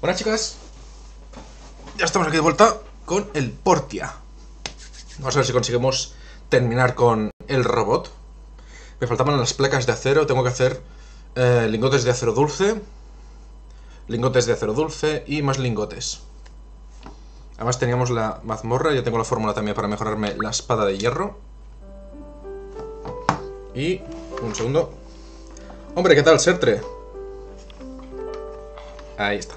Bueno chicas, ya estamos aquí de vuelta con el Portia. Vamos a ver si conseguimos terminar con el robot. Me faltaban las placas de acero, tengo que hacer eh, lingotes de acero dulce, lingotes de acero dulce y más lingotes. Además teníamos la mazmorra, ya tengo la fórmula también para mejorarme la espada de hierro. Y... un segundo. Hombre, ¿qué tal, Sertre? Ahí está.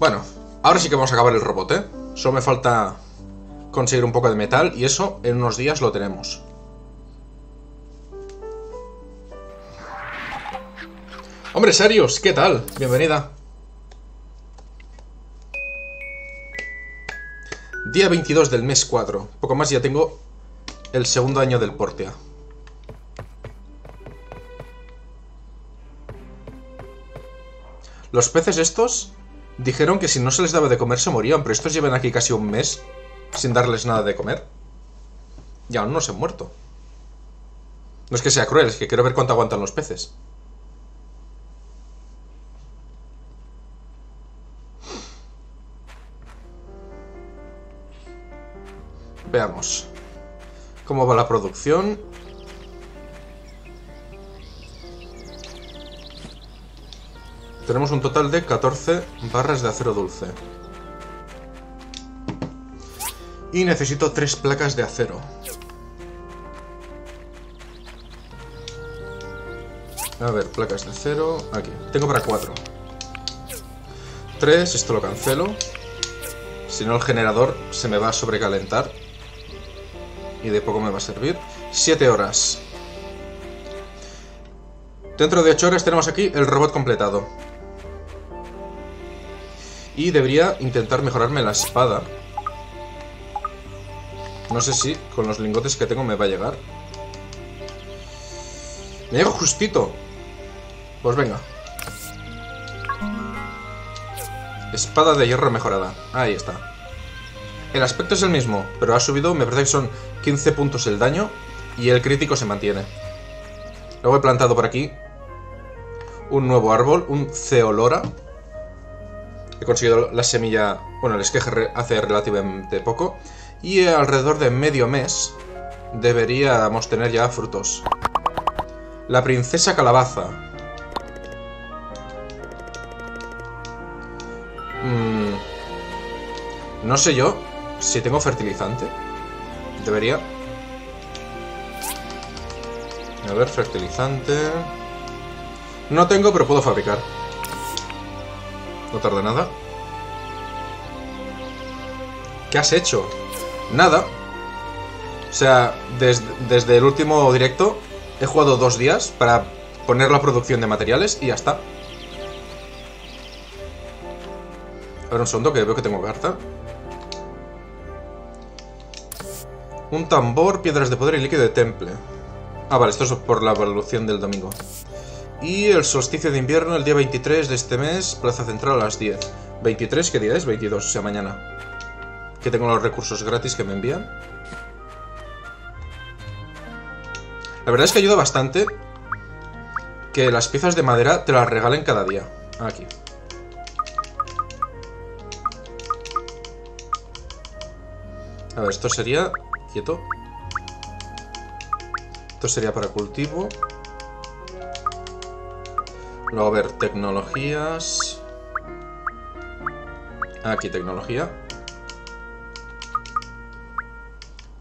Bueno, ahora sí que vamos a acabar el robot, ¿eh? Solo me falta conseguir un poco de metal y eso en unos días lo tenemos. Hombre, Sarius, ¿qué tal? Bienvenida. Día 22 del mes 4. Poco más ya tengo el segundo año del Portea. Los peces estos dijeron que si no se les daba de comer se morían, pero estos llevan aquí casi un mes sin darles nada de comer. Y aún no se han muerto. No es que sea cruel, es que quiero ver cuánto aguantan los peces. Veamos. ¿Cómo va la producción? Tenemos un total de 14 barras de acero dulce. Y necesito 3 placas de acero. A ver, placas de acero... Aquí. Tengo para 4. 3, esto lo cancelo. Si no, el generador se me va a sobrecalentar. Y de poco me va a servir. 7 horas. Dentro de 8 horas tenemos aquí el robot completado. Y debería intentar mejorarme la espada. No sé si con los lingotes que tengo me va a llegar. Me llego justito. Pues venga. Espada de hierro mejorada. Ahí está. El aspecto es el mismo, pero ha subido, me parece que son 15 puntos el daño y el crítico se mantiene. Luego he plantado por aquí un nuevo árbol, un Ceolora. He conseguido la semilla, bueno, el esqueje hace relativamente poco. Y alrededor de medio mes deberíamos tener ya frutos. La princesa calabaza. Mm, no sé yo si tengo fertilizante. Debería. A ver, fertilizante. No tengo, pero puedo fabricar. No tarda nada. ¿Qué has hecho? Nada. O sea, desde el último directo he jugado dos días para poner la producción de materiales y ya está. A un segundo que veo que tengo carta. Un tambor, piedras de poder y líquido de temple. Ah, vale, esto es por la evolución del domingo. Y el solsticio de invierno el día 23 de este mes, plaza central a las 10. ¿23 qué día es? 22, o sea, mañana. Que tengo los recursos gratis que me envían. La verdad es que ayuda bastante que las piezas de madera te las regalen cada día. Aquí. A ver, esto sería... Quieto. Esto sería para cultivo. Luego, a ver, tecnologías... Aquí, tecnología.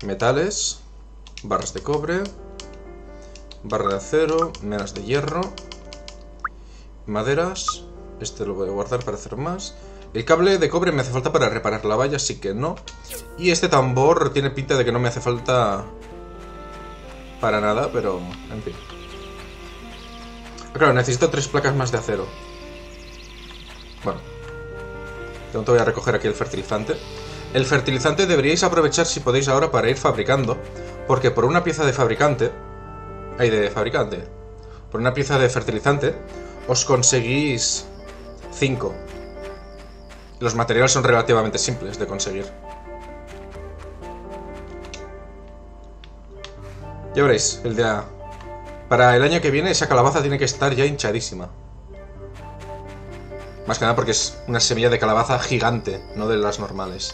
Metales. Barras de cobre. Barra de acero. Menas de hierro. Maderas. Este lo voy a guardar para hacer más. El cable de cobre me hace falta para reparar la valla, así que no. Y este tambor tiene pinta de que no me hace falta para nada, pero en fin. Claro, necesito tres placas más de acero. Bueno. De voy a recoger aquí el fertilizante. El fertilizante deberíais aprovechar si podéis ahora para ir fabricando, porque por una pieza de fabricante... Hay de fabricante. Por una pieza de fertilizante os conseguís 5. Los materiales son relativamente simples de conseguir. Ya veréis, el día... Para el año que viene esa calabaza tiene que estar ya hinchadísima. Más que nada porque es una semilla de calabaza gigante, no de las normales.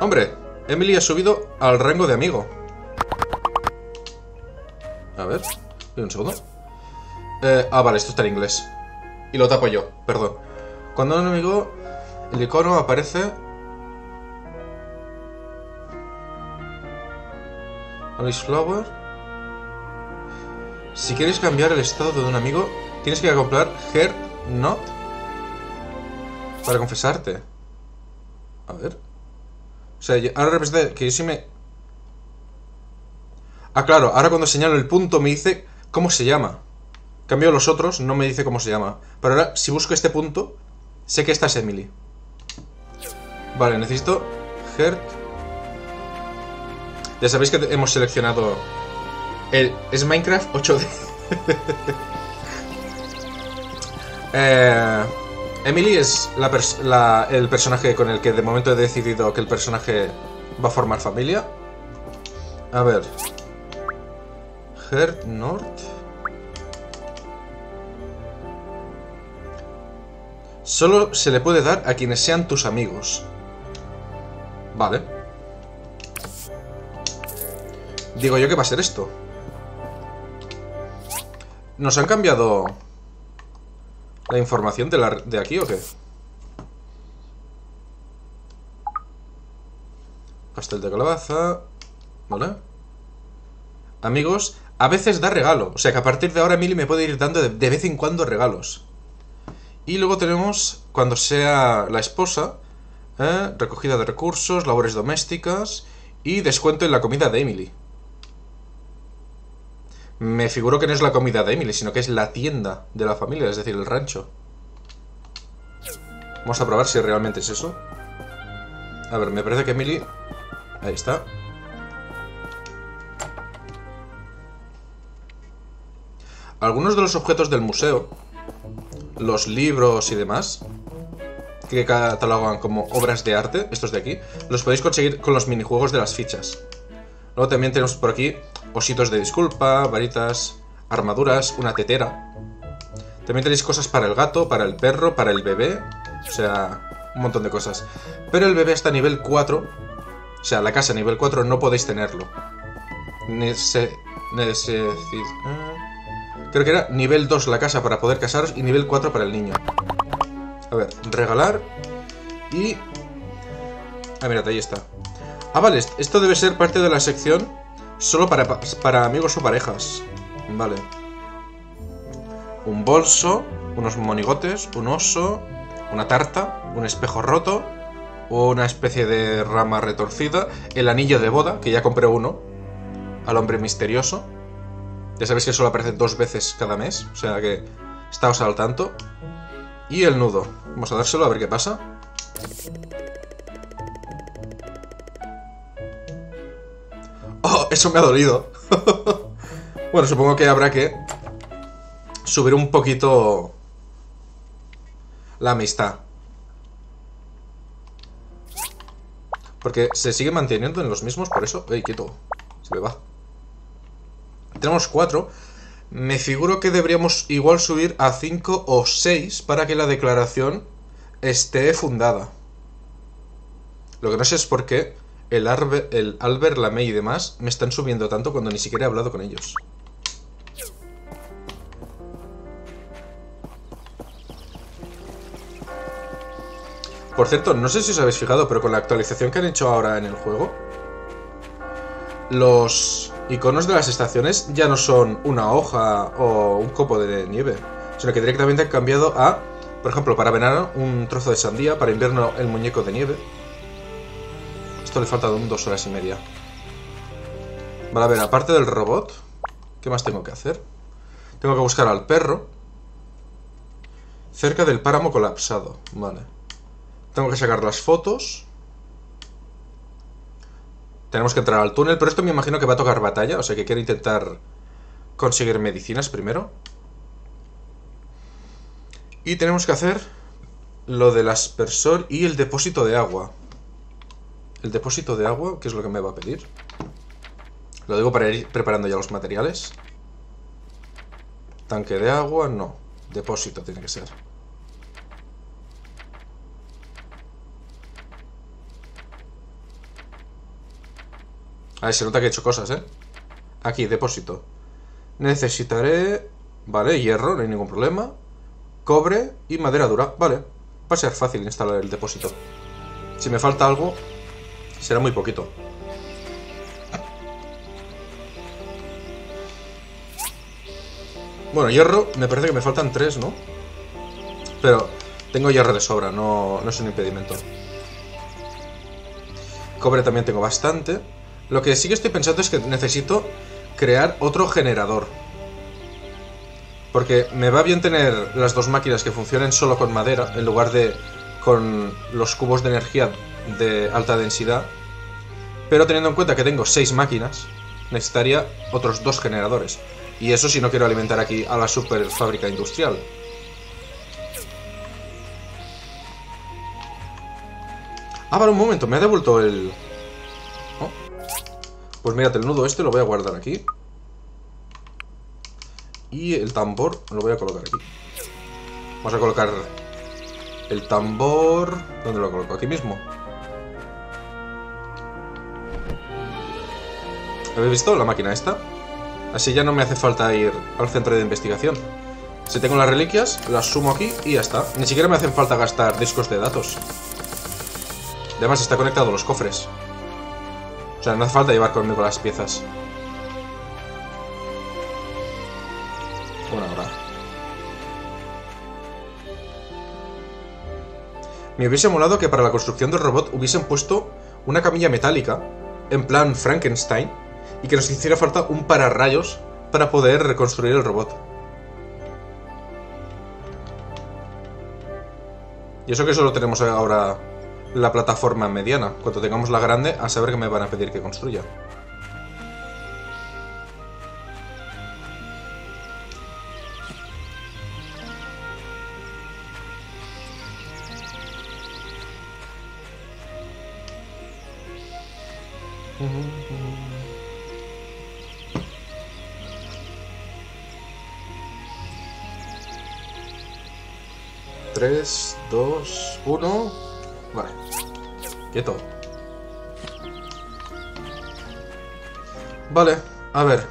Hombre, Emily ha subido al rango de amigo. A ver, un segundo. Eh, ah, vale, esto está en inglés. Y lo tapo yo, perdón. Cuando un amigo, el icono aparece... Alice Flower. Si quieres cambiar el estado de un amigo, tienes que comprar Her Not para confesarte. A ver. O sea, ahora representa que yo sí me... Ah, claro, ahora cuando señalo el punto me dice cómo se llama. Cambio los otros, no me dice cómo se llama. Pero ahora, si busco este punto, sé que esta es Emily. Vale, necesito Hert. Ya sabéis que hemos seleccionado el... Es Minecraft 8D. eh... Emily es el personaje con el que de momento he decidido que el personaje va a formar familia. A ver. Hert North. Solo se le puede dar a quienes sean tus amigos. Vale. Digo yo que va a ser esto. Nos han cambiado la información de, la, de aquí o qué? Pastel de calabaza. ¿Vale? Amigos, a veces da regalo. O sea que a partir de ahora Emily me puede ir dando de, vez en cuando regalos. Y luego tenemos, cuando sea la esposa, ¿eh? recogida de recursos, labores domésticas y descuento en la comida de Emily. Me figuro que no es la comida de Emily, sino que es la tienda de la familia, es decir, el rancho. Vamos a probar si realmente es eso. A ver, me parece que Emily... Ahí está. Algunos de los objetos del museo, los libros y demás, que catalogan como obras de arte, estos de aquí, los podéis conseguir con los minijuegos de las fichas. Luego también tenemos por aquí ositos de disculpa, varitas, armaduras, una tetera. También tenéis cosas para el gato, para el perro, para el bebé. O sea, un montón de cosas. Pero el bebé está a nivel 4. O sea, la casa a nivel 4 no podéis tenerlo. Nece... Creo que era nivel 2 la casa para poder casaros y nivel 4 para el niño. A ver, regalar. Y... Ah, mirad, ahí está. Ah, vale, esto debe ser parte de la sección Solo para, para amigos o parejas. Vale. Un bolso, unos monigotes, un oso, una tarta, un espejo roto, una especie de rama retorcida, el anillo de boda, que ya compré uno, al hombre misterioso. Ya sabéis que solo aparece dos veces cada mes, o sea que estáos al tanto. Y el nudo. Vamos a dárselo a ver qué pasa. Oh, eso me ha dolido. bueno, supongo que habrá que subir un poquito la amistad. Porque se sigue manteniendo en los mismos, por eso... ¡Ey, quieto! Se me va. Tenemos cuatro. Me figuro que deberíamos igual subir a cinco o seis para que la declaración esté fundada. Lo que no sé es por qué el, el Albert, la May y demás me están subiendo tanto cuando ni siquiera he hablado con ellos. Por cierto, no sé si os habéis fijado, pero con la actualización que han hecho ahora en el juego, los iconos de las estaciones ya no son una hoja o un copo de nieve, sino que directamente han cambiado a, por ejemplo, para verano un trozo de sandía, para invierno el muñeco de nieve, le falta de un dos horas y media. Vale, a ver, aparte del robot, ¿qué más tengo que hacer? Tengo que buscar al perro. Cerca del páramo colapsado. Vale. Tengo que sacar las fotos. Tenemos que entrar al túnel, pero esto me imagino que va a tocar batalla, o sea que quiero intentar conseguir medicinas primero. Y tenemos que hacer lo del aspersor y el depósito de agua. El depósito de agua, ¿qué es lo que me va a pedir? Lo digo para ir preparando ya los materiales. Tanque de agua, no. Depósito tiene que ser. A ver, se nota que he hecho cosas, ¿eh? Aquí, depósito. Necesitaré... Vale, hierro, no hay ningún problema. Cobre y madera dura. Vale, va a ser fácil instalar el depósito. Si me falta algo, será muy poquito. Bueno, hierro, me parece que me faltan tres, ¿no? Pero tengo hierro de sobra, no, no es un impedimento. Cobre también tengo bastante. Lo que sí que estoy pensando es que necesito crear otro generador. Porque me va bien tener las dos máquinas que funcionen solo con madera en lugar de con los cubos de energía de alta densidad. Pero teniendo en cuenta que tengo seis máquinas, necesitaría otros dos generadores. Y eso si no quiero alimentar aquí a la super fábrica industrial. Ah, vale, un momento, me ha devuelto el... Pues mírate, el nudo este lo voy a guardar aquí. Y el tambor lo voy a colocar aquí. Vamos a colocar el tambor... ¿Dónde lo coloco? Aquí mismo. ¿Habéis visto la máquina esta? Así ya no me hace falta ir al centro de investigación. Si tengo las reliquias, las sumo aquí y ya está. Ni siquiera me hacen falta gastar discos de datos. Además está conectado los cofres. Sea, no hace falta llevar conmigo las piezas. Bueno, ahora. Me hubiese molado que para la construcción del robot hubiesen puesto una camilla metálica, en plan Frankenstein, y que nos hiciera falta un pararrayos para poder reconstruir el robot. Y eso que solo tenemos ahora la plataforma mediana. Cuando tengamos la grande, a saber qué me van a pedir que construya. Tres, dos, uno... Vale. Vale, a ver.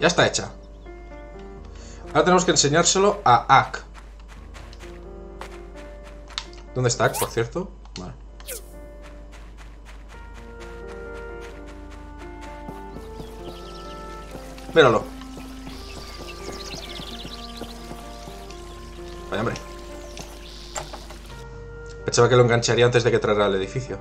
Ya está hecha. Ahora tenemos que enseñárselo a Ak. ¿Dónde está Ak, por cierto? Vale. Míralo. Vaya hombre. Pensaba que lo engancharía antes de que trajera al edificio.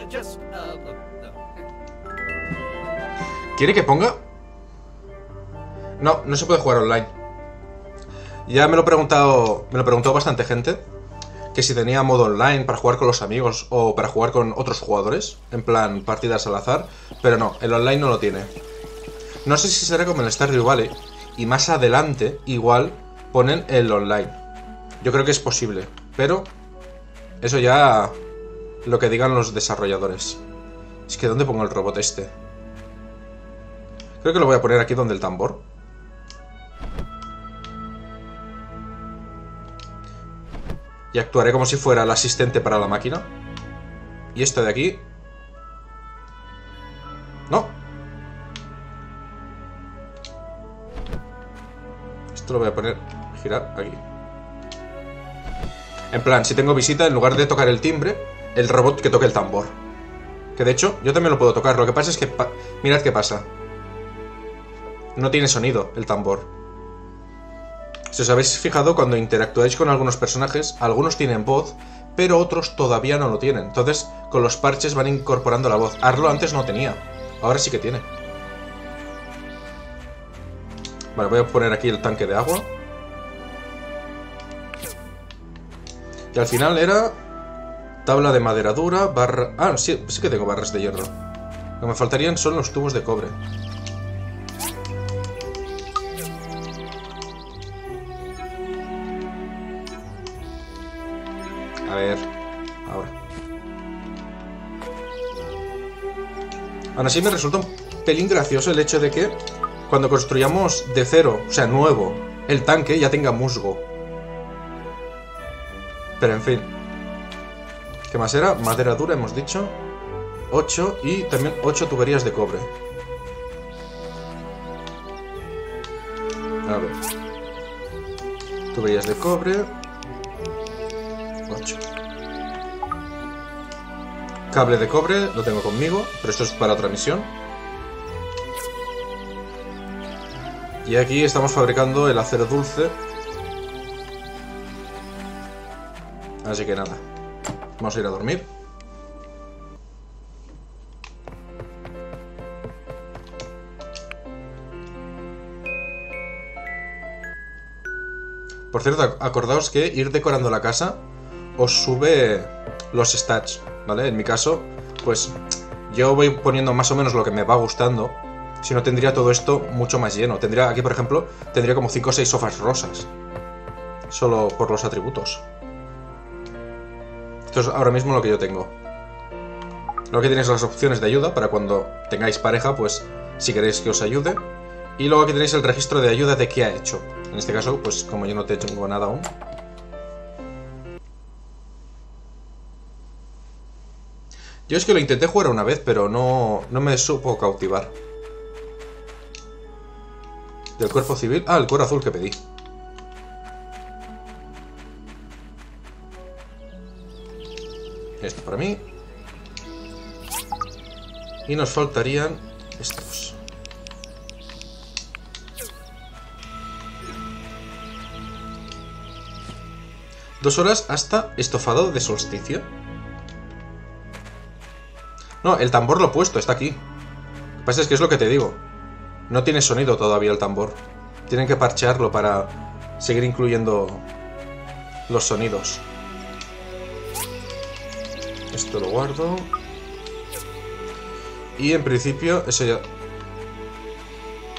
Uh, uh. ¿Quiere que ponga? No, no se puede jugar online. Ya me lo he preguntado. Me lo preguntó bastante gente. Que si tenía modo online para jugar con los amigos o para jugar con otros jugadores. En plan, partidas al azar. Pero no, el online no lo tiene. No sé si será como el Stardew Valley. Y más adelante, igual, ponen el online. Yo creo que es posible. Pero. Eso ya. Lo que digan los desarrolladores. Es que ¿dónde pongo el robot este? Creo que lo voy a poner aquí donde el tambor. Y actuaré como si fuera el asistente para la máquina. Y esto de aquí... No. Esto lo voy a poner... Girar aquí. En plan, si tengo visita, en lugar de tocar el timbre, el robot que toque el tambor. Que de hecho, yo también lo puedo tocar. Lo que pasa es que... Mirad qué pasa. No tiene sonido el tambor. Si os habéis fijado, cuando interactuáis con algunos personajes, algunos tienen voz, pero otros todavía no lo tienen. Entonces, con los parches van incorporando la voz. Arlo antes no tenía. Ahora sí que tiene. Vale, voy a poner aquí el tanque de agua. Y al final era tabla de madera dura, barra... Ah, sí, sí que tengo barras de hierro. Lo que me faltarían son los tubos de cobre. A ver, ahora. Aún así me resulta un pelín gracioso el hecho de que cuando construyamos de cero, o sea, nuevo, el tanque ya tenga musgo. Pero en fin. ¿Qué más era? Madera dura, hemos dicho. 8 y también 8 tuberías de cobre. A ver. Tuberías de cobre. 8. Cable de cobre, lo tengo conmigo, pero esto es para otra misión. Y aquí estamos fabricando el acero dulce. Así que nada. Vamos a ir a dormir. Por cierto, ac- acordaos que ir decorando la casa os sube los stats, ¿vale? En mi caso, pues yo voy poniendo más o menos lo que me va gustando. Si no, tendría todo esto mucho más lleno. Tendría, aquí por ejemplo, tendría como 5 o 6 sofás rosas. Solo por los atributos. Esto es ahora mismo lo que yo tengo. Luego aquí tenéis las opciones de ayuda para cuando tengáis pareja, pues si queréis que os ayude. Y luego aquí tenéis el registro de ayuda de qué ha hecho. En este caso, pues como yo no tengo nada aún. Yo es que lo intenté jugar una vez, pero no, no me supo cautivar. Del cuerpo civil. Ah, el cuero azul que pedí. Esto para mí. Y nos faltarían estos. Dos horas hasta estofado de solsticio. No, el tambor lo he puesto, está aquí. Lo que pasa es que es lo que te digo. No tiene sonido todavía el tambor. Tienen que parchearlo para seguir incluyendo los sonidos. Esto lo guardo. Y en principio, eso ya...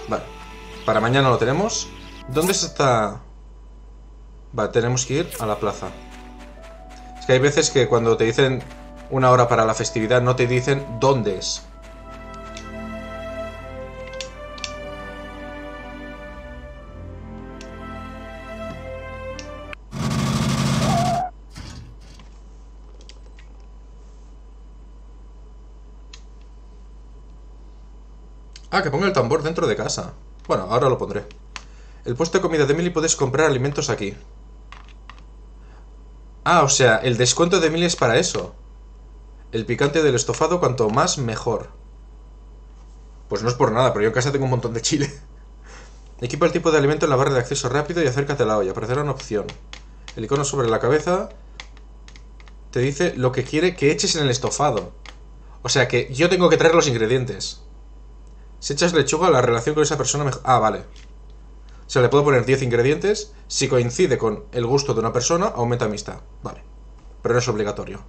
Vale. Para mañana lo tenemos. ¿Dónde está...? Vale, tenemos que ir a la plaza. Es que hay veces que cuando te dicen una hora para la festividad no te dicen dónde es. Ah, que ponga el tambor dentro de casa. Bueno, ahora lo pondré. El puesto de comida de Emily puedes comprar alimentos aquí. Ah, o sea, el descuento de Emily es para eso. El picante del estofado, cuanto más, mejor. Pues no es por nada, pero yo en casa tengo un montón de chile. Equipa el tipo de alimento en la barra de acceso rápido y acércate a la olla. Aparecerá una opción. El icono sobre la cabeza te dice lo que quiere que eches en el estofado. O sea que yo tengo que traer los ingredientes. Si echas lechuga, la relación con esa persona mejor... Ah, vale. O sea, le puedo poner 10 ingredientes. Si coincide con el gusto de una persona, aumenta amistad. Vale. Pero no es obligatorio.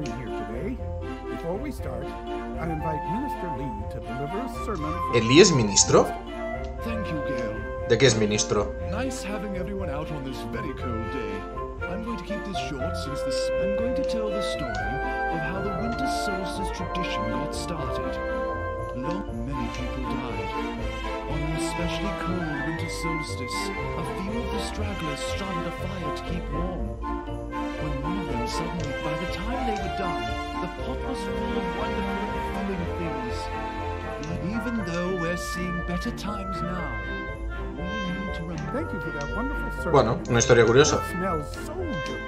Gathering here today. Before we start, I invite Minister Lee to deliver a sermon. for- ¿Eli es ministro? Thank you, Gail. ¿De qué es ministro? Nice having everyone out on this very cold day. I'm going to keep this short since this. I'm going to tell the story of how the winter solstice tradition got started. Long, many people died. On an especially cold winter solstice, a few of the stragglers started a fire to keep warm. Suddenly, by the time they were done, the pot was full of wonderful things. Even though we're seeing better times now, to remember. Thank you for that wonderful service. Bueno, una historia curiosa. That smells so good.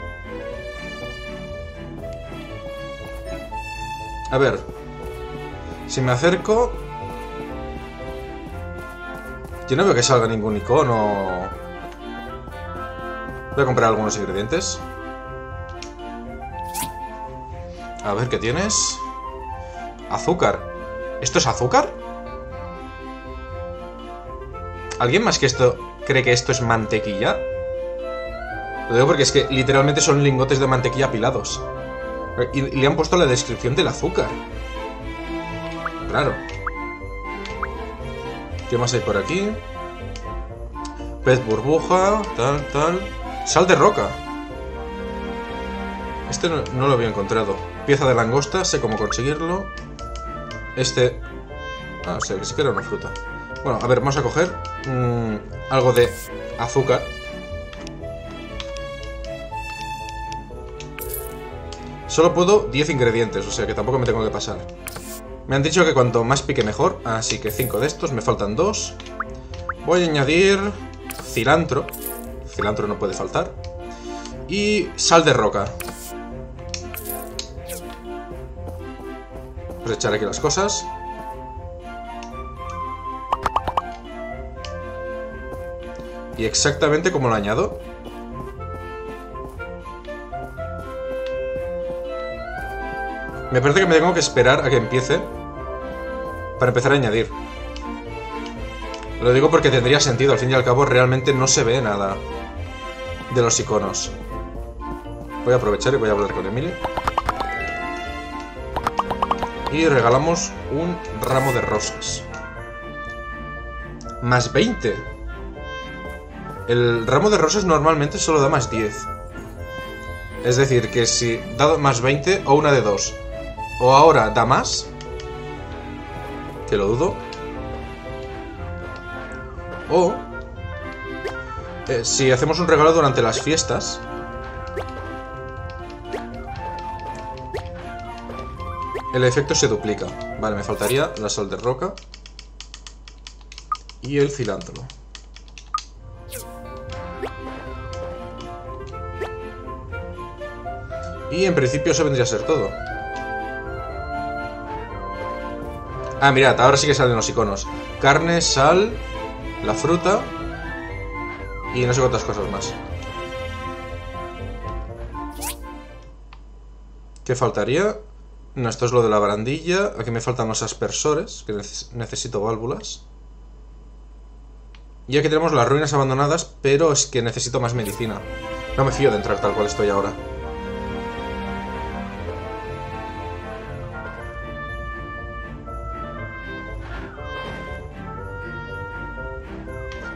A ver. Si me acerco... Yo no veo que salga ningún icono. Voy a comprar algunos ingredientes. A ver, ¿qué tienes? Azúcar. ¿Esto es azúcar? ¿Alguien más que esto cree que esto es mantequilla? Lo digo porque es que literalmente son lingotes de mantequilla apilados. Y le han puesto la descripción del azúcar. Claro. ¿Qué más hay por aquí? Pez burbuja, tal, tal. Sal de roca. Este no, no lo había encontrado. Pieza de langosta, sé cómo conseguirlo. Este... Ah, sé que sí una fruta. Bueno, a ver, vamos a coger mm, algo de azúcar. Solo puedo 10 ingredientes, o sea que tampoco me tengo que pasar. Me han dicho que cuanto más pique mejor, así que 5 de estos, me faltan 2. Voy a añadir cilantro. Cilantro no puede faltar. Y sal de roca. Echar aquí las cosas. Y exactamente como lo añado. Me parece que me tengo que esperar a que empiece para empezar a añadir. Lo digo porque tendría sentido, al fin y al cabo realmente no se ve nada de los iconos. Voy a aprovechar y voy a hablar con Emily. Y regalamos un ramo de rosas. Más 20. El ramo de rosas normalmente solo da más 10. Es decir, que si da más 20 o una de dos. O ahora da más. Que lo dudo. O... eh, si hacemos un regalo durante las fiestas... El efecto se duplica. Vale, me faltaría la sal de roca. Y el cilantro. Y en principio eso vendría a ser todo. Ah, mirad, ahora sí que salen los iconos. Carne, sal, la fruta y no sé cuántas cosas más. ¿Qué faltaría? No, esto es lo de la barandilla. Aquí me faltan los aspersores, que neces- necesito válvulas. Y aquí tenemos las ruinas abandonadas, pero es que necesito más medicina. No me fío de entrar tal cual estoy ahora.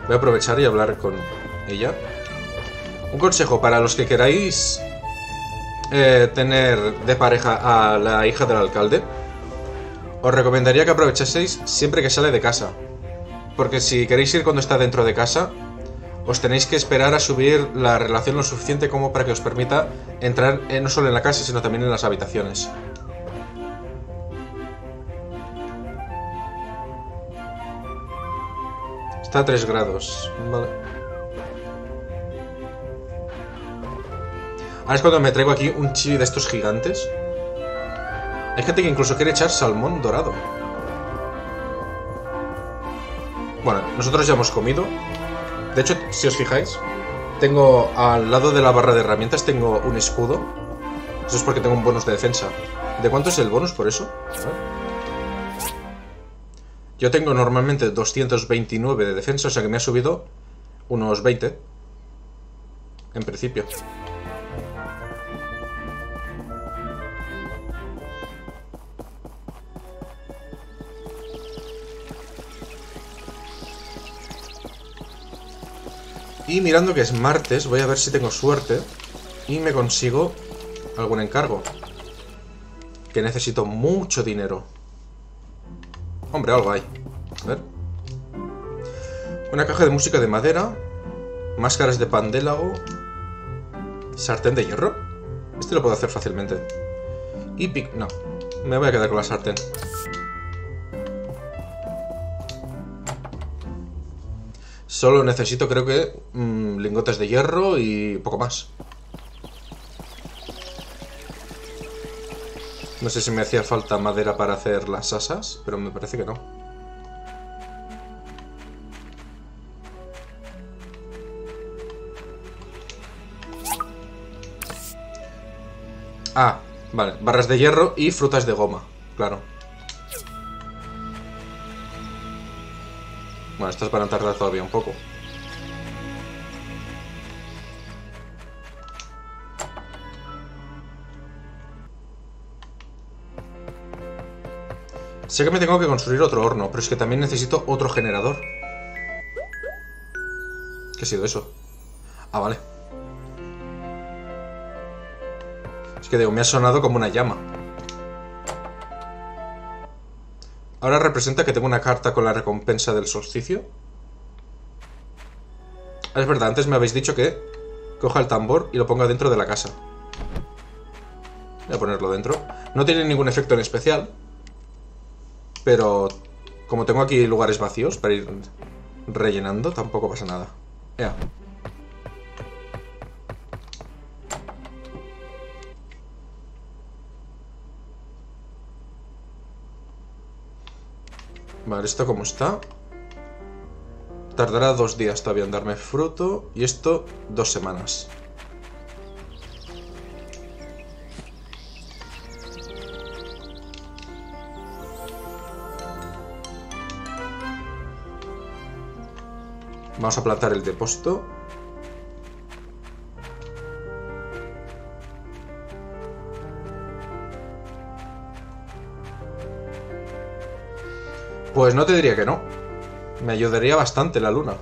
Voy a aprovechar y hablar con ella. Un consejo para los que queráis eh, tener de pareja a la hija del alcalde. Os recomendaría que aprovechaseis siempre que sale de casa. Porque si queréis ir cuando está dentro de casa, os tenéis que esperar a subir la relación lo suficiente como para que os permita entrar eh, no solo en la casa, sino también en las habitaciones. Está a 3 grados. Vale. Ahora es cuando me traigo aquí un chili de estos gigantes. Hay gente que incluso quiere echar salmón dorado. Bueno, nosotros ya hemos comido. De hecho, si os fijáis, tengo al lado de la barra de herramientas tengo un escudo. Eso es porque tengo un bonus de defensa. ¿De cuánto es el bonus por eso? Yo tengo normalmente 229 de defensa, o sea que me ha subido unos 20. En principio. Y mirando que es martes, voy a ver si tengo suerte y me consigo algún encargo. Que necesito mucho dinero. Hombre, algo hay. A ver. Una caja de música de madera. Máscaras de pandélago. Sartén de hierro. Este lo puedo hacer fácilmente. Y pic... No. Me voy a quedar con la sartén. Solo necesito, creo que, mm, lingotes de hierro y poco más. No sé si me hacía falta madera para hacer las asas, pero me parece que no. Ah, vale. Barras de hierro y frutas de goma. Claro. Bueno, estas van a tardar todavía un poco. Sé que me tengo que construir otro horno, pero es que también necesito otro generador. ¿Qué ha sido eso? Ah, vale. Es que digo, me ha sonado como una llama. Ahora representa que tengo una carta con la recompensa del solsticio. Es verdad, antes me habéis dicho que coja el tambor y lo ponga dentro de la casa. Voy a ponerlo dentro. No tiene ningún efecto en especial. Pero como tengo aquí lugares vacíos para ir rellenando, tampoco pasa nada. Ea. Vale, ¿esto cómo está? Tardará dos días todavía en darme fruto. Y esto, dos semanas. Vamos a plantar el depósito. Pues no te diría que no. Me ayudaría bastante la luna.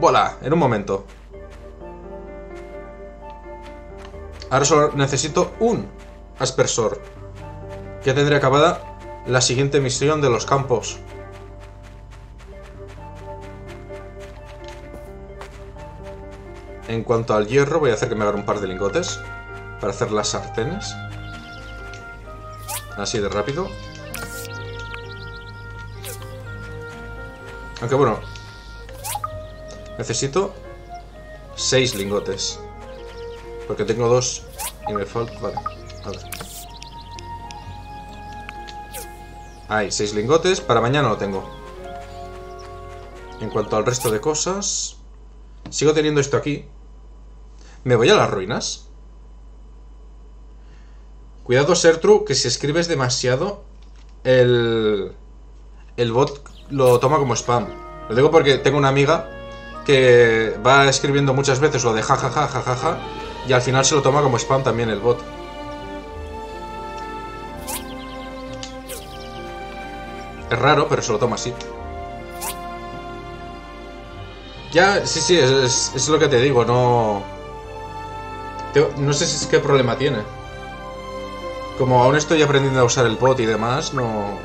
¡Vola! En un momento. Ahora solo necesito un aspersor. Ya tendré acabada la siguiente misión de los campos. En cuanto al hierro, voy a hacer que me hagan un par de lingotes para hacer las sartenes. Así de rápido. Aunque bueno, necesito seis lingotes. Porque tengo dos y me falta... Vale, ver. Hay seis lingotes, para mañana lo tengo. En cuanto al resto de cosas... Sigo teniendo esto aquí. ¿Me voy a las ruinas? Cuidado, Sertru, que si escribes demasiado, el, el bot lo toma como spam. Lo digo porque tengo una amiga que va escribiendo muchas veces lo de jajaja, jajaja, y al final se lo toma como spam también el bot. Es raro, pero se lo toma así. Ya, sí, sí, es, es, lo que te digo, no... No sé qué problema tiene. Como aún estoy aprendiendo a usar el bot y demás, no...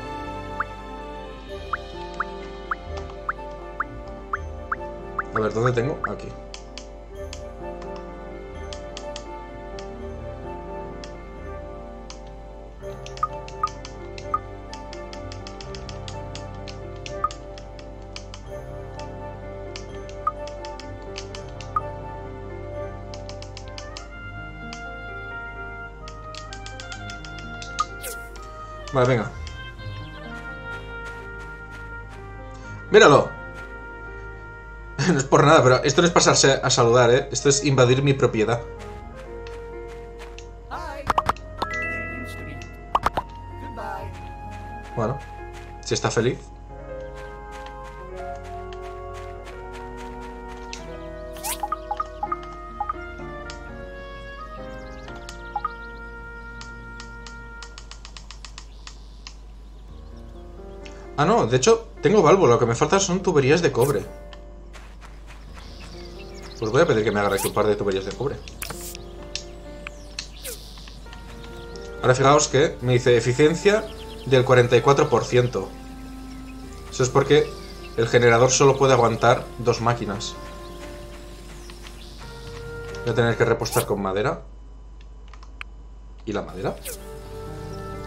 A ver, ¿dónde tengo? Aquí. Vale, venga. Míralo. No es por nada, pero esto no es pasarse a saludar, ¿eh? Esto es invadir mi propiedad. Bueno, si está feliz. Ah, no, de hecho, tengo válvula. Lo que me falta son tuberías de cobre. Pues voy a pedir que me haga un par de tuberías de cobre. Ahora fijaos que me dice eficiencia del 44%. Eso es porque el generador solo puede aguantar dos máquinas. Voy a tener que repostar con madera. ¿Y la madera?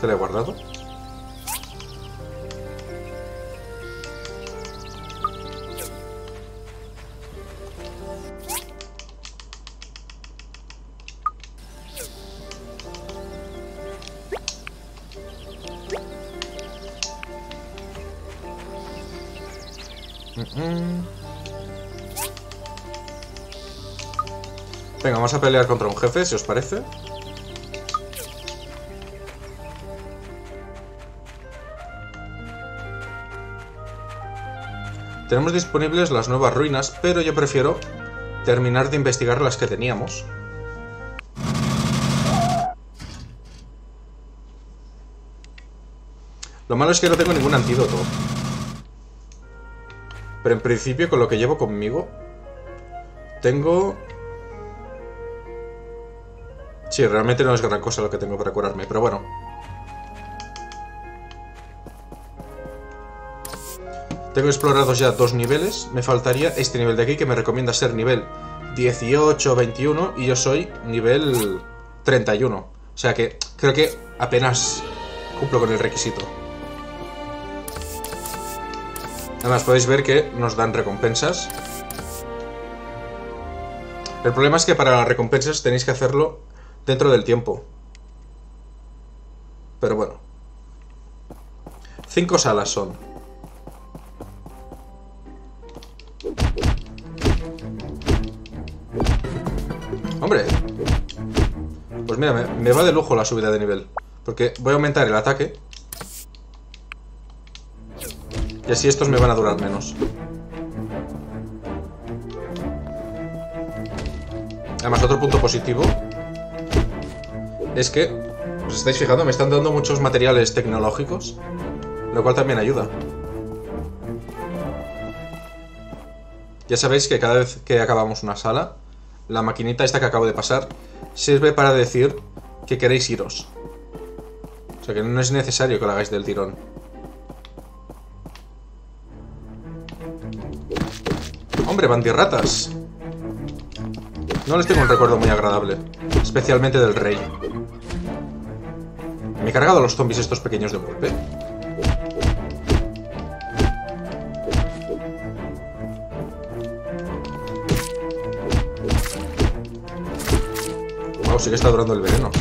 ¿Se la he guardado? A pelear contra un jefe, si os parece. Tenemos disponibles las nuevas ruinas, pero yo prefiero terminar de investigar las que teníamos. Lo malo es que no tengo ningún antídoto. Pero en principio, con lo que llevo conmigo, tengo... Sí, realmente no es gran cosa lo que tengo para curarme, pero bueno. Tengo explorados ya dos niveles. Me faltaría este nivel de aquí que me recomienda ser nivel 18 21 y yo soy nivel 31. O sea que creo que apenas cumplo con el requisito. Además podéis ver que nos dan recompensas. El problema es que para las recompensas tenéis que hacerlo dentro del tiempo. Pero bueno. Cinco salas son. Hombre. Pues mira, me, me va de lujo la subida de nivel. Porque voy a aumentar el ataque. Y así estos me van a durar menos. Además, otro punto positivo es que, os estáis fijando, me están dando muchos materiales tecnológicos, lo cual también ayuda. Ya sabéis que cada vez que acabamos una sala, la maquinita esta que acabo de pasar sirve para decir que queréis iros. O sea que no es necesario que lo hagáis del tirón. Hombre, bandirratas. No les tengo un recuerdo muy agradable. Especialmente del rey. ¿Me he cargado a los zombies estos pequeños de golpe? Wow, sí que está durando el veneno.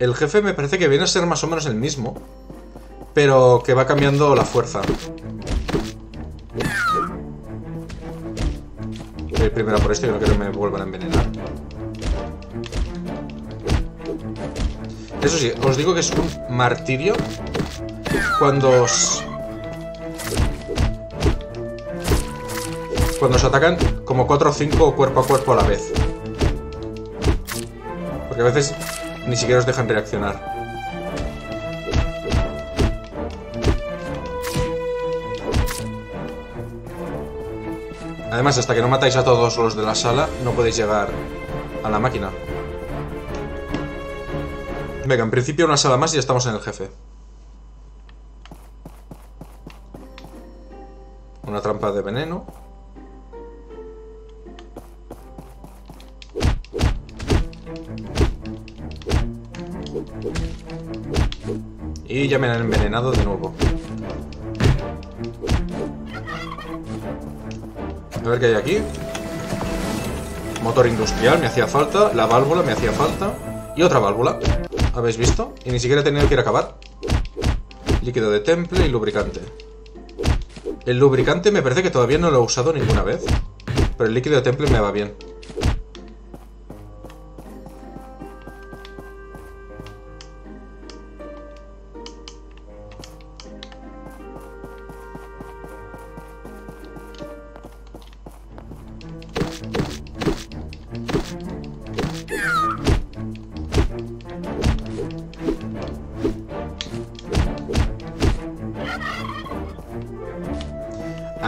El jefe me parece que viene a ser más o menos el mismo, pero que va cambiando la fuerza. Voy a ir primero por este, que no quiero que me vuelvan a envenenar. Eso sí, os digo que es un martirio cuando os... Cuando os atacan como 4 o 5 cuerpo a cuerpo a la vez. Porque a veces ni siquiera os dejan reaccionar. Además, hasta que no matáis a todos los de la sala, no podéis llegar a la máquina. Venga, en principio una sala más y ya estamos en el jefe. Una trampa de veneno. Y ya me han envenenado de nuevo. A ver qué hay aquí. Motor industrial, me hacía falta. La válvula me hacía falta. Y otra válvula. ¿Habéis visto? Y ni siquiera he tenido que ir a acabar. Líquido de temple y lubricante. El lubricante me parece que todavía no lo he usado ninguna vez. Pero el líquido de temple me va bien.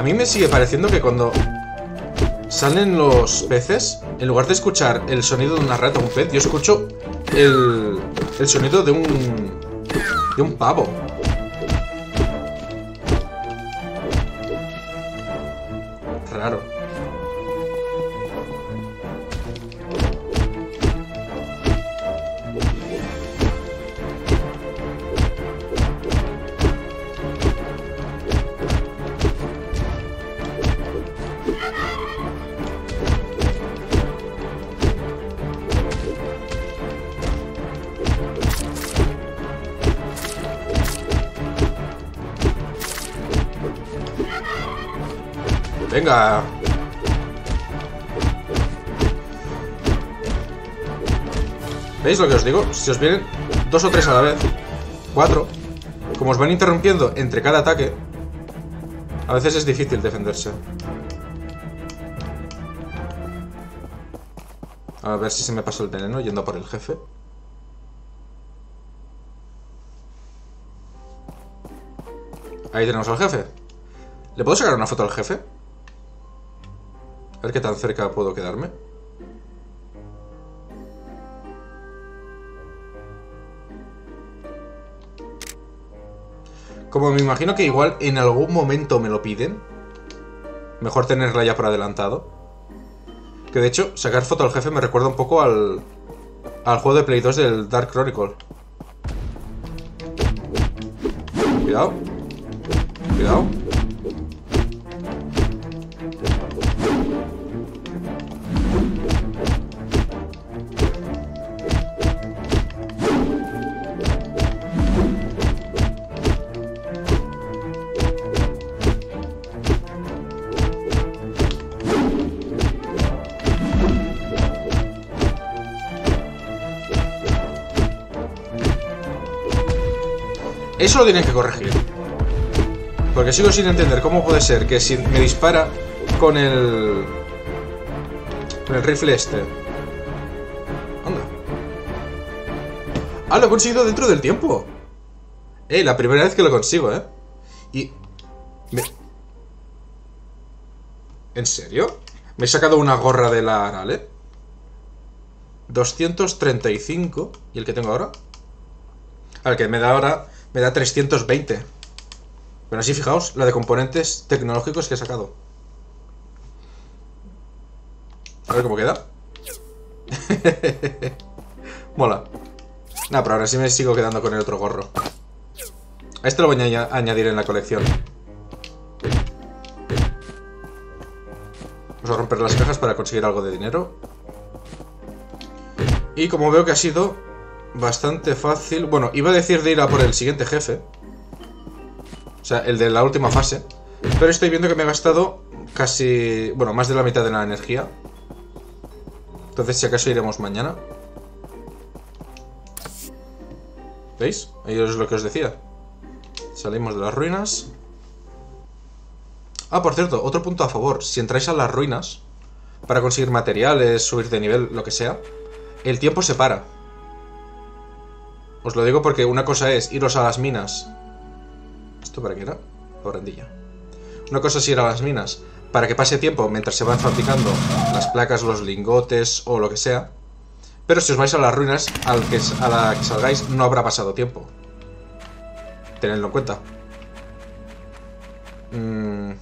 A mí me sigue pareciendo que cuando salen los peces, en lugar de escuchar el sonido de una rata o un pez, yo escucho el, el sonido de un, de un pavo. Raro. ¿Veis lo que os digo? Si os vienen dos o tres a la vez, cuatro, como os van interrumpiendo entre cada ataque, a veces es difícil defenderse. A ver si se me pasó el veneno yendo por el jefe. Ahí tenemos al jefe. ¿Le puedo sacar una foto al jefe? A ver qué tan cerca puedo quedarme. Como me imagino que igual en algún momento me lo piden, mejor tenerla ya por adelantado. Que de hecho, sacar foto al jefe me recuerda un poco al, al juego de Play 2 del Dark Chronicle. Cuidado. Cuidado. Eso lo tienen que corregir. Porque sigo sin entender cómo puede ser que si me dispara con el... Con el rifle este. Anda. Ah, lo he conseguido dentro del tiempo. Eh, la primera vez que lo consigo, ¿eh? Y... ¿En serio? Me he sacado una gorra de la Arale. 235. ¿Y el que tengo ahora? Al que me da ahora me da 320. Pero así fijaos, la de componentes tecnológicos que he sacado. A ver cómo queda. Mola. Nah, pero ahora sí me sigo quedando con el otro gorro. A este lo voy a aña- añadir en la colección. Vamos a romper las cajas para conseguir algo de dinero. Y como veo que ha sido bastante fácil. Bueno, iba a decir de ir a por el siguiente jefe. O sea, el de la última fase. Pero estoy viendo que me he gastado casi... Bueno, más de la mitad de la energía. Entonces, si acaso iremos mañana. ¿Veis? Ahí es lo que os decía. Salimos de las ruinas. Ah, por cierto, otro punto a favor. Si entráis a las ruinas, para conseguir materiales, subir de nivel, lo que sea, el tiempo se para. Os lo digo porque una cosa es iros a las minas. ¿Esto para qué era? Porrendilla. Una cosa es ir a las minas para que pase tiempo mientras se van fabricando las placas, los lingotes o lo que sea. Pero si os vais a las ruinas, al que, a la que salgáis no habrá pasado tiempo. Tenedlo en cuenta. Mm,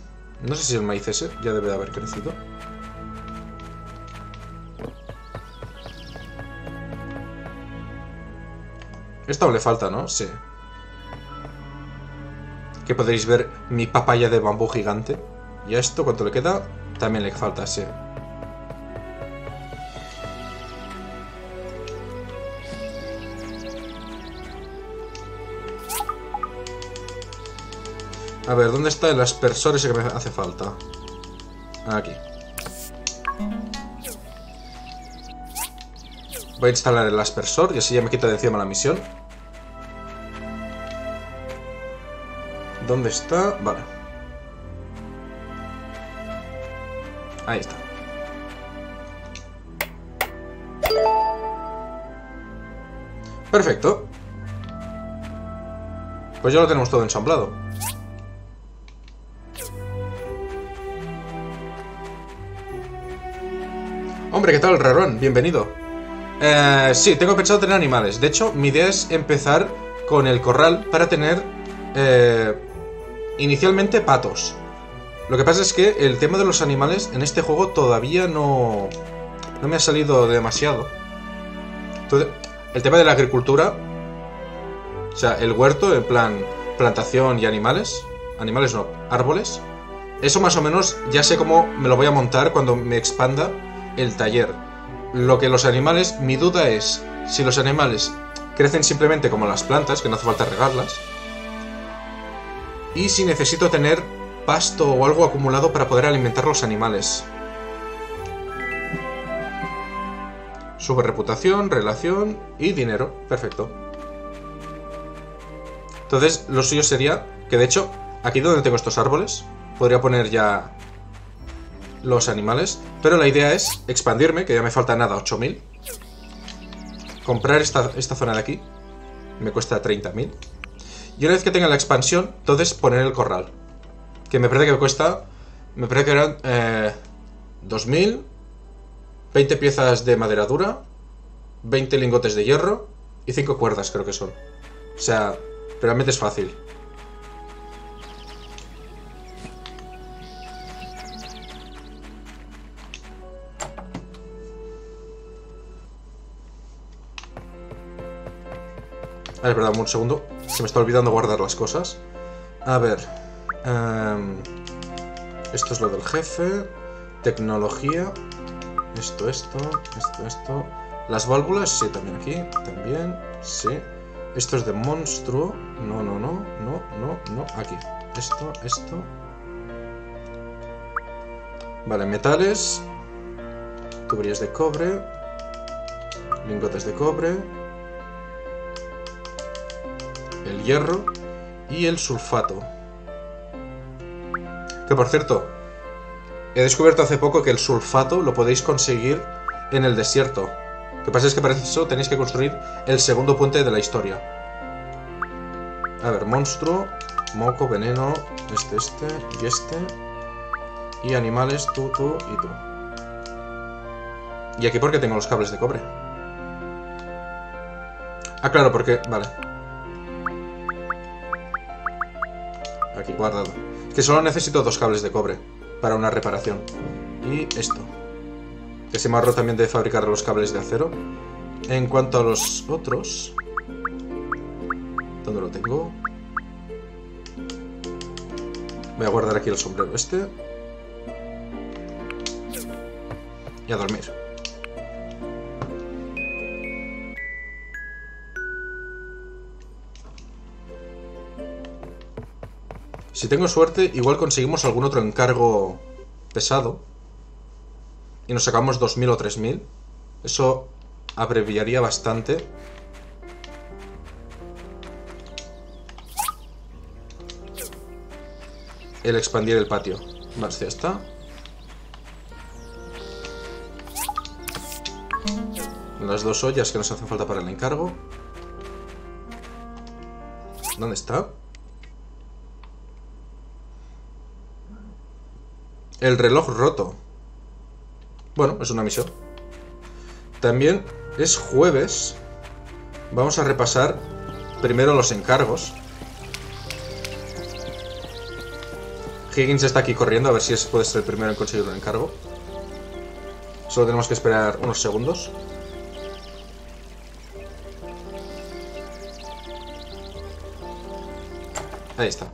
no sé si el maíz ese ya debe de haber crecido. Esto aún le falta, ¿no? Sí. Que podréis ver mi papaya de bambú gigante. Y a esto, ¿cuánto le queda? También le falta, sí. A ver, ¿dónde está el aspersor ese que me hace falta? Aquí. Voy a instalar el aspersor y así ya me quito de encima la misión. ¿Dónde está? Vale. Ahí está. Perfecto. Pues ya lo tenemos todo ensamblado. Hombre, ¿qué tal, Rarón? Bienvenido. Eh, sí, tengo pensado tener animales. De hecho, mi idea es empezar con el corral para tener eh, inicialmente patos. Lo que pasa es que el tema de los animales en este juego todavía no, no me ha salido demasiado. Entonces, el tema de la agricultura, o sea, el huerto, en plan plantación y animales, animales no, árboles, eso más o menos ya sé cómo me lo voy a montar cuando me expanda el taller. Lo que los animales, mi duda es si los animales crecen simplemente como las plantas, que no hace falta regarlas, y si necesito tener pasto o algo acumulado para poder alimentar los animales. Sube reputación, relación y dinero. Perfecto. Entonces, lo suyo sería que, de hecho, aquí donde tengo estos árboles, podría poner ya los animales. Pero la idea es expandirme, que ya me falta nada, 8000. Comprar esta, esta zona de aquí. Me cuesta 30.000. Y una vez que tenga la expansión, entonces poner el corral. Que me parece que cuesta... Me parece que eran... Eh, 2.000. 20 piezas de madera dura. 20 lingotes de hierro. Y 5 cuerdas creo que son. O sea, realmente es fácil. A ver, perdón, un segundo. Se me está olvidando guardar las cosas. A ver. em, esto es lo del jefe. Tecnología. Esto, esto, esto, esto. Las válvulas, sí, también aquí. También, sí. Esto es de monstruo. No, no, no, no, no, no. Aquí. Esto, esto. Vale, metales. Tuberías de cobre. Lingotes de cobre el hierro y el sulfato. Que por cierto, he descubierto hace poco que el sulfato lo podéis conseguir en el desierto. Lo que pasa es que para eso tenéis que construir el segundo puente de la historia. A ver, monstruo, moco, veneno, este, este y este. Y animales, tú, tú y tú. Y aquí porque tengo los cables de cobre. Ah, claro, porque... Vale. Aquí, guardado. Es que solo necesito dos cables de cobre para una reparación. Y esto. Que se me también de fabricar los cables de acero. En cuanto a los otros... ¿Dónde lo tengo? Voy a guardar aquí el sombrero este. Y a dormir. Si tengo suerte, igual conseguimos algún otro encargo pesado. Y nos sacamos 2.000 o 3.000. Eso abreviaría bastante. El expandir el patio. Vale, ya está. Las dos ollas que nos hacen falta para el encargo. ¿Dónde está? El reloj roto. Bueno, es una misión. También es jueves. Vamos a repasar primero los encargos. Higgins está aquí corriendo a ver si puede ser el primero en conseguir un encargo. Solo tenemos que esperar unos segundos. Ahí está.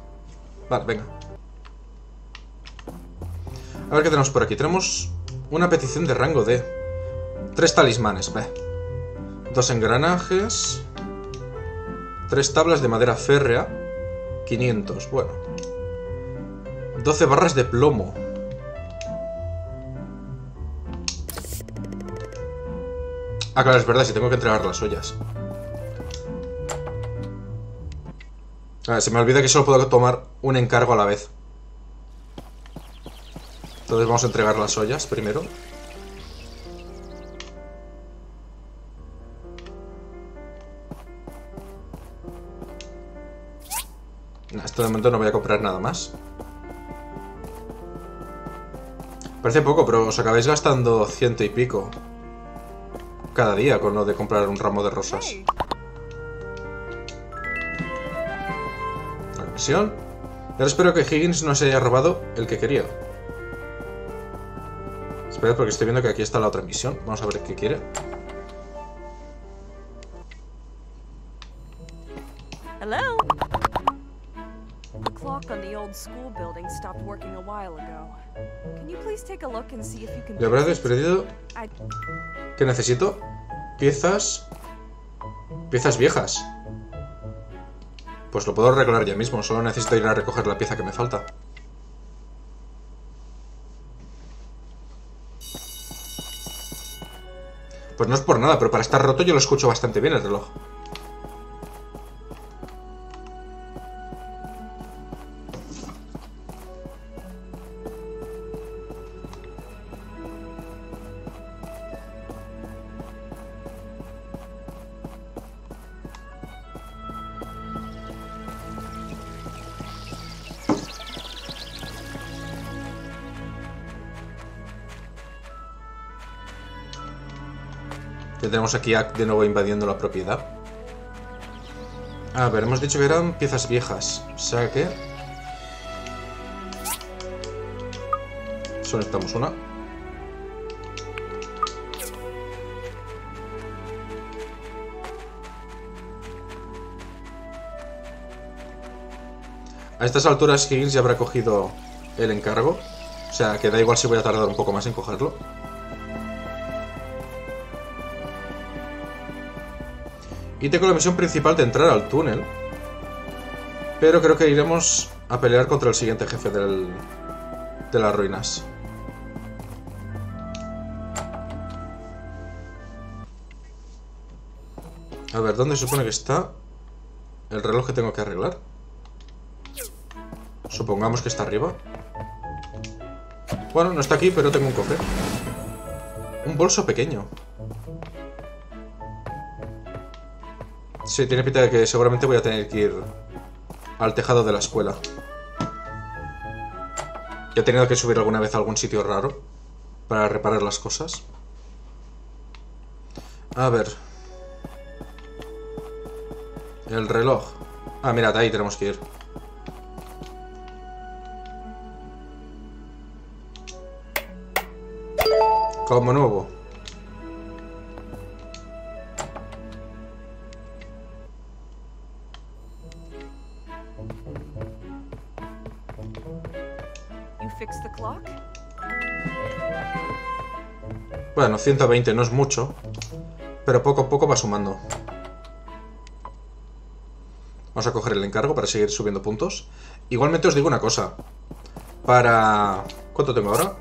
Vale, venga. A ver qué tenemos por aquí. Tenemos una petición de rango D. Tres talismanes, ve. Dos engranajes. Tres tablas de madera férrea. 500, bueno. 12 barras de plomo. Ah, claro, es verdad, si tengo que entregar las ollas. Ah, se me olvida que solo puedo tomar un encargo a la vez. Entonces vamos a entregar las ollas primero. Esto de momento no voy a comprar nada más. Parece poco, pero os acabáis gastando ciento y pico. Cada día con lo de comprar un ramo de rosas. La misión. Ahora espero que Higgins no se haya robado el que quería. Porque estoy viendo que aquí está la otra misión. Vamos a ver qué quiere. Hello? The clock on the old school building stopped working a while ago. Can you please take a look and see if you can Le habrá fix it? despedido. I ¿Qué necesito? Piezas. Piezas viejas. Pues lo puedo arreglar ya mismo. Solo necesito ir a recoger la pieza que me falta. Pues no es por nada, pero para estar roto yo lo escucho bastante bien el reloj. Tenemos aquí a de nuevo invadiendo la propiedad. A ver, hemos dicho que eran piezas viejas. O sea que... Solo una. A estas alturas Higgins ya habrá cogido el encargo. O sea, que da igual si voy a tardar un poco más en cogerlo. Y tengo la misión principal de entrar al túnel. Pero creo que iremos a pelear contra el siguiente jefe del, de las ruinas. A ver, ¿dónde supone que está el reloj que tengo que arreglar? Supongamos que está arriba. Bueno, no está aquí, pero tengo un cofre. Un bolso pequeño. Sí, tiene pinta de que seguramente voy a tener que ir al tejado de la escuela. Ya he tenido que subir alguna vez a algún sitio raro para reparar las cosas. A ver. El reloj. Ah, mirad, ahí tenemos que ir. Como nuevo. Bueno, 120 no es mucho, pero poco a poco va sumando. Vamos a coger el encargo para seguir subiendo puntos. Igualmente os digo una cosa. Para... ¿Cuánto tengo ahora?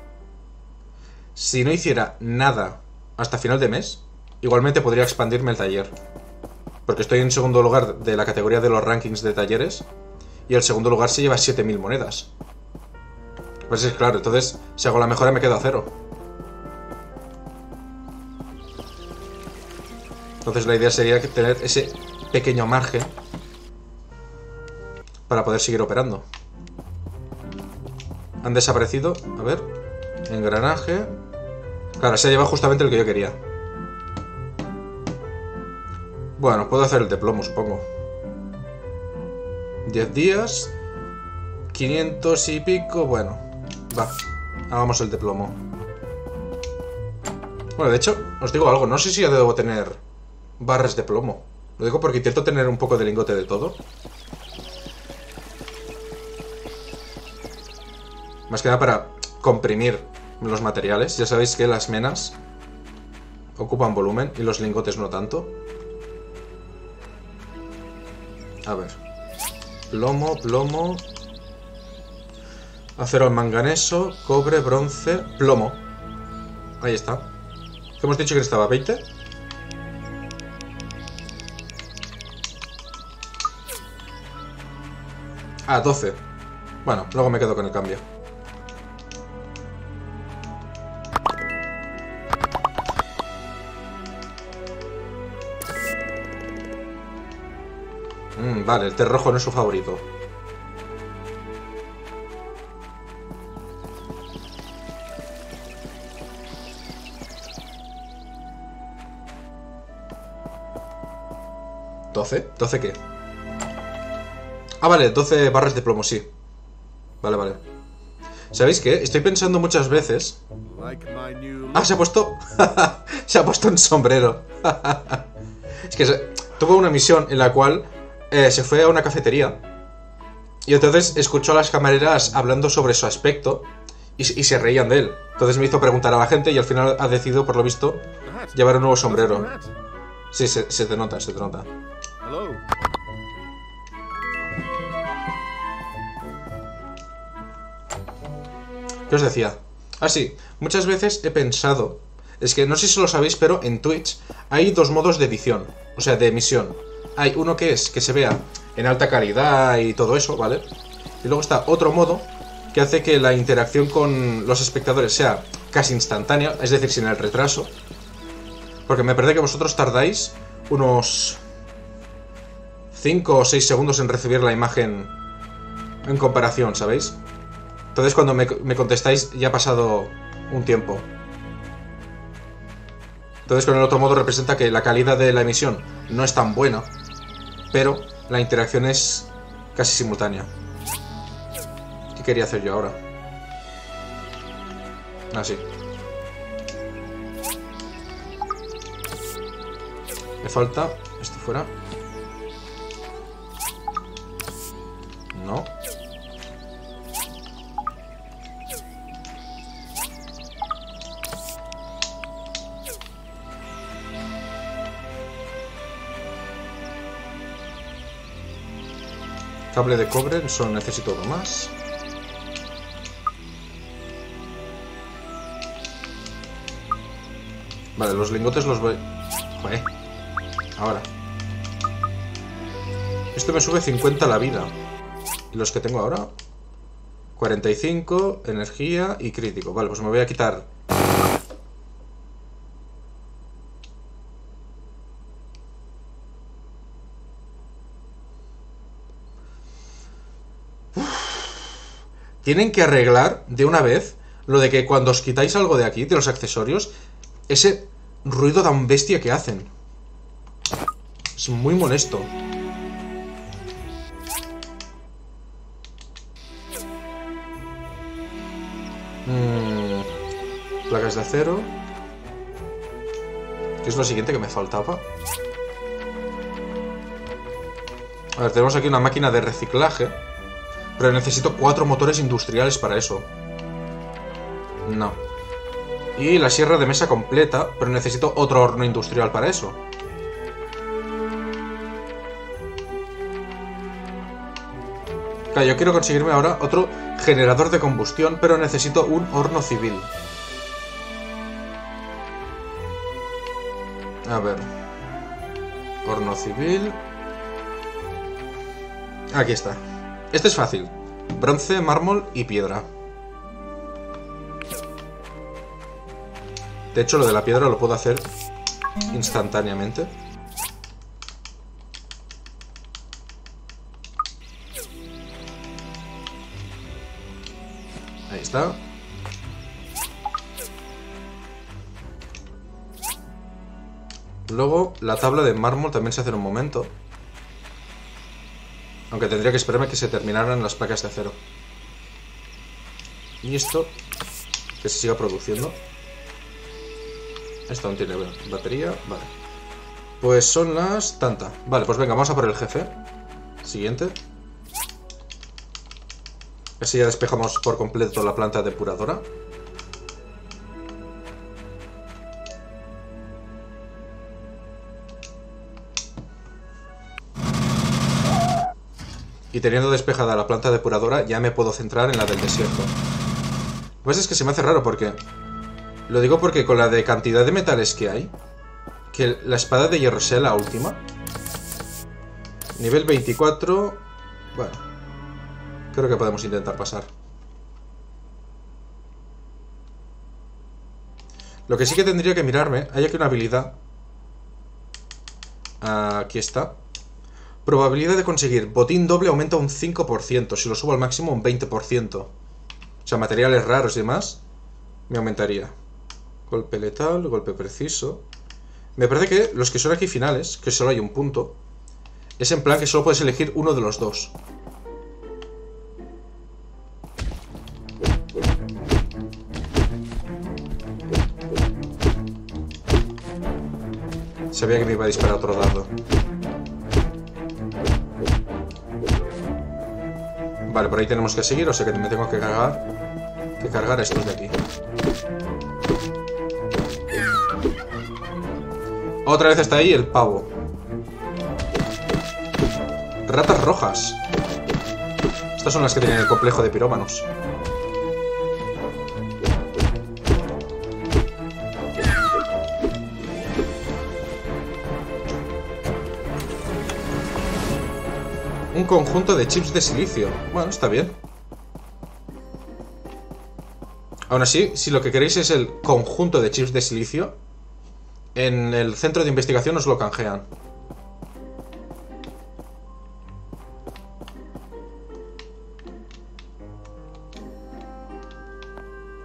Si no hiciera nada hasta final de mes, igualmente podría expandirme el taller. Porque estoy en segundo lugar de la categoría de los rankings de talleres. Y el segundo lugar se lleva 7000 monedas. Pues es claro, entonces si hago la mejora me quedo a cero. Entonces la idea sería tener ese pequeño margen para poder seguir operando. Han desaparecido, a ver, engranaje. Claro, se ha llevado justamente el que yo quería. Bueno, puedo hacer el de plomo, supongo. 10 días. 500 y pico, bueno. Va, hagamos el de plomo. Bueno, de hecho, os digo algo, no sé si ya debo tener barras de plomo. Lo digo porque intento tener un poco de lingote de todo. Más que nada para comprimir los materiales. Ya sabéis que las menas ocupan volumen y los lingotes no tanto. A ver. Plomo, plomo. Acero manganeso, cobre, bronce, plomo. Ahí está. ¿Qué hemos dicho que estaba? ¿20? Ah, 12. Bueno, luego me quedo con el cambio. Mm, vale, el té rojo no es su favorito. ¿12? ¿12 qué? Ah, vale, 12 barras de plomo, sí. Vale, vale. ¿Sabéis qué? Estoy pensando muchas veces... Ah, se ha puesto... se ha puesto un sombrero. es que se... tuvo una misión en la cual eh, se fue a una cafetería y entonces escuchó a las camareras hablando sobre su aspecto y, y se reían de él. Entonces me hizo preguntar a la gente y al final ha decidido, por lo visto, llevar un nuevo sombrero. Sí, se, se te nota, se te nota. ¿Qué os decía? Ah, sí, muchas veces he pensado es que no sé si lo sabéis, pero en Twitch hay dos modos de edición, o sea, de emisión. Hay uno que es que se vea en alta calidad y todo eso, ¿vale? Y luego está otro modo que hace que la interacción con los espectadores sea casi instantánea, es decir, sin el retraso. Porque me parece que vosotros tardáis unos 5 o 6 segundos en recibir la imagen en comparación, ¿sabéis? Entonces cuando me, contestáis ya ha pasado un tiempo. Entonces con el otro modo representa que la calidad de la emisión no es tan buena, pero la interacción es casi simultánea. ¿Qué quería hacer yo ahora? Ah, sí. Me falta esto fuera. No. Cable de cobre, solo necesito uno más. Vale, los lingotes los voy... Ahora. Esto me sube 50 la vida. ¿Y los que tengo ahora? 45, energía y crítico. Vale, pues me voy a quitar... Tienen que arreglar de una vez lo de que cuando os quitáis algo de aquí, de los accesorios, ese ruido tan bestia que hacen. Es muy molesto. ¿Qué es lo siguiente que me faltaba? A ver, tenemos aquí una máquina de reciclaje. Pero necesito cuatro motores industriales para eso. No. Y la sierra de mesa completa, pero necesito otro horno industrial para eso. Claro, yo quiero conseguirme ahora otro generador de combustión, pero necesito un horno civil. A ver. Horno civil. Aquí está. Este es fácil. Bronce, mármol y piedra. De hecho, lo de la piedra lo puedo hacer instantáneamente. Ahí está. Luego, la tabla de mármol también se hace en un momento. Aunque tendría que esperarme que se terminaran las placas de acero. Y esto, que se siga produciendo. Esto aún tiene batería, vale. Pues son las tanta. Vale, pues venga, vamos a por el jefe. Siguiente. Así ya despejamos por completo la planta depuradora. Y teniendo despejada la planta depuradora, ya me puedo centrar en la del desierto. Pasa es que se me hace raro porque... Lo digo porque con la de cantidad de metales que hay... Que la espada de hierro sea la última... Nivel 24... Bueno... Creo que podemos intentar pasar. Lo que sí que tendría que mirarme... Hay aquí una habilidad... Aquí está. Probabilidad de conseguir botín doble aumenta un 5%. Si lo subo al máximo, un 20%. O sea, materiales raros y demás, me aumentaría. Golpe letal, golpe preciso. Me parece que los que son aquí finales, que solo hay un punto, es en plan que solo puedes elegir uno de los dos. Sabía que me iba a disparar otro dado. Vale, por ahí tenemos que seguir, o sea que me tengo que cargar que cargar estos de aquí. Otra vez está ahí el pavo. Ratas rojas. Estas son las que tienen el complejo de pirómanos. Conjunto de chips de silicio. Bueno, está bien. Aún así, si lo que queréis es el conjunto de chips de silicio, en el centro de investigación os lo canjean.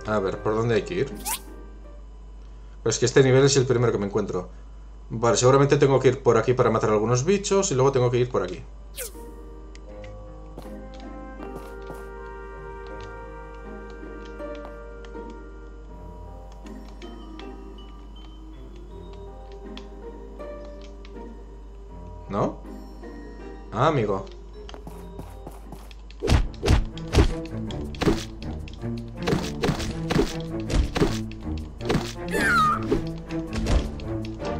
A ver, ¿por dónde hay que ir? Pues que este nivel es el primero que me encuentro. Vale, seguramente tengo que ir por aquí para matar algunos bichos y luego tengo que ir por aquí. ¿No? Ah, amigo.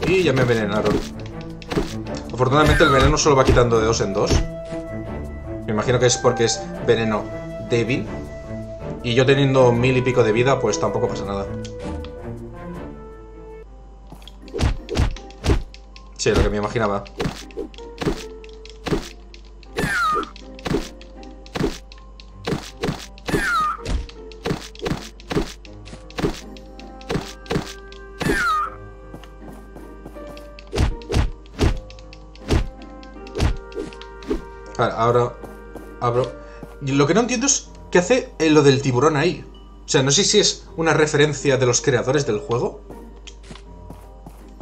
Y ya me envenenaron. Afortunadamente el veneno solo va quitando de dos en dos. Me imagino que es porque es veneno débil. Y yo teniendo mil y pico de vida, pues tampoco pasa nada. Sí, lo que me imaginaba. Vale, ahora abro. Lo que no entiendo es qué hace eh, lo del tiburón ahí. O sea, no sé si es una referencia de los creadores del juego.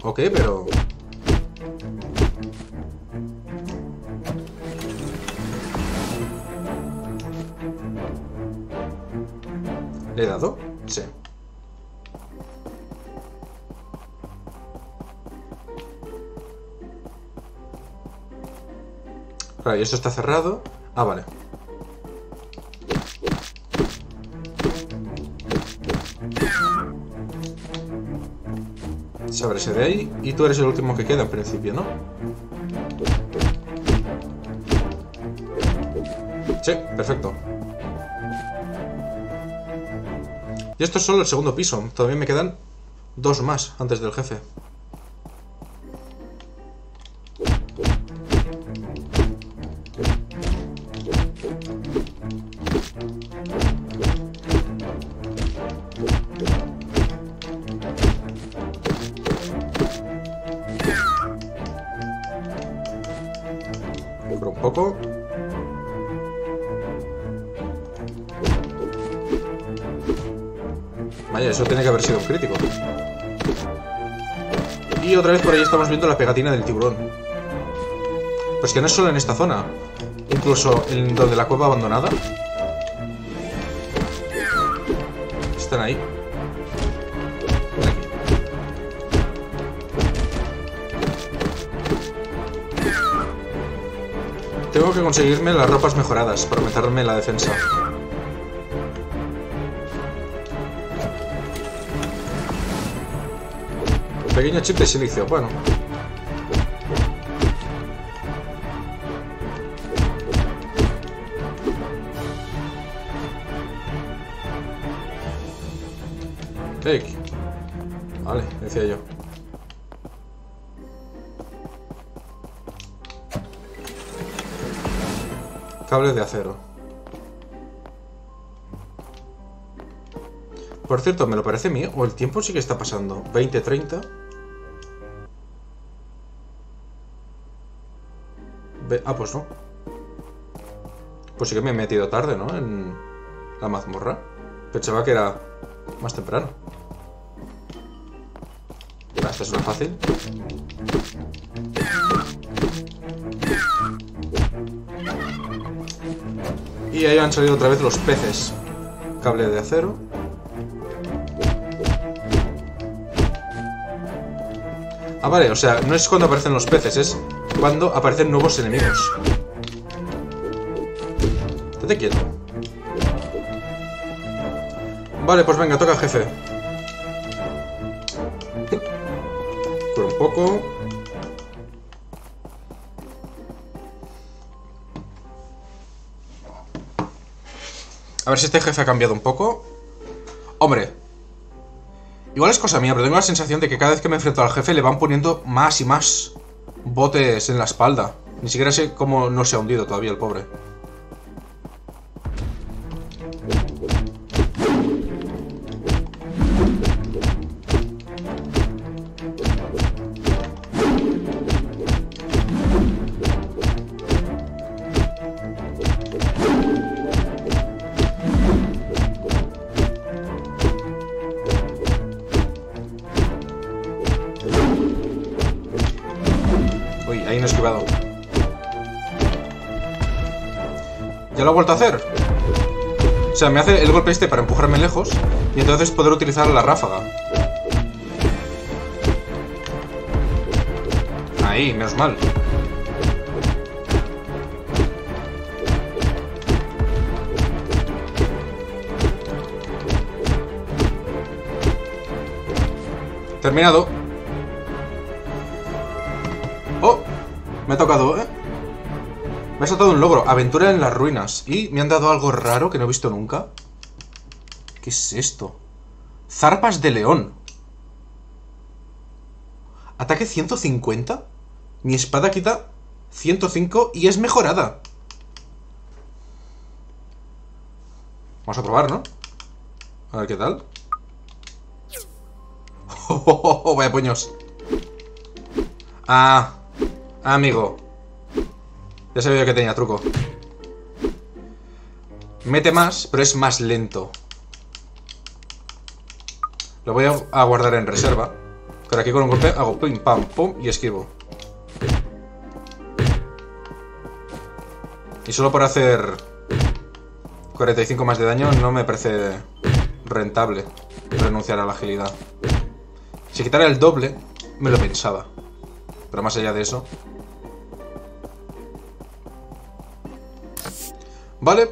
Ok, pero... ¿Le he dado? Sí. Y esto está cerrado. Ah, vale. Se abre ese de ahí. Y tú eres el último que queda en principio, ¿no? Sí, perfecto. Y esto es solo el segundo piso. Todavía me quedan dos más antes del jefe. Vaya, eso tiene que haber sido un crítico. Y otra vez por ahí estamos viendo la pegatina del tiburón. Pues que no es solo en esta zona. Incluso en donde la cueva abandonada. Están ahí. Tengo que conseguirme las ropas mejoradas para aumentarme la defensa. Pequeño chip de silicio, bueno. Fake. Vale, decía yo. Cable de acero. Por cierto, ¿me lo parece a mí? ¿O el tiempo sí que está pasando? ¿20, 30? Ve- ah, pues no. Pues sí que me he metido tarde, ¿no? En la mazmorra. Pensaba que era más temprano. Va, esta es una fácil. Y ahí han salido otra vez los peces. Cable de acero. Ah, vale, o sea, no es cuando aparecen los peces, es cuando aparecen nuevos enemigos. Estate quieto. Vale, pues venga, toca jefe. Cura un poco. A ver si este jefe ha cambiado un poco. Hombre. Igual es cosa mía, pero tengo la sensación de que cada vez que me enfrento al jefe le van poniendo más y más botes en la espalda. Ni siquiera sé cómo no se ha hundido todavía el pobre. Vuelto a hacer? O sea, me hace el golpe este para empujarme lejos y entonces poder utilizar la ráfaga. Ahí, menos mal. Terminado. Oh, me ha tocado, ¿eh? Me ha saltado un logro, aventura en las ruinas. Y me han dado algo raro que no he visto nunca. ¿Qué es esto? Zarpas de león. Ataque 150. Mi espada quita 105 y es mejorada. Vamos a probar, ¿no? A ver qué tal. Oh, oh, oh, vaya puños. Ah, amigo. Ya sabía que tenía truco. Mete más, pero es más lento. Lo voy a- guardar en reserva. Pero aquí con un golpe hago pim, pam, pum y esquivo. Y solo por hacer 45 más de daño no me parece rentable renunciar a la agilidad. Si quitara el doble, me lo pensaba. Pero más allá de eso... Vale,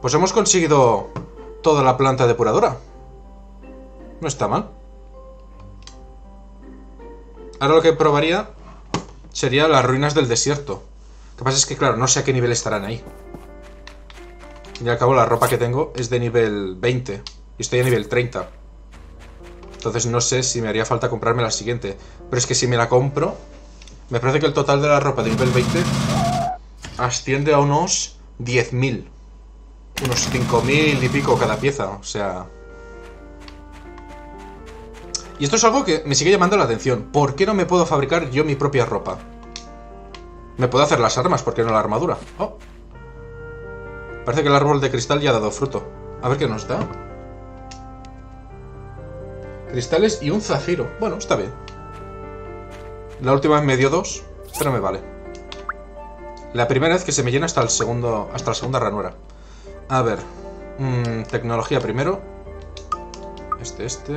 pues hemos conseguido toda la planta depuradora. No está mal. Ahora lo que probaría sería las ruinas del desierto. Lo que pasa es que, claro, no sé a qué nivel estarán ahí. Y al cabo la ropa que tengo es de nivel 20 y estoy a nivel 30. Entonces no sé si me haría falta comprarme la siguiente. Pero es que si me la compro, me parece que el total de la ropa de nivel 20 asciende a unos 10.000. Unos 5.000 y pico cada pieza. O sea... Y esto es algo que me sigue llamando la atención. ¿Por qué no me puedo fabricar yo mi propia ropa? Me puedo hacer las armas, ¿por qué no la armadura? Oh. Parece que el árbol de cristal ya ha dado fruto. A ver qué nos da. Cristales y un zafiro. Bueno, está bien. La última vez me dio dos, pero me vale. La primera vez que se me llena hasta el segundo. hasta la segunda ranura. A ver. mm, tecnología primero. Este, este.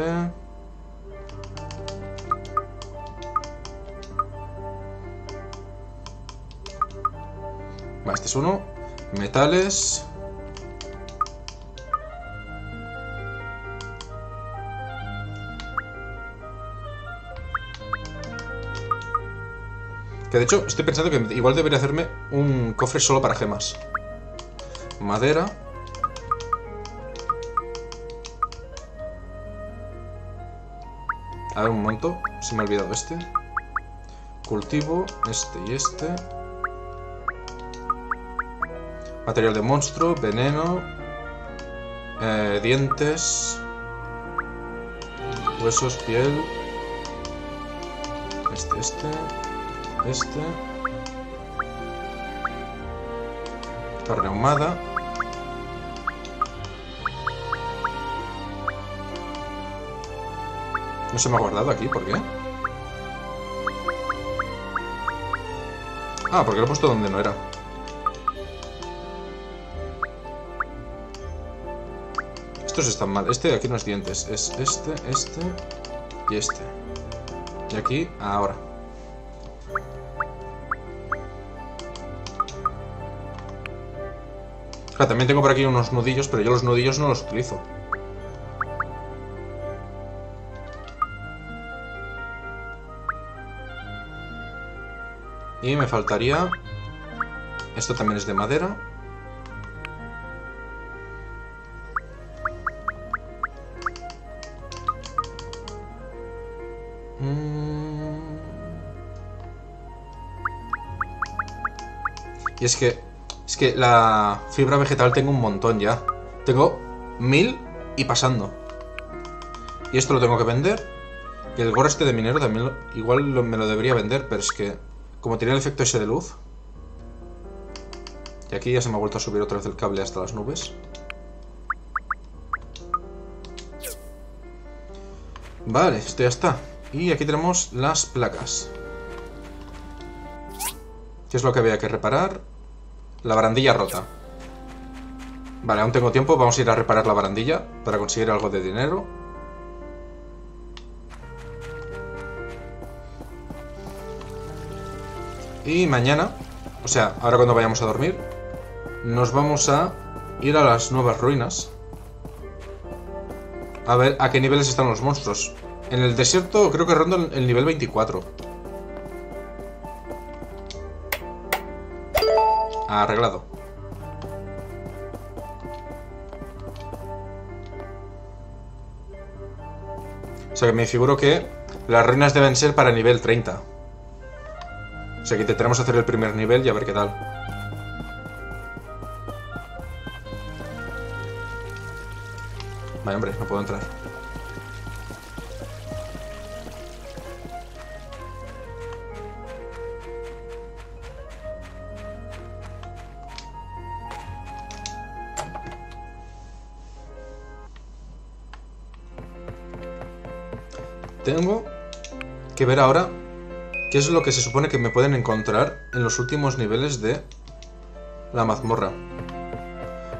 Va, este es uno. Metales. Que de hecho estoy pensando que igual debería hacerme un cofre solo para gemas. Madera. A ver, un momento. Se me ha olvidado este. Cultivo, este y este. Material de monstruo, veneno. eh, dientes. Huesos, piel. Este, este. Este. Carne ahumada. No se me ha guardado aquí, ¿por qué? Ah, porque lo he puesto donde no era. Estos están mal. Este de aquí no es dientes. Es este, este y este. Y aquí, ahora. También tengo por aquí unos nudillos, pero yo los nudillos no los utilizo. Y me faltaría... Esto también es de madera. Mm. Y es que... Es que la fibra vegetal tengo un montón ya. Tengo mil y pasando. Y esto lo tengo que vender. Y el gorro este de minero también igual me lo debería vender, pero es que... Como tiene el efecto ese de luz... Y aquí ya se me ha vuelto a subir otra vez el cable hasta las nubes. Vale, esto ya está. Y aquí tenemos las placas. ¿Qué es lo que había que reparar? La barandilla rota. Vale, aún tengo tiempo. Vamos a ir a reparar la barandilla para conseguir algo de dinero. Y mañana, o sea, ahora cuando vayamos a dormir, nos vamos a ir a las nuevas ruinas. A ver a qué niveles están los monstruos. En el desierto creo que rondan el nivel 24. Arreglado. O sea que me figuro que las ruinas deben ser para nivel 30. O sea que intentaremos hacer el primer nivel y a ver qué tal. Vaya hombre, no puedo entrar. Tengo que ver ahora qué es lo que se supone que me pueden encontrar en los últimos niveles de la mazmorra.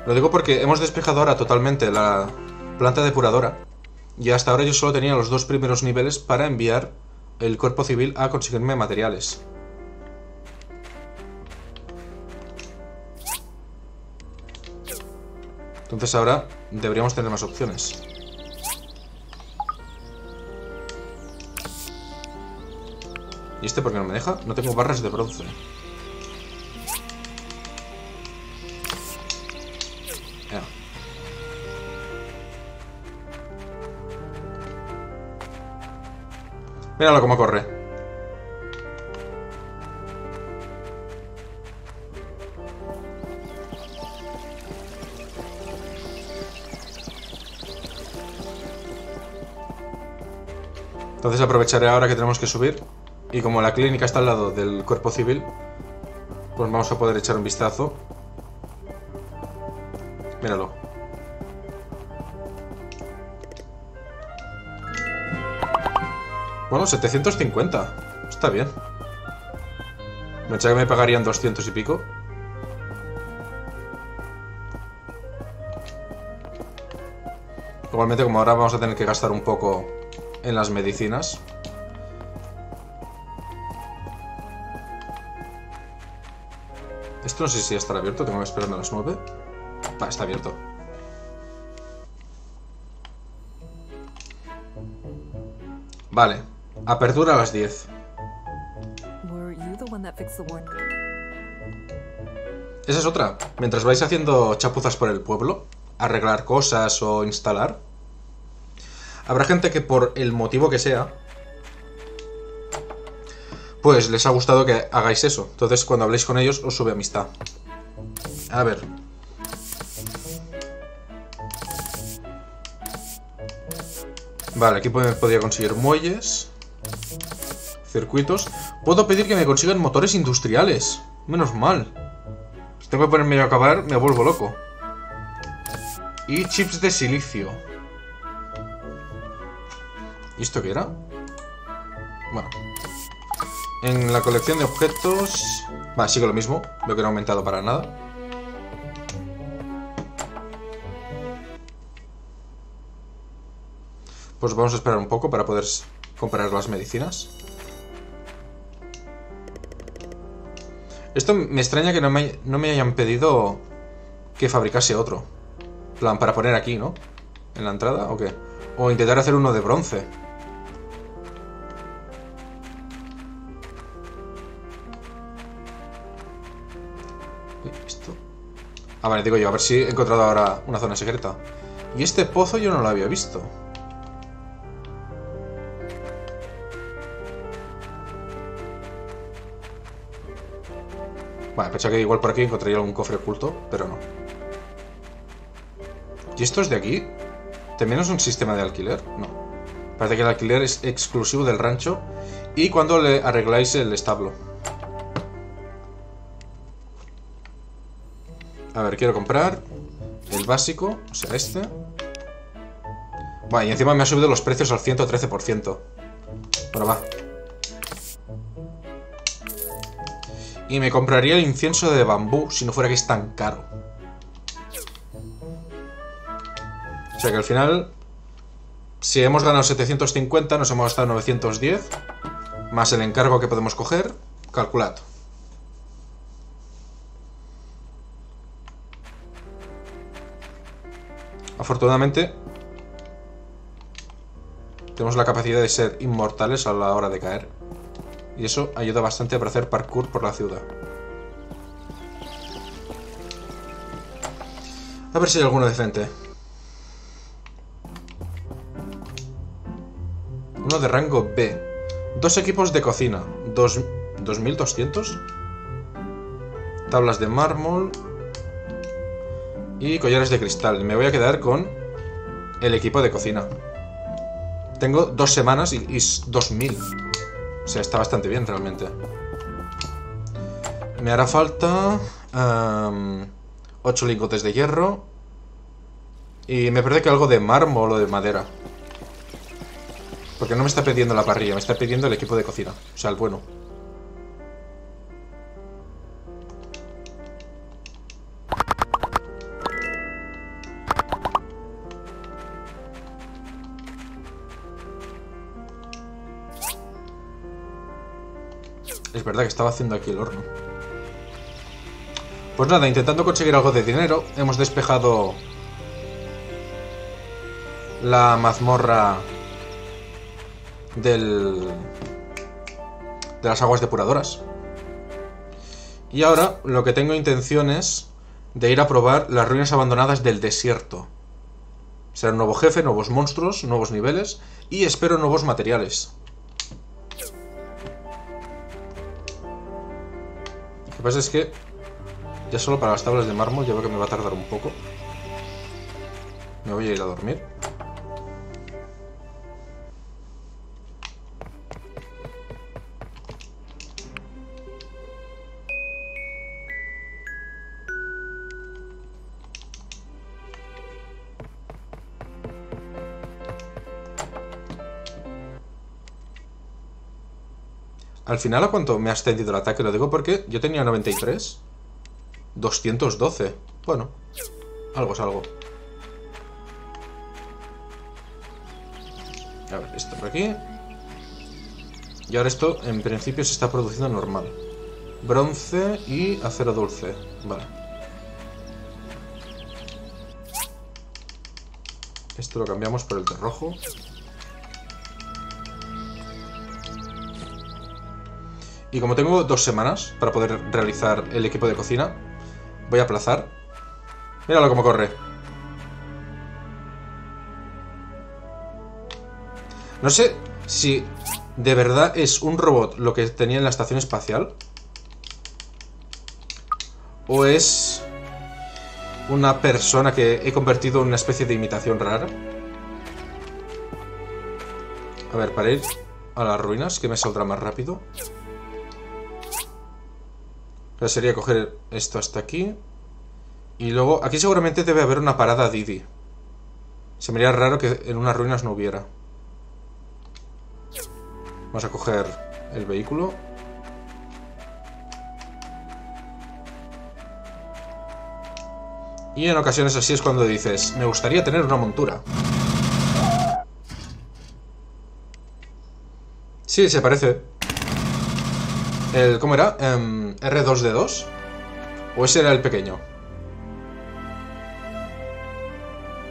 Lo digo porque hemos despejado ahora totalmente la planta depuradora y hasta ahora yo solo tenía los dos primeros niveles para enviar el cuerpo civil a conseguirme materiales. Entonces ahora deberíamos tener más opciones. ¿Y este por qué no me deja? No tengo barras de bronce. Míralo cómo corre. Entonces aprovecharé ahora que tenemos que subir. Y como la clínica está al lado del cuerpo civil, pues vamos a poder echar un vistazo. Míralo. Bueno, 750. Está bien. Me que me pagarían 200 y pico. Igualmente, como ahora vamos a tener que gastar un poco en las medicinas. Esto no sé si estará abierto, tengo que esperar a las 9. Va, está abierto. Vale, apertura a las 10. Were you the one that fixed the warning? Esa es otra. Mientras vais haciendo chapuzas por el pueblo, arreglar cosas o instalar, habrá gente que por el motivo que sea, pues les ha gustado que hagáis eso. Entonces cuando habléis con ellos os sube amistad. A ver. Vale, aquí pod- podría conseguir muelles. Circuitos. Puedo pedir que me consigan motores industriales. Menos mal. Si tengo que ponerme a acabar, me vuelvo loco. Y chips de silicio. ¿Y esto qué era? Bueno. En la colección de objetos... Va, sigue lo mismo. Veo que no ha aumentado para nada. Pues vamos a esperar un poco para poder comprar las medicinas. Esto me extraña que no me, no me hayan pedido que fabricase otro. Plan, para poner aquí, ¿no? En la entrada, ¿o qué? O intentar hacer uno de bronce. Ah, vale, digo yo, a ver si he encontrado ahora una zona secreta. Y este pozo yo no lo había visto. Bueno, pensaba que igual por aquí encontraría algún cofre oculto, pero no. ¿Y estos de aquí? ¿También un sistema de alquiler? No. Parece que el alquiler es exclusivo del rancho y cuando le arregláis el establo. A ver, quiero comprar el básico, o sea, este. Bueno, y encima me ha subido los precios al 113%. Bueno, va. Y me compraría el incienso de bambú si no fuera que es tan caro. O sea que al final, si hemos ganado 750, nos hemos gastado 910, más el encargo que podemos coger, calculad. Afortunadamente, tenemos la capacidad de ser inmortales a la hora de caer. Y eso ayuda bastante para hacer parkour por la ciudad. A ver si hay alguno decente. Uno de rango B. Dos equipos de cocina. Dos, 2200. Tablas de mármol. Y collares de cristal. Me voy a quedar con el equipo de cocina. Tengo dos semanas y, y 2000. O sea, está bastante bien realmente. Me hará falta... Um, 8 lingotes de hierro. Y me parece que algo de mármol o de madera. Porque no me está pidiendo la parrilla, me está pidiendo el equipo de cocina. O sea, el bueno. Es verdad que estaba haciendo aquí el horno. Pues nada, intentando conseguir algo de dinero, hemos despejado la mazmorra del de las aguas depuradoras. Y ahora lo que tengo intención es de ir a probar las ruinas abandonadas del desierto. Será un nuevo jefe, nuevos monstruos, nuevos niveles y espero nuevos materiales. Que pasa es que ya solo para las tablas de mármol ya veo que me va a tardar un poco. Me voy a ir a dormir. Al final, ¿a cuánto me ha extendido el ataque? Lo digo porque yo tenía 93. 212. Bueno, algo es algo. A ver, esto por aquí. Y ahora esto, en principio, se está produciendo normal. Bronce y acero dulce. Vale. Esto lo cambiamos por el de rojo. Y como tengo dos semanas para poder realizar el equipo de cocina, voy a aplazar. Míralo cómo corre. No sé si de verdad es un robot lo que tenía en la estación espacial. O es una persona que he convertido en una especie de imitación rara. A ver, para ir a las ruinas, que me saldrá más rápido. Sería coger esto hasta aquí. Y luego, aquí seguramente debe haber una parada Didi. Se me haría raro que en unas ruinas no hubiera. Vamos a coger el vehículo. Y en ocasiones así es cuando dices, me gustaría tener una montura. Sí, se parece. El, ¿Cómo era? Em, ¿R2D2? ¿O ese era el pequeño?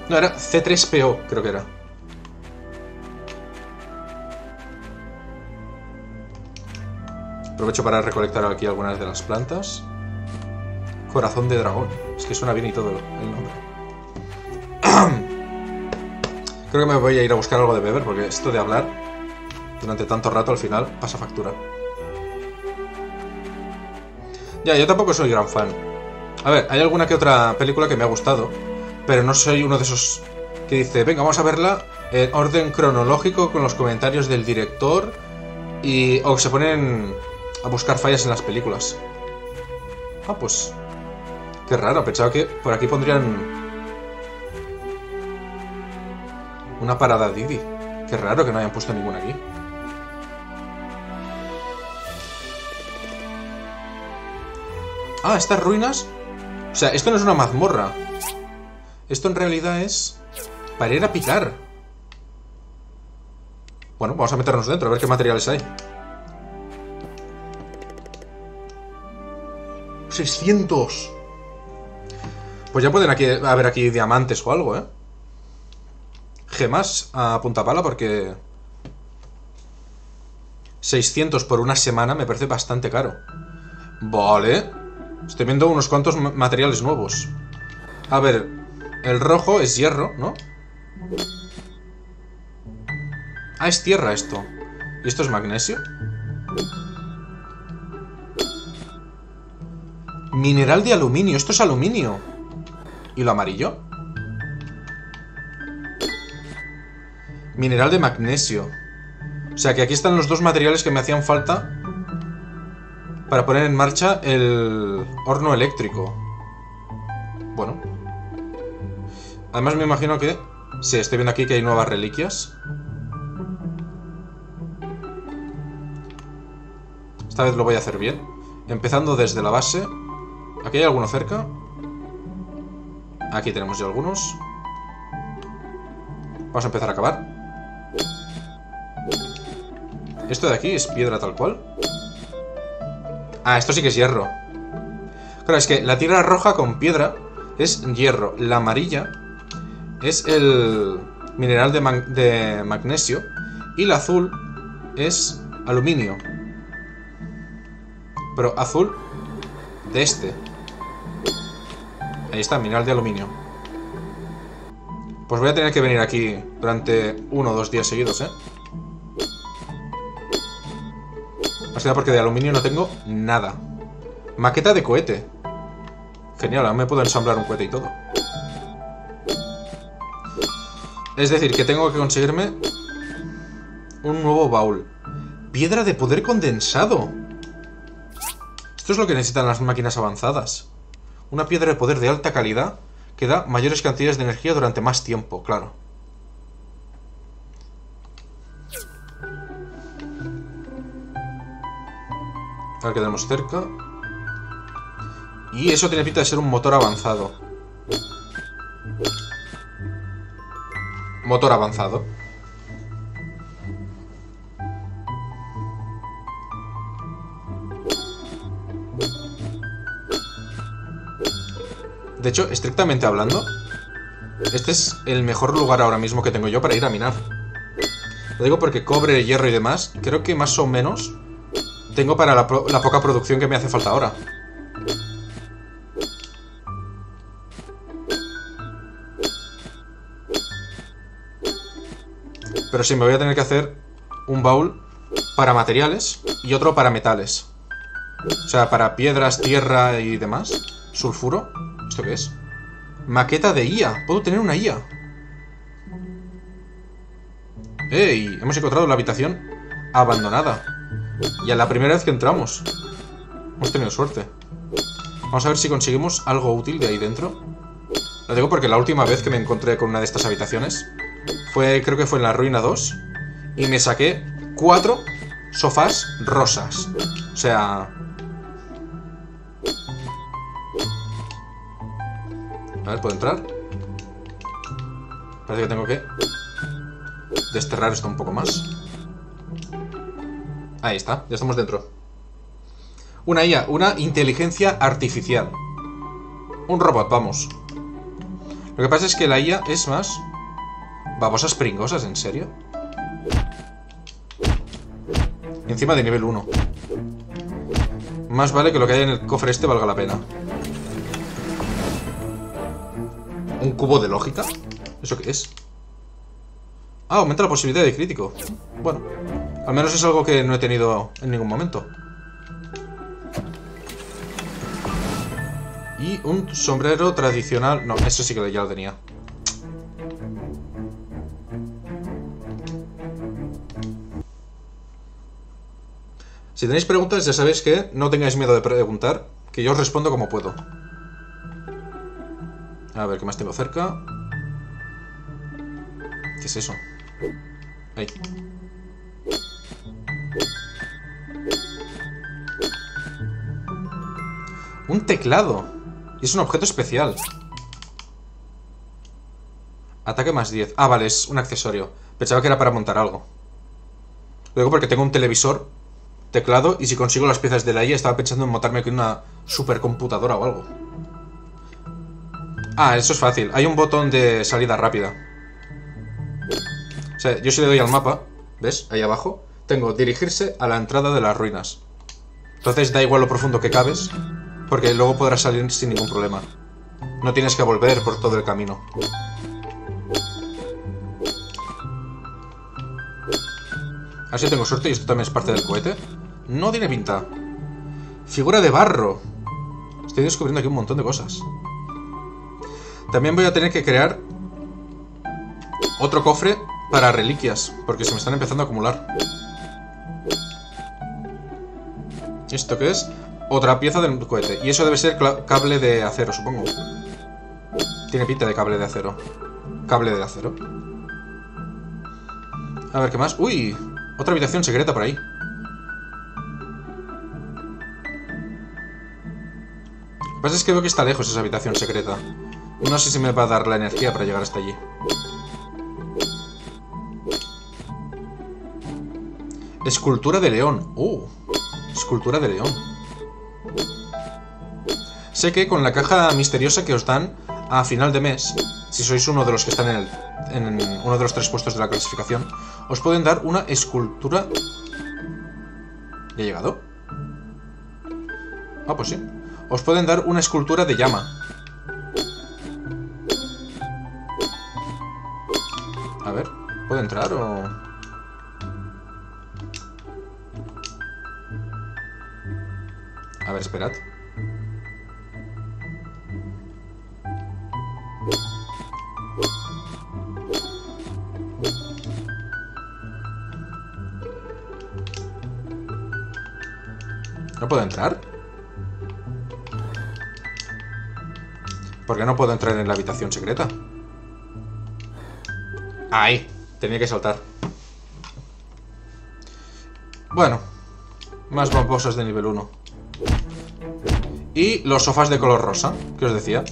No, era C3PO, creo que era. Aprovecho para recolectar aquí algunas de las plantas. Corazón de dragón. Es que suena bien y todo el nombre. Creo que me voy a ir a buscar algo de beber porque esto de hablar durante tanto rato al final pasa factura. Ya, yo tampoco soy gran fan. A ver, hay alguna que otra película que me ha gustado, pero no soy uno de esos que dice, venga, vamos a verla en orden cronológico con los comentarios del director y o que se ponen a buscar fallas en las películas. Ah, pues qué raro, pensaba que por aquí pondrían una parada Didi. Qué raro que no hayan puesto ninguna aquí. Ah, estas ruinas. O sea, esto no es una mazmorra. Esto en realidad es para ir a picar. Bueno, vamos a meternos dentro, a ver qué materiales hay. 600. Pues ya pueden aquí, haber aquí diamantes o algo, ¿eh? Gemas a punta pala porque... 600 por una semana me parece bastante caro. Vale. Estoy viendo unos cuantos ma- materiales nuevos. A ver, el rojo es hierro, ¿no? Ah, es tierra esto. ¿Y esto es magnesio? Mineral de aluminio. Esto es aluminio. ¿Y lo amarillo? Mineral de magnesio. O sea que aquí están los dos materiales que me hacían falta para poner en marcha el horno eléctrico. Bueno. Además me imagino que... Sí, estoy viendo aquí que hay nuevas reliquias. Esta vez lo voy a hacer bien. Empezando desde la base. ¿Aquí hay alguno cerca? Aquí tenemos ya algunos. Vamos a empezar a acabar. Esto de aquí es piedra tal cual. Ah, esto sí que es hierro. Claro, es que la tierra roja con piedra es hierro. La amarilla es el mineral de, mag- de magnesio. Y la azul es aluminio. Pero azul de este. Ahí está, mineral de aluminio. Pues voy a tener que venir aquí durante uno o dos días seguidos, ¿eh? Más que nada porque de aluminio no tengo nada. Maqueta de cohete. Genial, ahora me puedo ensamblar un cohete y todo. Es decir, que tengo que conseguirme un nuevo baúl. Piedra de poder condensado. Esto es lo que necesitan las máquinas avanzadas. Una piedra de poder de alta calidad que da mayores cantidades de energía durante más tiempo, claro. A ver qué tenemos cerca. Y eso tiene pinta de ser un motor avanzado. Motor avanzado. De hecho, estrictamente hablando, este es el mejor lugar ahora mismo que tengo yo para ir a minar. Lo digo porque cobre, hierro y demás, creo que más o menos tengo para la, poca producción que me hace falta ahora. Pero sí, me voy a tener que hacer un baúl para materiales y otro para metales. O sea, para piedras, tierra y demás. Sulfuro. ¿Esto qué es? Maqueta de IA. Puedo tener una IA. ¡Ey! Hemos encontrado la habitación abandonada. Y a la primera vez que entramos. Hemos tenido suerte. Vamos a ver si conseguimos algo útil de ahí dentro. Lo digo porque la última vez que me encontré con una de estas habitaciones fue, creo que fue en la Ruina 2. Y me saqué cuatro sofás rosas. O sea... A ver, ¿puedo entrar? Parece que tengo que desterrar esto un poco más. Ahí está, ya estamos dentro. Una IA, una inteligencia artificial. Un robot, vamos. Lo que pasa es que la IA es más... Babosas pringosas, ¿en serio? Encima de nivel 1. Más vale que lo que hay en el cofre este valga la pena. ¿Un cubo de lógica? ¿Eso qué es? Ah, aumenta la posibilidad de crítico. Bueno, al menos es algo que no he tenido en ningún momento. Y un sombrero tradicional... No, eso sí que ya lo tenía. Si tenéis preguntas, ya sabéis que no tengáis miedo de preguntar, que yo os respondo como puedo. A ver, ¿qué más tengo cerca? ¿Qué es eso? Ahí. Un teclado. Y es un objeto especial. Ataque más 10. Ah, vale, es un accesorio. Pensaba que era para montar algo. Luego porque tengo un televisor, teclado, y si consigo las piezas de la IA estaba pensando en montarme con una supercomputadora o algo. Ah, eso es fácil. Hay un botón de salida rápida. O sea, yo si le doy al mapa, ¿ves? Ahí abajo, tengo dirigirse a la entrada de las ruinas. Entonces da igual lo profundo que cabes, porque luego podrás salir sin ningún problema. No tienes que volver por todo el camino. Así tengo suerte y esto también es parte del cohete. No tiene pinta. Figura de barro. Estoy descubriendo aquí un montón de cosas. También voy a tener que crear otro cofre para reliquias, porque se me están empezando a acumular. ¿Esto qué es? Otra pieza del cohete. Y eso debe ser cable de acero, supongo. Tiene pinta de cable de acero. Cable de acero. A ver, ¿qué más? ¡Uy! Otra habitación secreta por ahí. Lo que pasa es que veo que está lejos esa habitación secreta. No sé si me va a dar la energía para llegar hasta allí. Escultura de león. ¡Uh! Escultura de león. Sé que con la caja misteriosa que os dan a final de mes, si sois uno de los que están en, el, en uno de los tres puestos de la clasificación, os pueden dar una escultura... ¿Ya ha llegado? Ah, pues sí. Os pueden dar una escultura de llama. A ver, ¿puedo entrar o...? A ver, esperad. ¿No puedo entrar? ¿Por qué no puedo entrar en la habitación secreta? Ahí, tenía que saltar. Bueno, más bambosas de nivel 1. Y los sofás de color rosa, que os decía.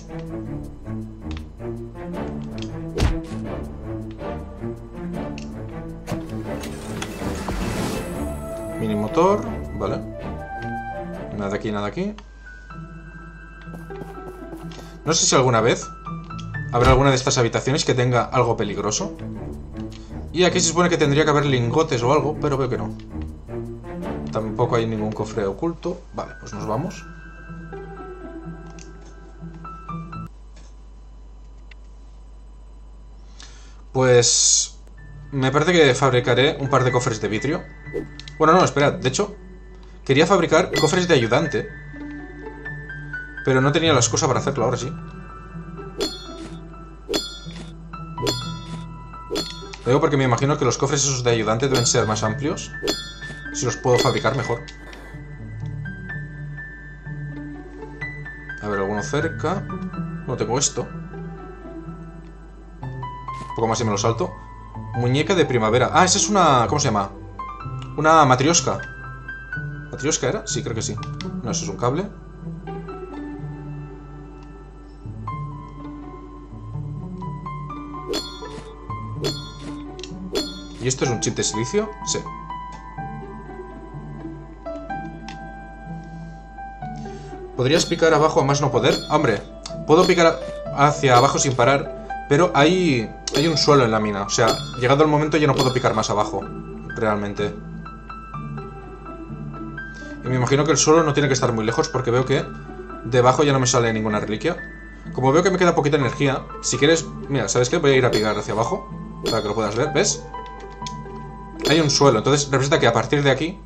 Mini motor, vale. Nada aquí, nada aquí. No sé si alguna vez habrá alguna de estas habitaciones que tenga algo peligroso. Y aquí se supone que tendría que haber lingotes o algo, pero veo que no. Tampoco hay ningún cofre oculto. Vale, pues nos vamos. Pues... Me parece que fabricaré un par de cofres de vidrio. Bueno, no, esperad. De hecho, quería fabricar cofres de ayudante. Pero no tenía la excusa para hacerlo, ahora sí. Lo digo porque me imagino que los cofres esos de ayudante deben ser más amplios. Si los puedo fabricar mejor. A ver, alguno cerca. No tengo esto. Poco más y me lo salto. Muñeca de primavera. Ah, esa es una... ¿Cómo se llama? Una matrioska. ¿Matrioska era? Sí, creo que sí. No, eso es un cable. ¿Y esto es un chip de silicio? Sí. ¿Podrías picar abajo a más no poder? Hombre, puedo picar hacia abajo sin parar, pero hay, hay un suelo en la mina. O sea, llegado el momento ya no puedo picar más abajo, realmente. Y me imagino que el suelo no tiene que estar muy lejos porque veo que debajo ya no me sale ninguna reliquia. Como veo que me queda poquita energía, si quieres... Mira, ¿sabes qué? Voy a ir a picar hacia abajo para que lo puedas ver, ¿ves? Hay un suelo, entonces representa que a partir de aquí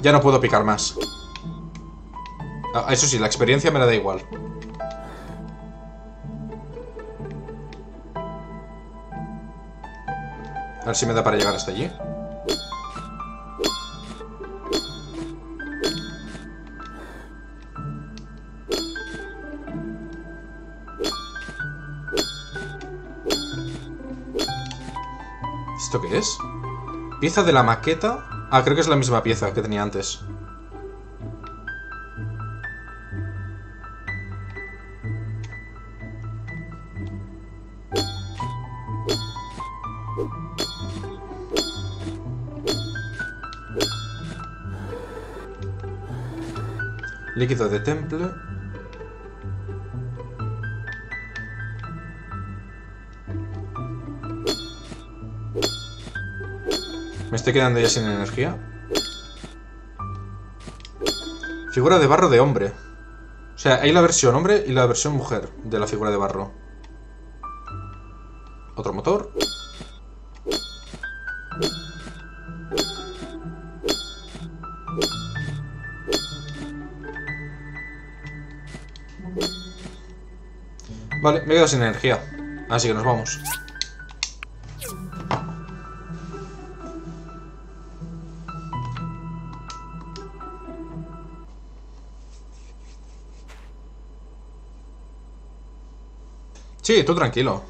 ya no puedo picar más. Ah, eso sí, la experiencia me la da igual. A ver si me da para llegar hasta allí. ¿Esto qué es? Pieza de la maqueta. Ah, creo que es la misma pieza que tenía antes. Líquido de temple. Me estoy quedando ya sin energía. Figura de barro de hombre. O sea, hay la versión hombre y la versión mujer de la figura de barro. Otro motor. Vale, me he quedado sin energía. Así que nos vamos. Sí, tú tranquilo.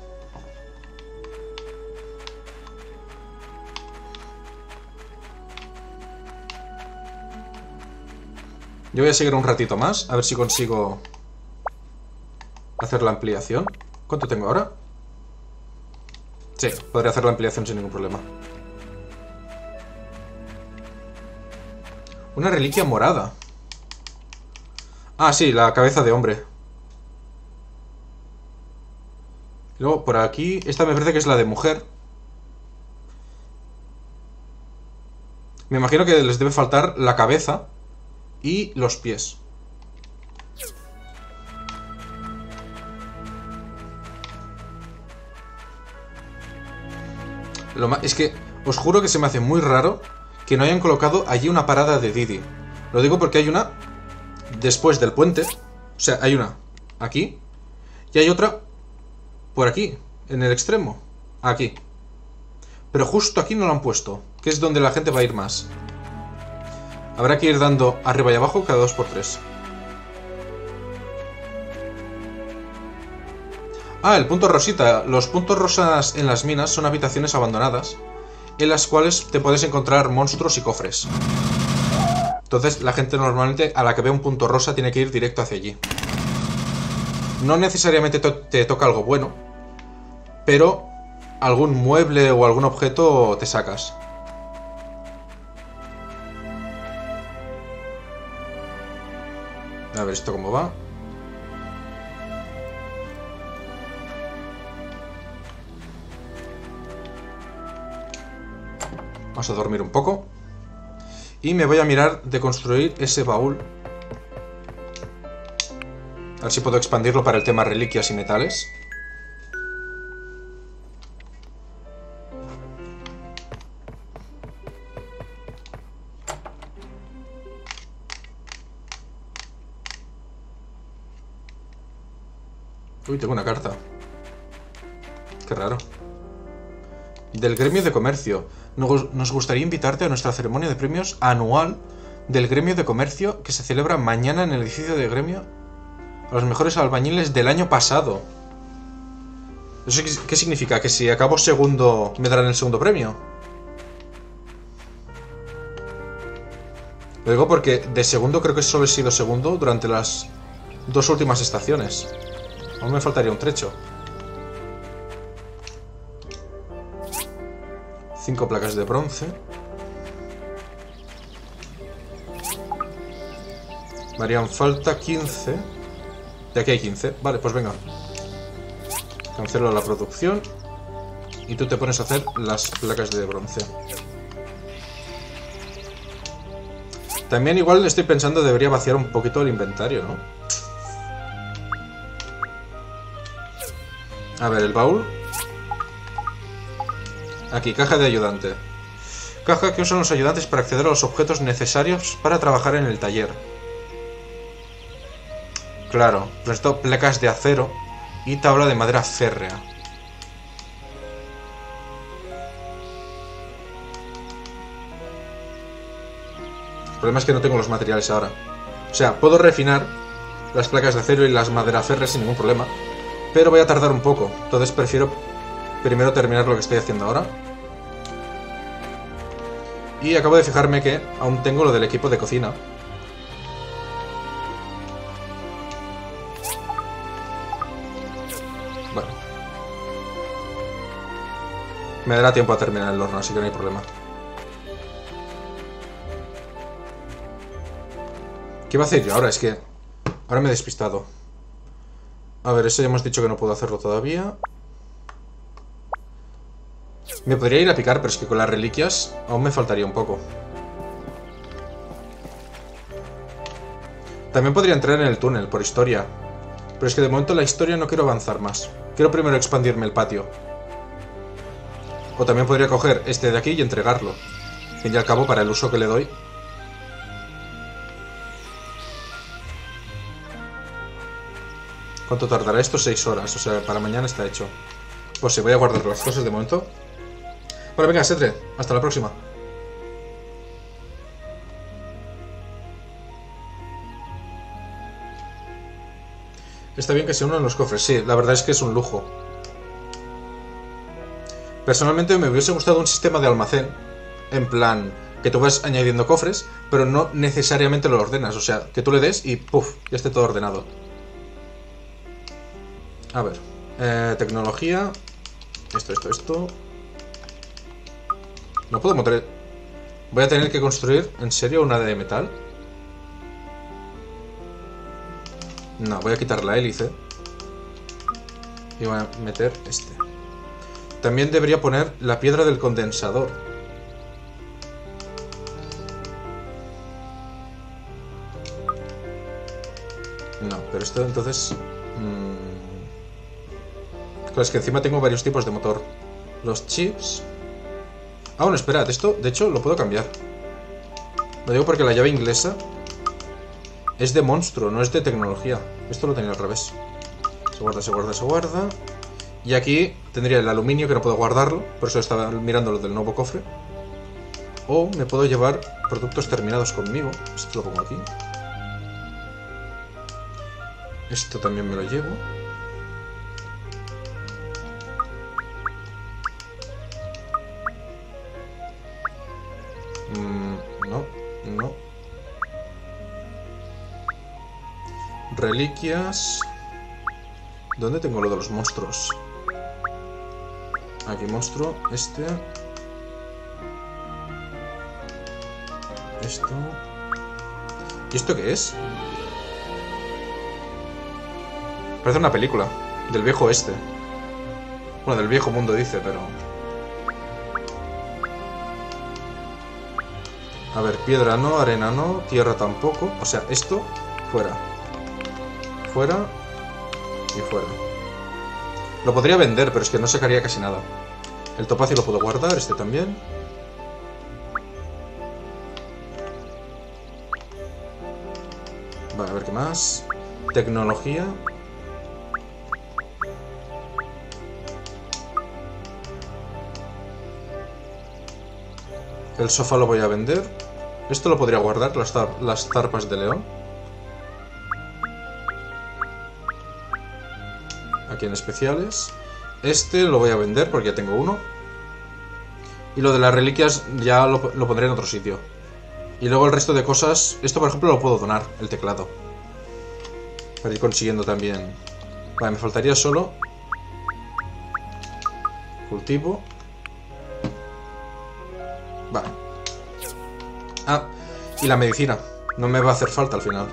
Yo voy a seguir un ratito más, a ver si consigo hacer la ampliación. ¿Cuánto tengo ahora? Sí, podría hacer la ampliación sin ningún problema. Una reliquia morada. Ah, sí, la cabeza de hombre. Luego, por aquí, esta me parece que es la de mujer. Me imagino que les debe faltar la cabeza y los pies. Lo es que os juro que se me hace muy raro que no hayan colocado allí una parada de Didi. Lo digo porque hay una después del puente. O sea, hay una aquí y hay otra por aquí, en el extremo. Aquí. Pero justo aquí no lo han puesto, que es donde la gente va a ir más. Habrá que ir dando arriba y abajo cada 2x3. Ah, el punto rosita. Los puntos rosas en las minas son habitaciones abandonadas, en las cuales te puedes encontrar monstruos y cofres. Entonces la gente normalmente a la que ve un punto rosa tiene que ir directo hacia allí. No necesariamente te toca algo bueno, pero algún mueble o algún objeto te sacas. A ver esto cómo va. Vamos a dormir un poco. Y me voy a mirar de construir ese baúl. A ver si puedo expandirlo para el tema reliquias y metales. Uy, tengo una carta. Qué raro. Del gremio de comercio. Nos gustaría invitarte a nuestra ceremonia de premios anual del gremio de comercio que se celebra mañana en el edificio de gremio a los mejores albañiles del año pasado. ¿Eso qué significa? ¿Que si acabo segundo me darán el segundo premio? Lo digo porque de segundo creo que solo he sido segundo durante las dos últimas estaciones. Aún me faltaría un trecho. Cinco placas de bronce. Me falta 15. De aquí hay 15. Vale, pues venga. Cancelo la producción. Y tú te pones a hacer las placas de bronce. También igual estoy pensando debería vaciar un poquito el inventario, ¿no? A ver, el baúl. Aquí, caja de ayudante. Caja que usan los ayudantes para acceder a los objetos necesarios para trabajar en el taller. Claro, necesito placas de acero y tabla de madera férrea. El problema es que no tengo los materiales ahora. O sea, puedo refinar las placas de acero y las madera férrea sin ningún problema. Pero voy a tardar un poco. Entonces prefiero primero terminar lo que estoy haciendo ahora. Y acabo de fijarme que aún tengo lo del equipo de cocina. Bueno. Me dará tiempo a terminar el horno, así que no hay problema. ¿Qué iba a hacer yo ahora? Es que... Ahora me he despistado. A ver, eso ya hemos dicho que no puedo hacerlo todavía. Me podría ir a picar, pero es que con las reliquias aún me faltaría un poco. También podría entrar en el túnel, por historia. Pero es que de momento la historia no quiero avanzar más. Quiero primero expandirme el patio. O también podría coger este de aquí y entregarlo. Fin y al cabo, para el uso que le doy. ¿Cuánto tardará esto? Seis horas. O sea, para mañana está hecho. Pues sí, voy a guardar las cosas de momento. Bueno, venga, Setre. Hasta la próxima. Está bien que se unan los cofres. Sí, la verdad es que es un lujo. Personalmente me hubiese gustado un sistema de almacén. En plan, que tú vas añadiendo cofres, pero no necesariamente lo ordenas. O sea, que tú le des y ¡puf! Ya esté todo ordenado. A ver. Eh, tecnología. Esto, esto, esto. No puedo montar... Voy a tener que construir, ¿en serio, una de metal? No, voy a quitar la hélice. Y voy a meter este. También debería poner la piedra del condensador. No, pero esto entonces... Mmm... Es que encima tengo varios tipos de motor. Los chips... Ah, bueno, esperad, esto de hecho lo puedo cambiar. Lo digo porque la llave inglesa es de monstruo, no es de tecnología. Esto lo tenía al revés. Se guarda, se guarda, se guarda. Y aquí tendría el aluminio que no puedo guardarlo, por eso estaba mirando lo del nuevo cofre. O me puedo llevar productos terminados conmigo. Esto lo pongo aquí. Esto también me lo llevo. Mm, no, no. Reliquias. ¿Dónde tengo lo de los monstruos? Aquí monstruo, este. Esto. ¿Y esto qué es? Parece una película. Del viejo este. Bueno, del viejo mundo dice, pero... A ver, piedra no, arena no, tierra tampoco. O sea, esto, fuera. Fuera y fuera. Lo podría vender, pero es que no sacaría casi nada. El topacio lo puedo guardar, este también. Vale, a ver qué más. Tecnología. El sofá lo voy a vender. Esto lo podría guardar, las, tar las tarpas de león. Aquí en especiales. Este lo voy a vender porque ya tengo uno. Y lo de las reliquias ya lo, lo, pondré en otro sitio. Y luego el resto de cosas... Esto, por ejemplo, lo puedo donar, el teclado. Para ir consiguiendo también... Vale, me faltaría solo... Cultivo. Ah, y la medicina. No me va a hacer falta al final.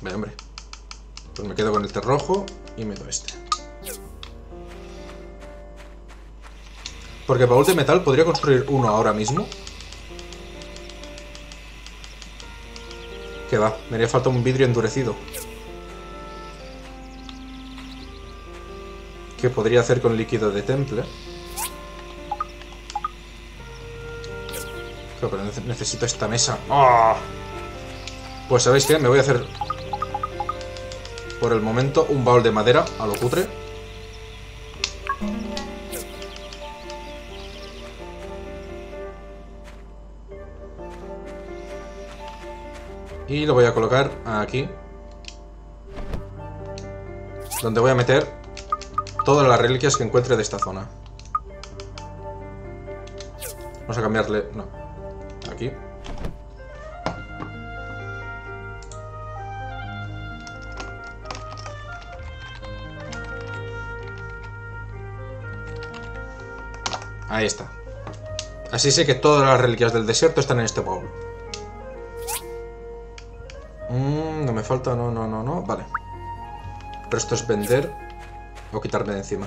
Vale, hombre. Pues me quedo con el té rojo y me doy este. Porque baúl de metal podría construir uno ahora mismo. Que va, me haría falta un vidrio endurecido. Que podría hacer con líquido de temple. Claro, pero nece- necesito esta mesa. ¡Ah! Pues sabéis qué, me voy a hacer por el momento un baúl de madera a lo cutre. Y lo voy a colocar aquí. Donde voy a meter todas las reliquias que encuentre de esta zona. Vamos a cambiarle... No. Aquí. Ahí está. Así sé que todas las reliquias del desierto están en este baúl. Mm, no me falta, no, no, no, no. Vale. Pero esto es vender o quitarme de encima.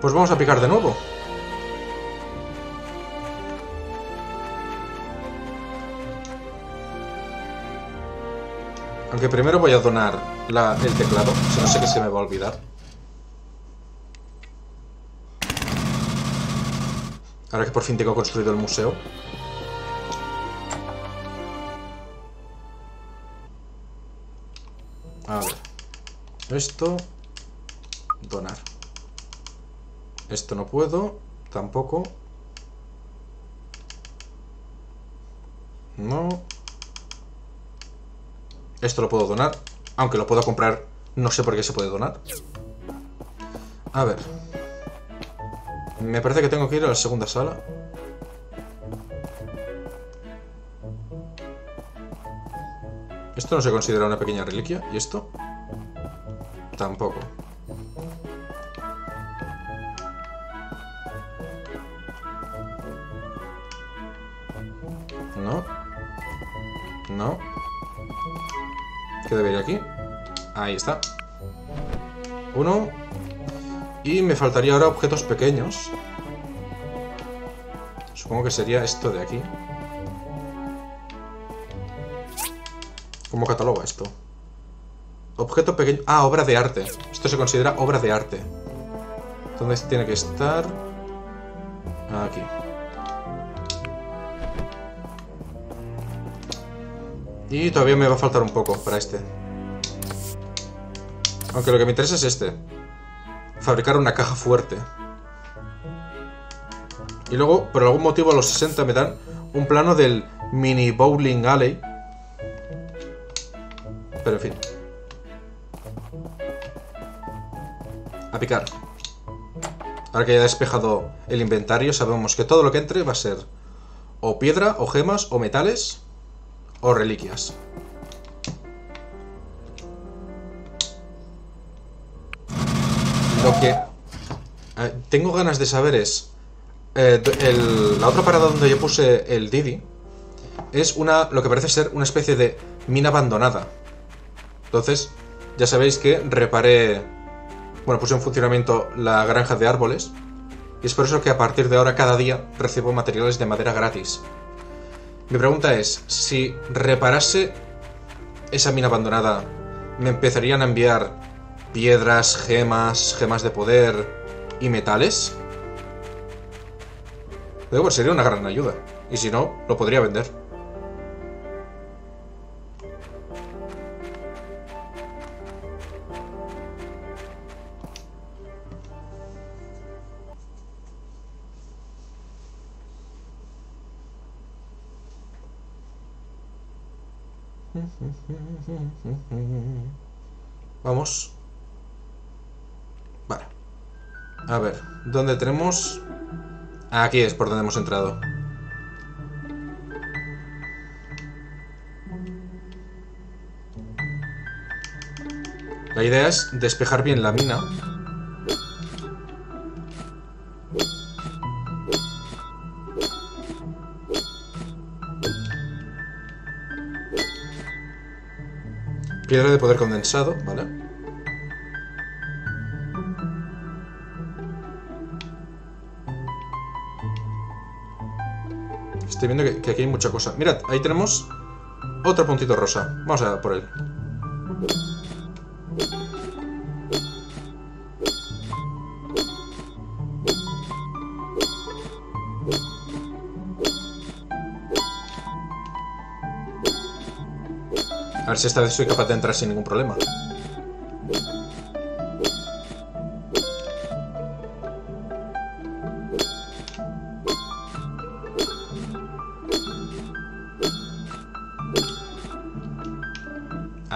Pues vamos a picar de nuevo. Aunque primero voy a donar el teclado, si no sé que se me va a olvidar. Ahora que por fin tengo construido el museo. A ver. Esto. Donar. Esto no puedo. Tampoco. No. Esto lo puedo donar. Aunque lo puedo comprar. No sé por qué se puede donar. A ver. Me parece que tengo que ir a la segunda sala. Esto no se considera una pequeña reliquia. ¿Y esto? Tampoco. No. No. ¿Qué debería aquí? Ahí está. Uno. Y me faltaría ahora objetos pequeños. Supongo que sería esto de aquí. ¿Cómo cataloga esto? Objeto pequeño... Ah, obra de arte. Esto se considera obra de arte. ¿Dónde tiene que estar? Aquí. Y todavía me va a faltar un poco para este. Aunque lo que me interesa es este. Fabricar una caja fuerte. Y luego, por algún motivo, a los 60 me dan un plano del mini bowling alley. Pero en fin. A picar. Ahora que ya he despejado el inventario, sabemos que todo lo que entre va a ser o piedra, o gemas, o metales, o reliquias. Lo que eh, tengo ganas de saber es... eh, la otra parada donde yo puse el Didi es una, lo que parece ser una especie de mina abandonada. Entonces, ya sabéis que reparé... Bueno, puse en funcionamiento la granja de árboles. Y es por eso que a partir de ahora cada día recibo materiales de madera gratis. Mi pregunta es, si reparase esa mina abandonada, ¿me empezarían a enviar piedras, gemas, gemas de poder y metales? Pues sería una gran ayuda. Y si no, lo podría vender. Vamos. Vale. A ver, ¿dónde tenemos...? Aquí es por donde hemos entrado. La idea es despejar bien la mina. Piedra de poder condensado, ¿vale? Estoy viendo que, aquí hay mucha cosa. Mirad, ahí tenemos otro puntito rosa. Vamos a por él. A ver si esta vez soy capaz de entrar sin ningún problema.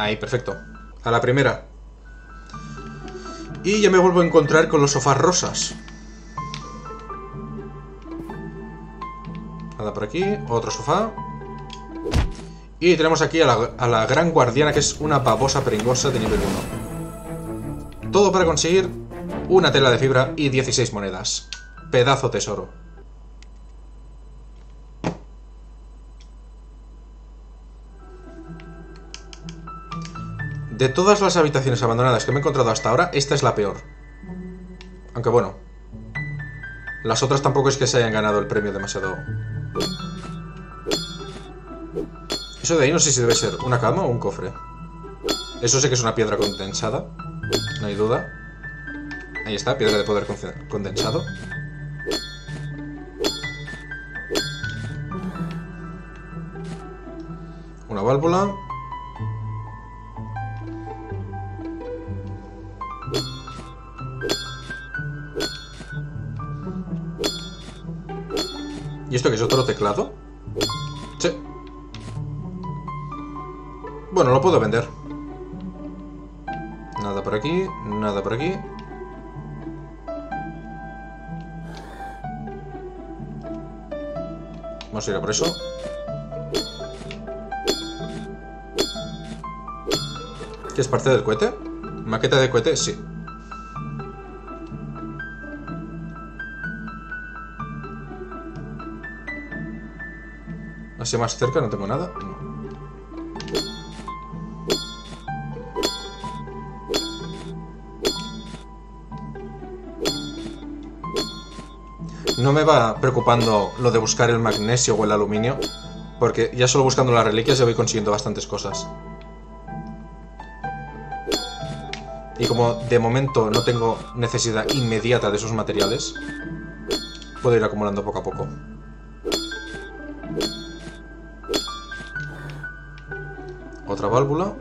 Ahí, perfecto. A la primera. Y ya me vuelvo a encontrar con los sofás rosas. Nada por aquí. Otro sofá. Y tenemos aquí a la, gran guardiana, que es una babosa pringosa de nivel 1. Todo para conseguir una tela de fibra y 16 monedas. Pedazo tesoro. De todas las habitaciones abandonadas que me he encontrado hasta ahora, esta es la peor. Aunque bueno. Las otras tampoco es que se hayan ganado el premio demasiado... Eso de ahí no sé si debe ser una cama o un cofre. Eso sé que es una piedra condensada. No hay duda. Ahí está, piedra de poder condensado. Una válvula. ¿Y esto qué es otro teclado? Sí. Bueno, lo puedo vender. Nada por aquí, nada por aquí. Vamos a ir a por eso. ¿Qué es parte del cohete? ¿Maqueta de cohete? Sí. Así más cerca no tengo nada. No. No me va preocupando lo de buscar el magnesio o el aluminio, porque ya solo buscando las reliquias ya voy consiguiendo bastantes cosas. Y como de momento no tengo necesidad inmediata de esos materiales, puedo ir acumulando poco a poco. Otra válvula.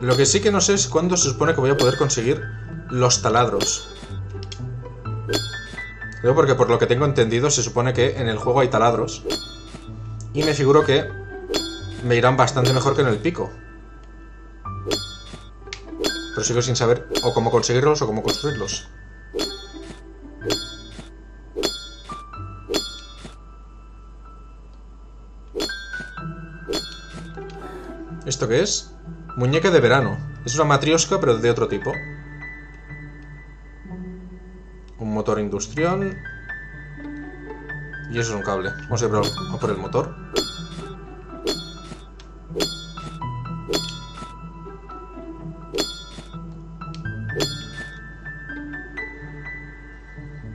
Lo que sí que no sé es cuándo se supone que voy a poder conseguir los taladros. Porque por lo que tengo entendido se supone que en el juego hay taladros. Y me figuro que me irán bastante mejor que en el pico. Pero sigo sin saber o cómo conseguirlos o cómo construirlos. ¿Esto qué es? Muñeca de verano. Es una matriosca, pero de otro tipo. Un motor industrial. Y eso es un cable. Vamos a ir a por el motor.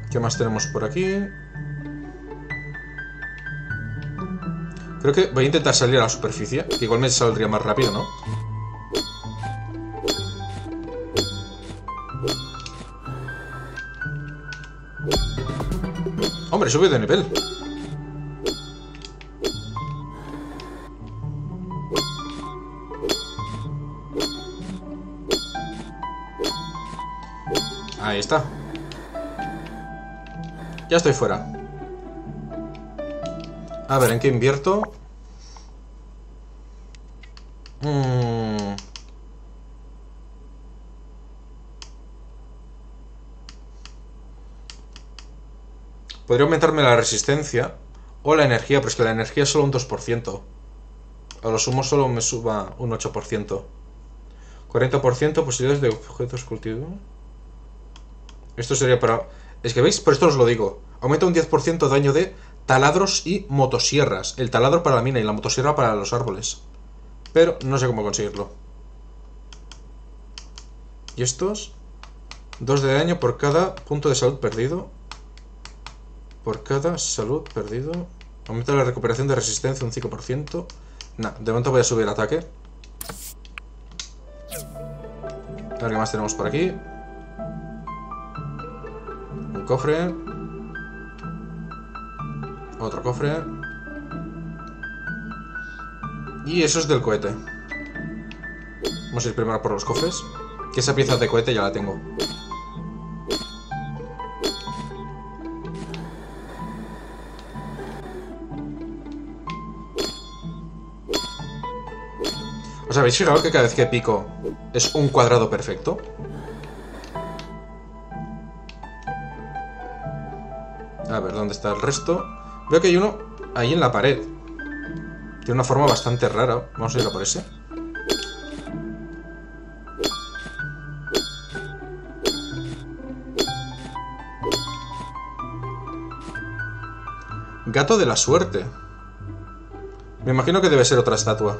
¿Qué más tenemos por aquí? Creo que voy a intentar salir a la superficie, que igual me saldría más rápido, ¿no? Hombre, sube de nivel. Ahí está. Ya estoy fuera. A ver, ¿en qué invierto? Podría aumentarme la resistencia o la energía, pero es que la energía es solo un 2%. A lo sumo solo me suba un 8%. 40% posibilidades de objetos cultivados. Esto sería para... Es que veis, por esto os lo digo. Aumenta un 10% daño de taladros y motosierras. El taladro para la mina y la motosierra para los árboles. Pero no sé cómo conseguirlo. ¿Y estos? 2 de daño por cada punto de salud perdido. Por cada salud perdido. Aumenta la recuperación de resistencia un 5%. Nah, de momento voy a subir ataque. A ver qué más tenemos por aquí. Un cofre. Otro cofre. Y eso es del cohete. Vamos a ir primero por los cofres. Que esa pieza de cohete ya la tengo. Habéis fijado que cada vez que pico es un cuadrado perfecto? A ver, ¿dónde está el resto? Veo que hay uno ahí en la pared. Tiene una forma bastante rara. Vamos a ir a por ese. Gato de la suerte. Me imagino que debe ser otra estatua.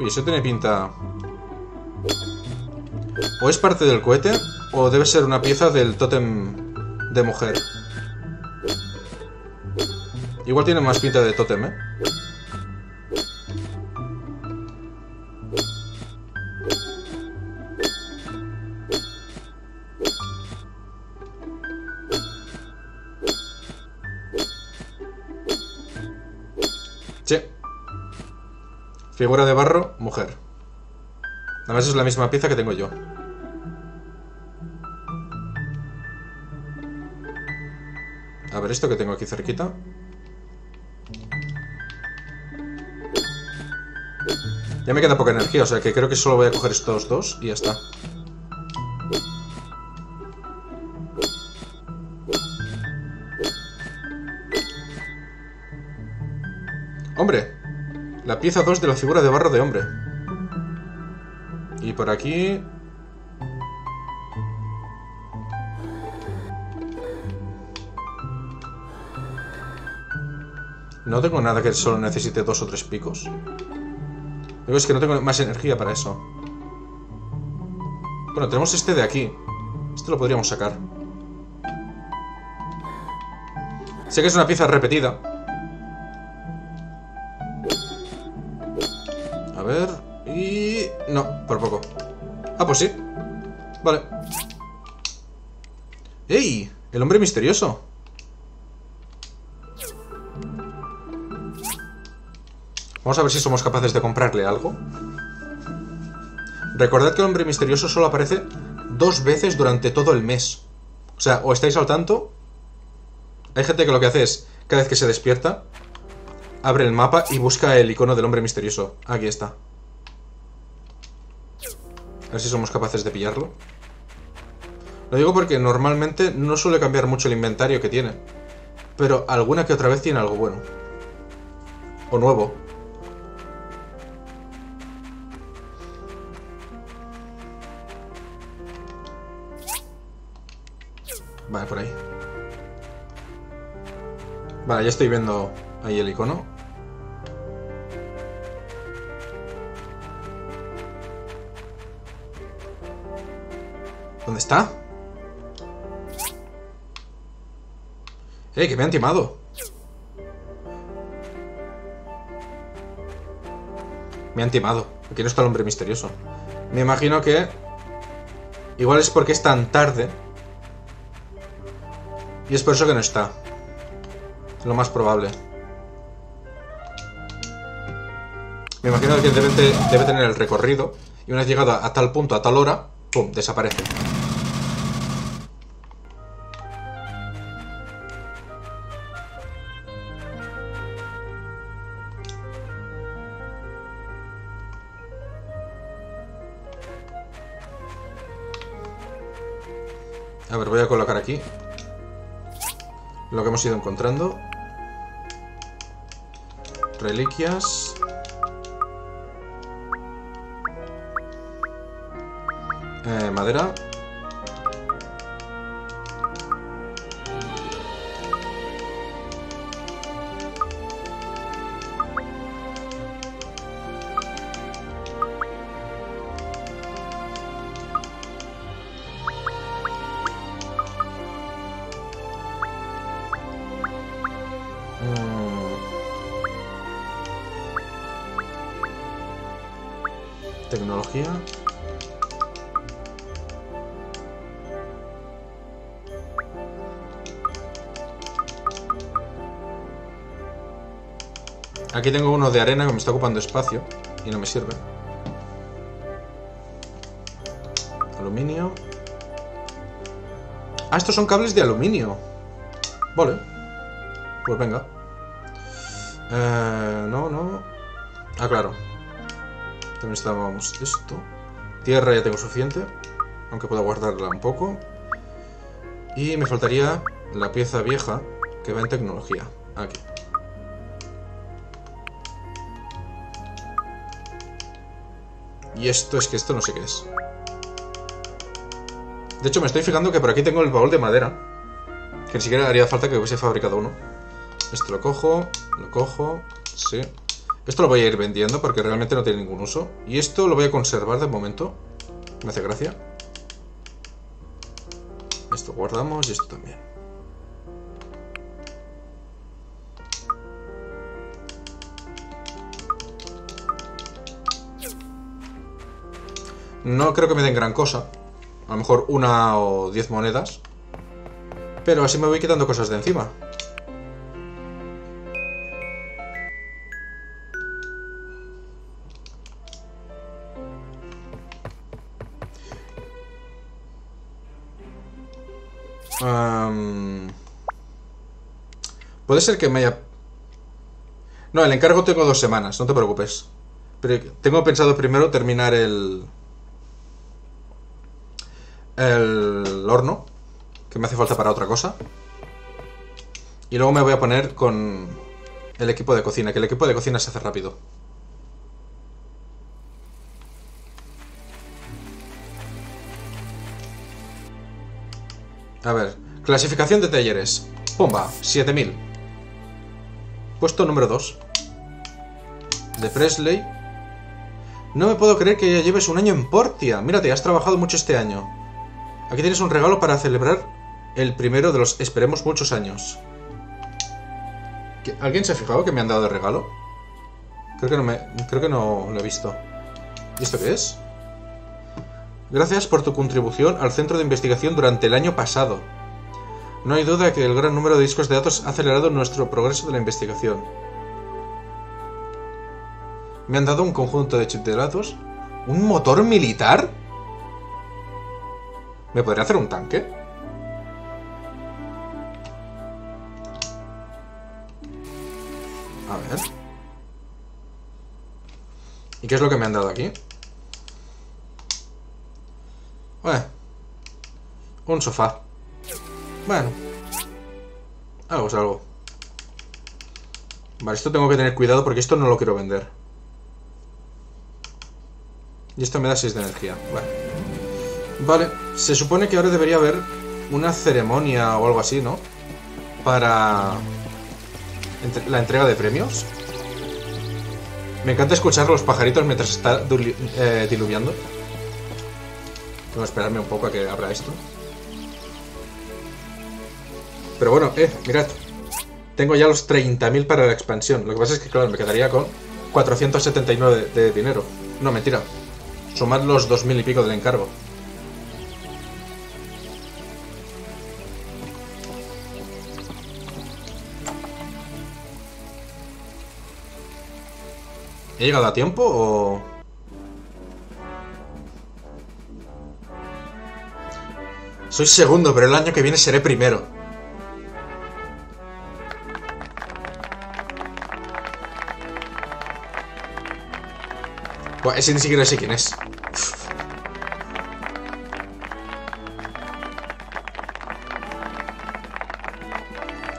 Uy, eso tiene pinta... O es parte del cohete, o debe ser una pieza del tótem de mujer. Igual tiene más pinta de tótem, ¿eh? Figura de barro, mujer. Además es la misma pieza que tengo yo. A ver, esto que tengo aquí cerquita. Ya me queda poca energía, o sea que creo que solo voy a coger estos dos y ya está. Pieza 2 de la figura de barro de hombre. Y por aquí... No tengo nada que solo necesite dos o tres picos. Digo, es que no tengo más energía para eso. Bueno, tenemos este de aquí. Este lo podríamos sacar. Sé que es una pieza repetida. Por poco. Ah, pues sí. Vale. ¡Ey! El hombre misterioso. Vamos a ver si somos capaces de comprarle algo. Recordad que el hombre misterioso solo aparece dos veces durante todo el mes. O sea, o estáis al tanto. Hay gente que lo que hace es, cada vez que se despierta, abre el mapa y busca el icono del hombre misterioso. Aquí está. A ver si somos capaces de pillarlo. Lo digo porque normalmente no suele cambiar mucho el inventario que tiene. Pero alguna que otra vez tiene algo bueno. O nuevo. Vale, por ahí. Vale, ya estoy viendo ahí el icono. ¿Dónde está? ¡Eh, que me han timado! Me han timado. Aquí no está el hombre misterioso. Me imagino que... Igual es porque es tan tarde. Y es por eso que no está. Lo más probable. Me imagino que debe, debe tener el recorrido. Y una vez llegado a, a tal punto, a tal hora, ¡pum! Desaparece. A ver, voy a colocar aquí lo que hemos ido encontrando. Reliquias. Eh, madera. Uno de arena que me está ocupando espacio y no me sirve. Aluminio. Ah, estos son cables de aluminio. Vale. Pues venga. Eh, no, no. Ah, claro. También estábamos esto. Tierra ya tengo suficiente. Aunque puedo guardarla un poco. Y me faltaría la pieza vieja que va en tecnología. Aquí. Y esto es que esto no sé qué es. De hecho, me estoy fijando que por aquí tengo el baúl de madera. Que ni siquiera haría falta que hubiese fabricado uno. Esto lo cojo, lo cojo, sí. Esto lo voy a ir vendiendo porque realmente no tiene ningún uso. Y esto lo voy a conservar de momento. Me hace gracia. Esto guardamos y esto también. No creo que me den gran cosa. A lo mejor una o diez monedas. Pero así me voy quitando cosas de encima. Puede ser que me haya... No, el encargo tengo dos semanas, no te preocupes. Pero tengo pensado primero terminar el... El horno, que me hace falta para otra cosa. Y luego me voy a poner con el equipo de cocina, que el equipo de cocina se hace rápido. A ver, clasificación de talleres. Pumba, 7000. Puesto número 2. De Presley. No me puedo creer que ya lleves un año en Portia. Mírate, has trabajado mucho este año. Aquí tienes un regalo para celebrar el primero de los esperemos muchos años. ¿Qué- ¿Alguien se ha fijado que me han dado de regalo? Creo que no me, creo que no lo he visto. ¿Y esto qué es? Gracias por tu contribución al centro de investigación durante el año pasado. No hay duda que el gran número de discos de datos ha acelerado nuestro progreso de la investigación. Me han dado un conjunto de chips de datos. ¿Un motor militar? ¿Me podría hacer un tanque? A ver. ¿Y qué es lo que me han dado aquí? Bueno. Un sofá. Bueno. Algo es algo. Vale, esto tengo que tener cuidado porque esto no lo quiero vender. Y esto me da 6 de energía. Vale. Vale, se supone que ahora debería haber una ceremonia o algo así, ¿no? Para la entrega de premios. Me encanta escuchar los pajaritos mientras está eh, diluviando. Tengo que esperarme un poco a que abra esto. Pero bueno, eh, mirad. Tengo ya los 30.000 para la expansión. Lo que pasa es que, claro, me quedaría con 479 de, de dinero. No, mentira. Sumad los 2.000 y pico del encargo. ¿He llegado a tiempo o...? Soy segundo, pero el año que viene seré primero. Buah, ese ni siquiera sé quién es.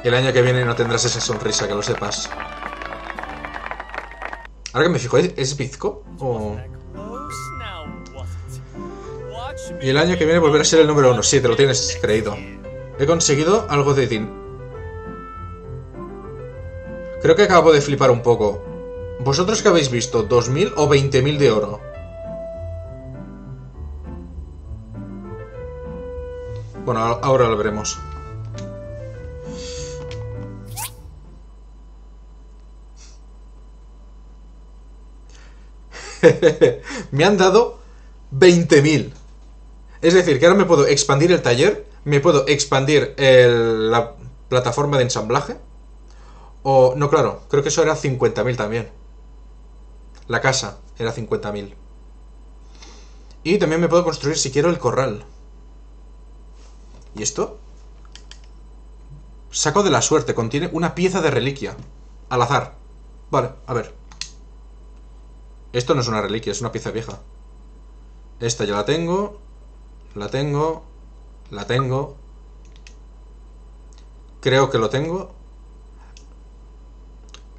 El año que viene no tendrás esa sonrisa, que lo sepas. Ahora que me fijo, ¿es, es Bizco? O... Y el año que viene volverá a ser el número uno. Sí, te lo tienes creído. He conseguido algo de din. Creo que acabo de flipar un poco. ¿Vosotros qué habéis visto? ¿2.000 o 20.000 de oro? Bueno, ahora lo veremos. me han dado 20.000. Es decir, que ahora me puedo expandir el taller, me puedo expandir la plataforma de ensamblaje. O, no, claro, creo que eso era 50.000 también. La casa era 50.000. Y también me puedo construir, si quiero, el corral. ¿Y esto? Saco de la suerte, contiene una pieza de reliquia. Al azar. Vale, a ver. Esto no es una reliquia, es una pieza vieja. Esta ya la tengo. La tengo. La tengo. Creo que lo tengo.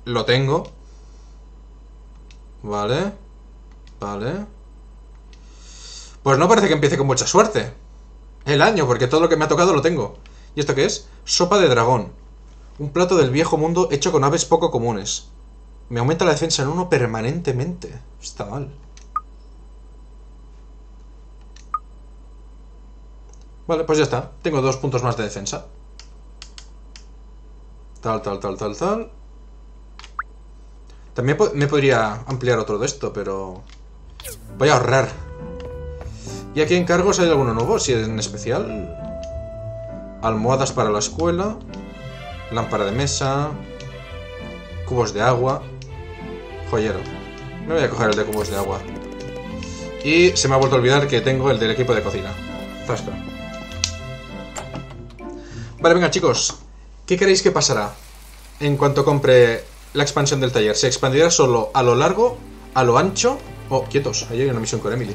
Lo tengo. Vale. Vale. Pues no parece que empiece con mucha suerte. El año, porque todo lo que me ha tocado lo tengo. ¿Y esto qué es? Sopa de dragón. Un plato del viejo mundo hecho con aves poco comunes. Me aumenta la defensa en uno permanentemente. Está mal. Vale, pues ya está. Tengo dos puntos más de defensa. Tal, tal, tal, tal, tal. También me podría ampliar otro de esto, pero... Voy a ahorrar. ¿Y aquí en cargos hay alguno nuevo? Si en especial... Almohadas para la escuela. Lámpara de mesa. Cubos de agua. Joyero. Me voy a coger el de cubos de agua. Y se me ha vuelto a olvidar que tengo el del equipo de cocina. Zasca. Vale, venga chicos. ¿Qué creéis que pasará en cuanto compre la expansión del taller? ¿Se expandirá solo a lo largo, a lo ancho? Oh, quietos, ahí hay una misión con Emily.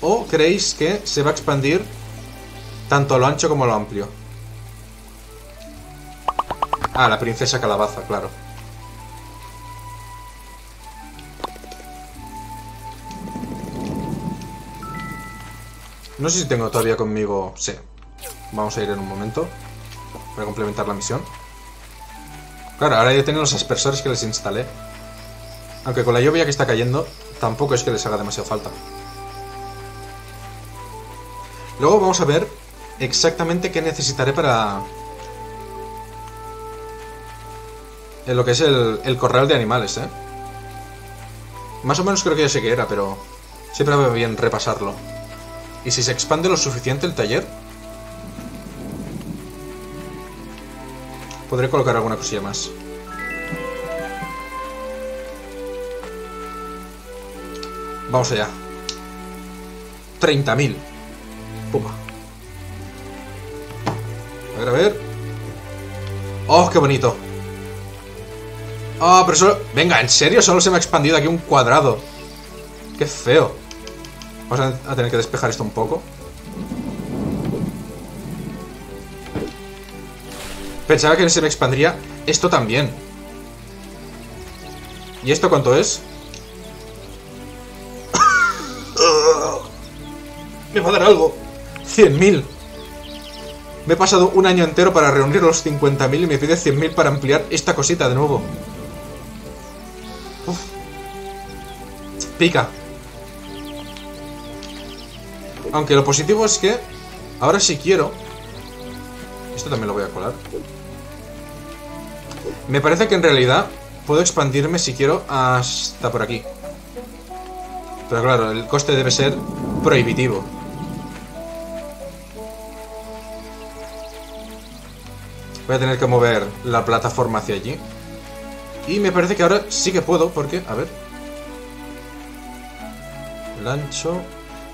¿O creéis que se va a expandir tanto a lo ancho como a lo amplio? Ah, la princesa calabaza, claro. No sé si tengo todavía conmigo... Sí. Vamos a ir en un momento. Para complementar la misión. Claro, ahora ya tengo los aspersores que les instalé. Aunque con la lluvia que está cayendo, tampoco es que les haga demasiado falta. Luego vamos a ver exactamente qué necesitaré para... En lo que es el, el corral de animales, ¿eh? Más o menos creo que ya sé qué era, pero... Siempre va bien repasarlo. ¿Y si se expande lo suficiente el taller? Podré colocar alguna cosilla más. Vamos allá. 30.000. Puma. A ver, a ver. ¡Oh, qué bonito! ¡Oh, pero solo... Venga, ¿en serio? Solo se me ha expandido aquí un cuadrado. ¡Qué feo! Vamos a, tener que despejar esto un poco. Pensaba que se me expandiría esto también. ¿Y esto cuánto es? Me va a dar algo. 100.000. Me he pasado un año entero para reunir los 50.000 y me pide 100.000 para ampliar esta cosita de nuevo. Uf. Pica. Aunque lo positivo es que ahora si quiero... Esto también lo voy a colar. Me parece que en realidad puedo expandirme si quiero hasta por aquí. Pero claro, el coste debe ser prohibitivo. Voy a tener que mover la plataforma hacia allí. Y me parece que ahora sí que puedo, porque... A ver. El ancho...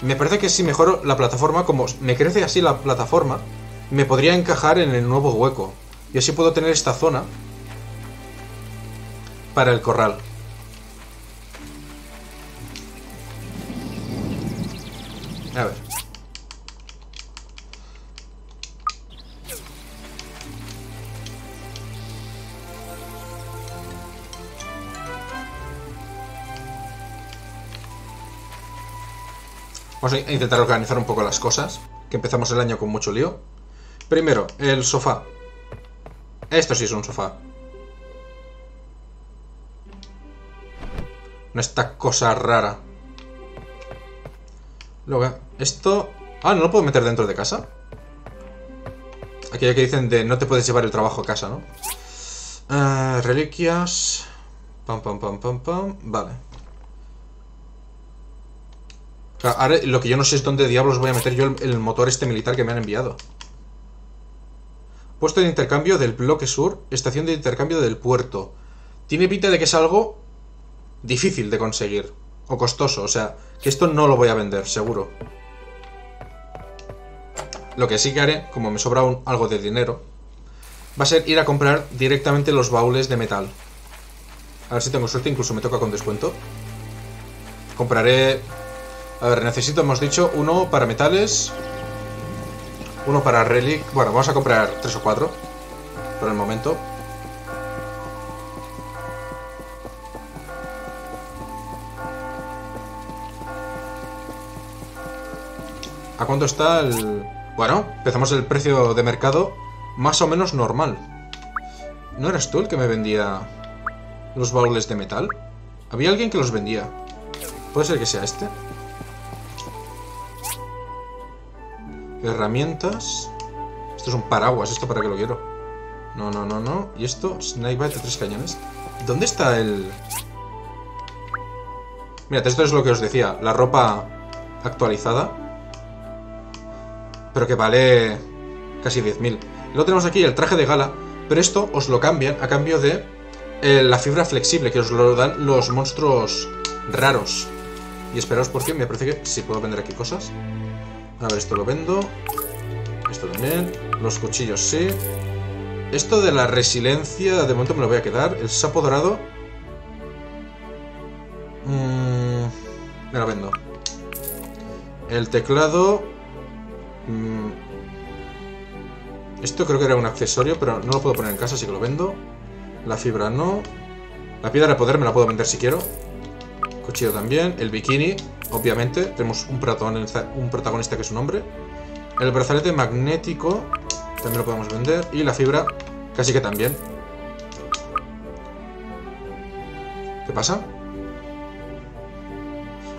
Me parece que si mejoro la plataforma, como me crece así la plataforma, me podría encajar en el nuevo hueco. Y así puedo tener esta zona para el corral. A ver. Vamos a intentar organizar un poco las cosas, que empezamos el año con mucho lío. Primero, el sofá. Esto sí es un sofá. No esta cosa rara. Luego, esto... Ah, ¿no lo puedo meter dentro de casa? Aquello que dicen de no te puedes llevar el trabajo a casa, ¿no? Ah, reliquias... Pam, pam, pam, pam, pam... Vale. Ahora lo que yo no sé es dónde diablos voy a meter yo el, el motor este militar que me han enviado. Puesto de intercambio del bloque sur, estación de intercambio del puerto. Tiene pinta de que es algo difícil de conseguir. O costoso, o sea, que esto no lo voy a vender, seguro. Lo que sí que haré, como me sobra un- algo de dinero, va a ser ir a comprar directamente los baúles de metal. A ver si tengo suerte, incluso me toca con descuento. Compraré... A ver, necesito, hemos dicho, uno para metales. Uno para relic. Bueno, vamos a comprar tres o cuatro. Por el momento. ¿A cuánto está el...? Bueno, empezamos el precio de mercado más o menos normal. ¿No eras tú el que me vendía los baúles de metal? Había alguien que los vendía. ¿Puede ser que sea este? Herramientas. Esto es un paraguas, ¿esto para qué lo quiero? No, no, no, no. ¿Y esto? Snipebite de tres cañones. ¿Dónde está el...? Mira, esto es lo que os decía. La ropa actualizada. Pero que vale casi 10.000. Luego tenemos aquí el traje de gala. Pero esto os lo cambian a cambio de eh, la fibra flexible que os lo dan los monstruos raros. Y esperaos porque me parece que si puedo vender aquí cosas. A ver, esto lo vendo. Esto también. Los cuchillos sí. Esto de la resiliencia, de momento me lo voy a quedar. El sapo dorado. Mm, me lo vendo. El teclado. mm, esto creo que era un accesorio, pero no lo puedo poner en casa, así que lo vendo. La fibra no. La piedra de poder me la puedo vender si quiero. Cuchillo también. El bikini, obviamente. Tenemos un protagonista, un protagonista que es un hombre. El brazalete magnético también lo podemos vender. Y la fibra, casi que también. ¿Qué pasa?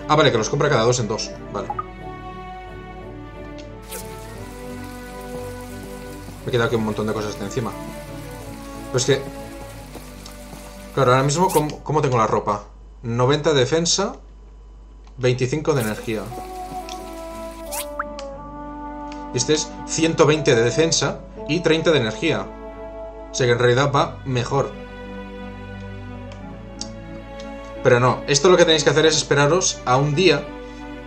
Ah, vale, que los compra cada dos en dos. Vale. Me he quedado aquí un montón de cosas de encima. Pues que... Claro, ahora mismo, ¿cómo, cómo tengo la ropa? 90 de defensa, 25 de energía. Este es 120 de defensa y 30 de energía. O sea que en realidad va mejor. Pero no, esto lo que tenéis que hacer es esperaros a un día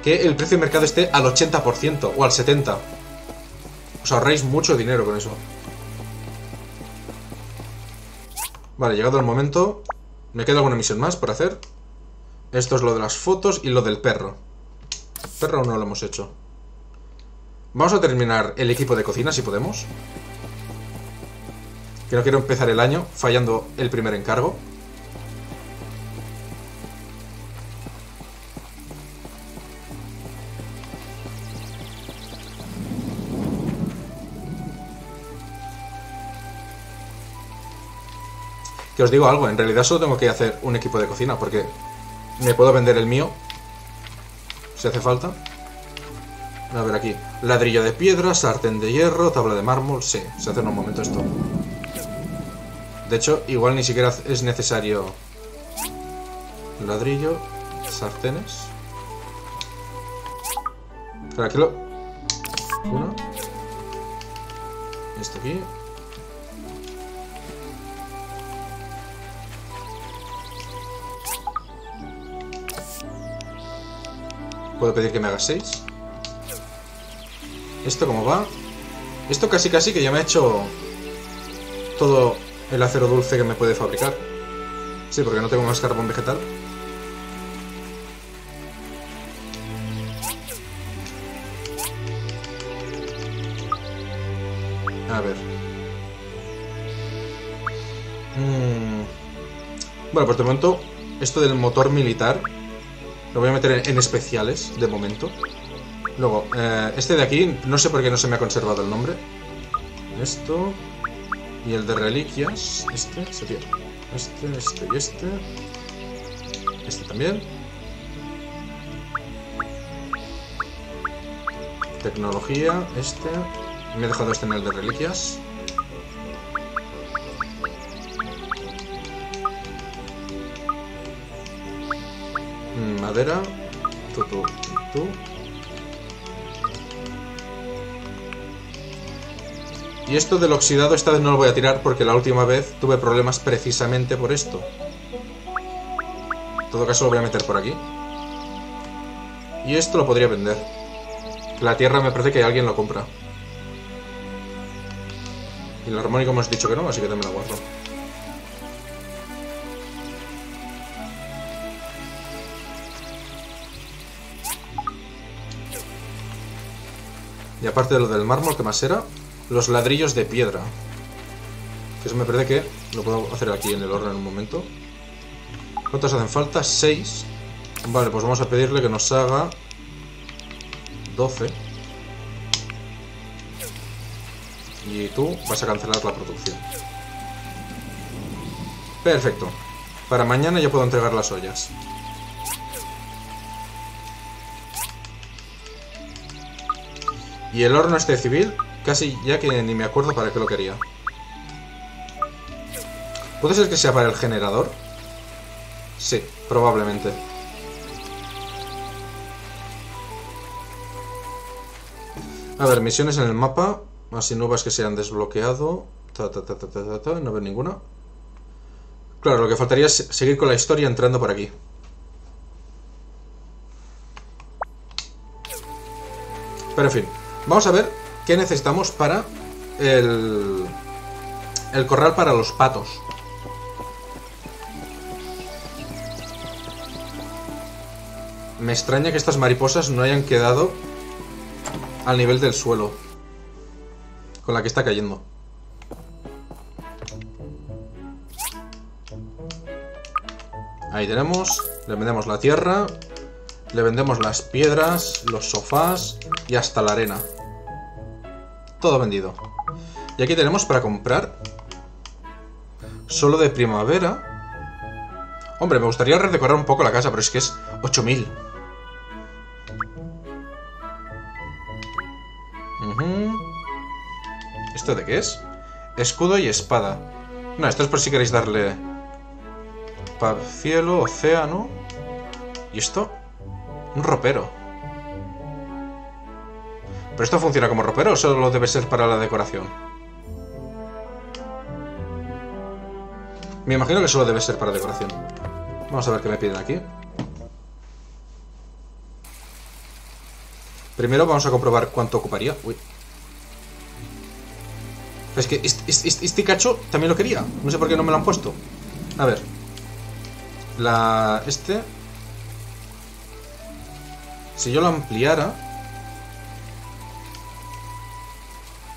que el precio de mercado esté al 80% o al 70%. Os ahorráis mucho dinero con eso. Vale, llegado el momento, me queda alguna misión más por hacer. Esto es lo de las fotos y lo del perro. Perro no lo hemos hecho. Vamos a terminar el equipo de cocina si podemos. Que no quiero empezar el año fallando el primer encargo. Que os digo algo, en realidad solo tengo que hacer un equipo de cocina porque me puedo vender el mío si hace falta. A ver aquí, ladrillo de piedra, sartén de hierro, tabla de mármol, sí, se hace en un momento esto. De hecho, igual ni siquiera es necesario ladrillo, sartenes. Pero aquí lo... Uno. Esto aquí. Puedo pedir que me haga 6. ¿Esto cómo va? Esto casi casi que ya me ha hecho todo el acero dulce que me puede fabricar. Sí, porque no tengo más carbón vegetal. A ver. Mm. Bueno, pues de momento, esto del motor militar lo voy a meter en, especiales, de momento. Luego, eh, este de aquí, no sé por qué no se me ha conservado el nombre. Esto. Y el de reliquias. Este sería. Este, este y este. Este también. Tecnología, este. Me he dejado este en el de reliquias. Madera. Tú, tú. Y esto del oxidado esta vez no lo voy a tirar porque la última vez tuve problemas precisamente por esto. En todo caso lo voy a meter por aquí. Y esto lo podría vender. La tierra me parece que alguien lo compra. Y la armónica hemos dicho que no, así que también la guardo. Y aparte de lo del mármol, ¿qué más era? Los ladrillos de piedra. Que eso me parece que lo puedo hacer aquí en el horno en un momento. ¿Cuántos hacen falta? 6. Vale, pues vamos a pedirle que nos haga 12. Y tú vas a cancelar la producción. Perfecto. Para mañana ya puedo entregar las ollas. Y el horno este civil, casi ya que ni me acuerdo para qué lo quería. ¿Puede ser que sea para el generador? Sí, probablemente. A ver, misiones en el mapa. Así nuevas que se han desbloqueado. No veo ninguna. Claro, lo que faltaría es seguir con la historia entrando por aquí. Pero en fin, vamos a ver qué necesitamos para el, el corral para los patos. Me extraña que estas mariposas no hayan quedado al nivel del suelo. Con la que está cayendo. Ahí tenemos. Le vendemos la tierra. Le vendemos las piedras, los sofás y hasta la arena. Todo vendido. Y aquí tenemos para comprar. Solo de primavera. Hombre, me gustaría redecorar un poco la casa, pero es que es 8000. Ujú. ¿Esto de qué es? Escudo y espada. No, esto es por si queréis darle... Cielo, océano... ¿Y esto? Un ropero. ¿Pero esto funciona como ropero o solo debe ser para la decoración? Me imagino que solo debe ser para decoración. Vamos a ver qué me piden aquí. Primero vamos a comprobar cuánto ocuparía. Uy. Es que este, este- cacho también lo quería. No sé por qué no me lo han puesto. A ver. La... Este... Si yo lo ampliara...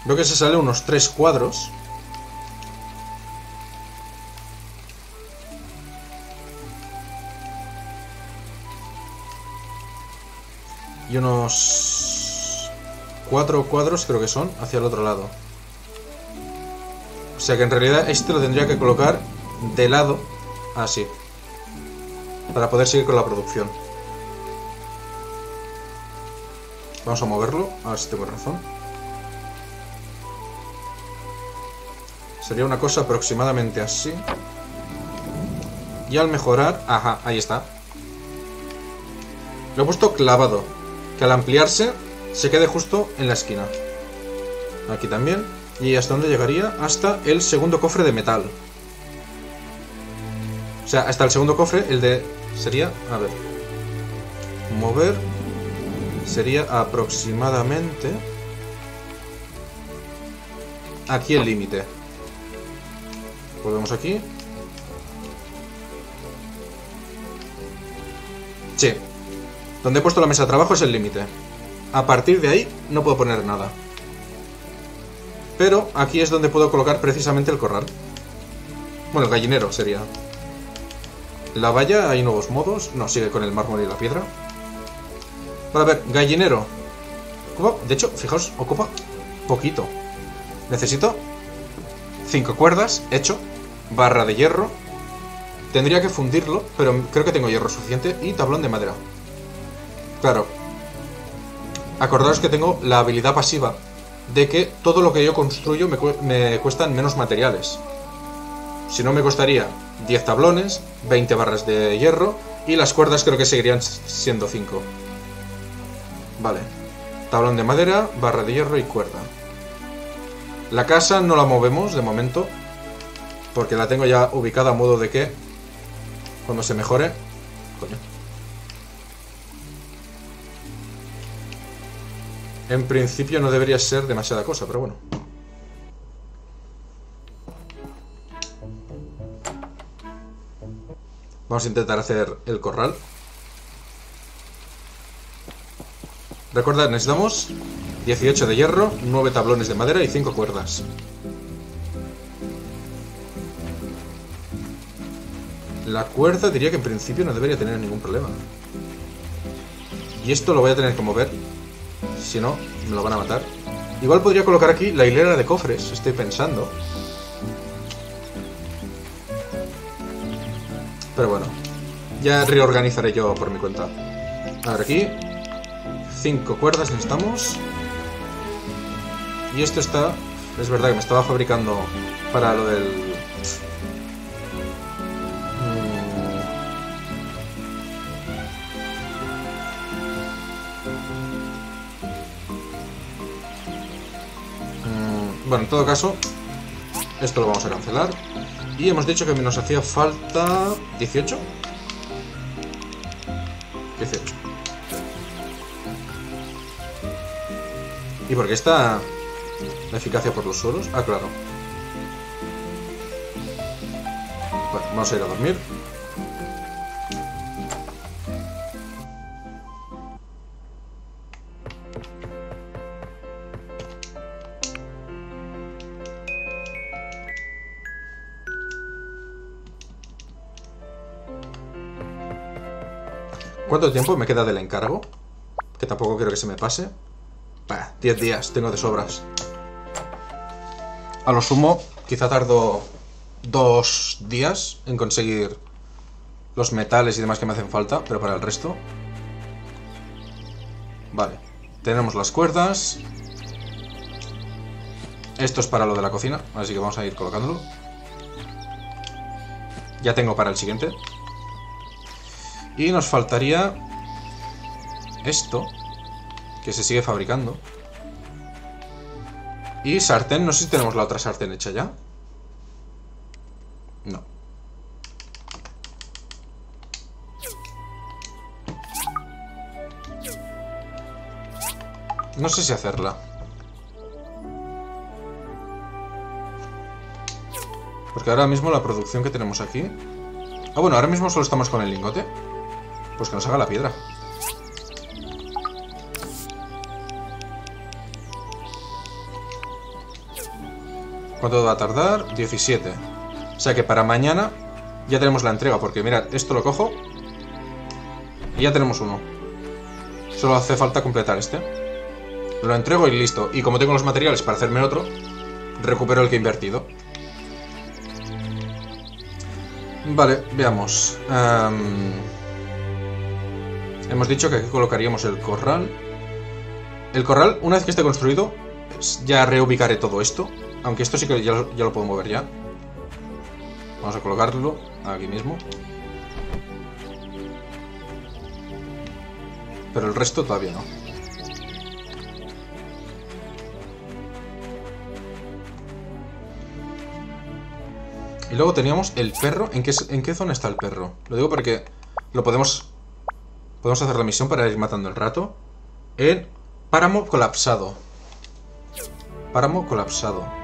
Veo que se sale unos tres cuadros. Y unos... Cuatro cuadros creo que son hacia el otro lado. O sea que en realidad este lo tendría que colocar de lado. Así. Para poder seguir con la producción. Vamos a moverlo. A ver si tengo razón. Sería una cosa aproximadamente así. Y al mejorar... Ajá, ahí está. Lo he puesto clavado. Que al ampliarse se quede justo en la esquina. Aquí también. ¿Y hasta dónde llegaría? Hasta el segundo cofre de metal. O sea, hasta el segundo cofre, el de... Sería... A ver. Mover... Sería aproximadamente... Aquí el límite. Volvemos aquí. Sí. Donde he puesto la mesa de trabajo es el límite. A partir de ahí no puedo poner nada. Pero aquí es donde puedo colocar precisamente el corral. Bueno, el gallinero sería. La valla, hay nuevos modos. No, sigue con el mármol y la piedra. Para ver, gallinero. De hecho, fijaos, ocupa poquito. Necesito cinco cuerdas, hecho. Barra de hierro. Tendría que fundirlo, pero creo que tengo hierro suficiente. Y tablón de madera. Claro. Acordaos que tengo la habilidad pasiva de que todo lo que yo construyo me, me cuestan menos materiales. Si no me costaría 10 tablones, 20 barras de hierro y las cuerdas creo que seguirían siendo 5. Vale. Tablón de madera, barra de hierro y cuerda. La casa no la movemos de momento. Porque la tengo ya ubicada a modo de que... Cuando se mejore... Coño. En principio no debería ser demasiada cosa, pero bueno. Vamos a intentar hacer el corral. Recordad, necesitamos 18 de hierro, 9 tablones de madera y 5 cuerdas. La cuerda diría que en principio no debería tener ningún problema. Y esto lo voy a tener que mover. Si no, me lo van a matar. Igual podría colocar aquí la hilera de cofres, estoy pensando. Pero bueno, ya reorganizaré yo por mi cuenta. A ver, aquí. Cinco cuerdas necesitamos. Y esto está... Es verdad que me estaba fabricando para lo del... Mm, Bueno, en todo caso, esto lo vamos a cancelar. Y hemos dicho que nos hacía falta 18. 18. ¿Y por qué está la eficacia por los suelos? Ah, claro. Bueno, vamos a ir a dormir. ¿Cuánto tiempo me queda del encargo? Que tampoco quiero que se me pase. Bah, 10 días, tengo de sobras. A lo sumo, quizá tardo dos días en conseguir los metales y demás que me hacen falta, pero para el resto... Vale, tenemos las cuerdas. Esto es para lo de la cocina, así que vamos a ir colocándolo. Ya tengo para el siguiente. Y nos faltaría esto, que se sigue fabricando. Y sartén, no sé si tenemos la otra sartén hecha ya. No. No sé si hacerla. Porque ahora mismo la producción que tenemos aquí... Ah, bueno, ahora mismo solo estamos con el lingote. Pues que nos haga la piedra. ¿Cuánto va a tardar? 17. O sea que para mañana ya tenemos la entrega. Porque mirad, esto lo cojo. Y ya tenemos uno. Solo hace falta completar este. Lo entrego y listo. Y como tengo los materiales para hacerme otro, recupero el que he invertido. Vale, veamos. Em, hemos dicho que aquí colocaríamos el corral. El corral, una vez que esté construido, ya reubicaré todo esto. Aunque esto sí que ya lo, ya lo puedo mover ya. Vamos a colocarlo aquí mismo. Pero el resto todavía no. Y luego teníamos el perro. ¿En qué, ¿En qué zona está el perro? Lo digo porque lo podemos... Podemos hacer la misión para ir matando el rato. En páramo colapsado. Páramo colapsado.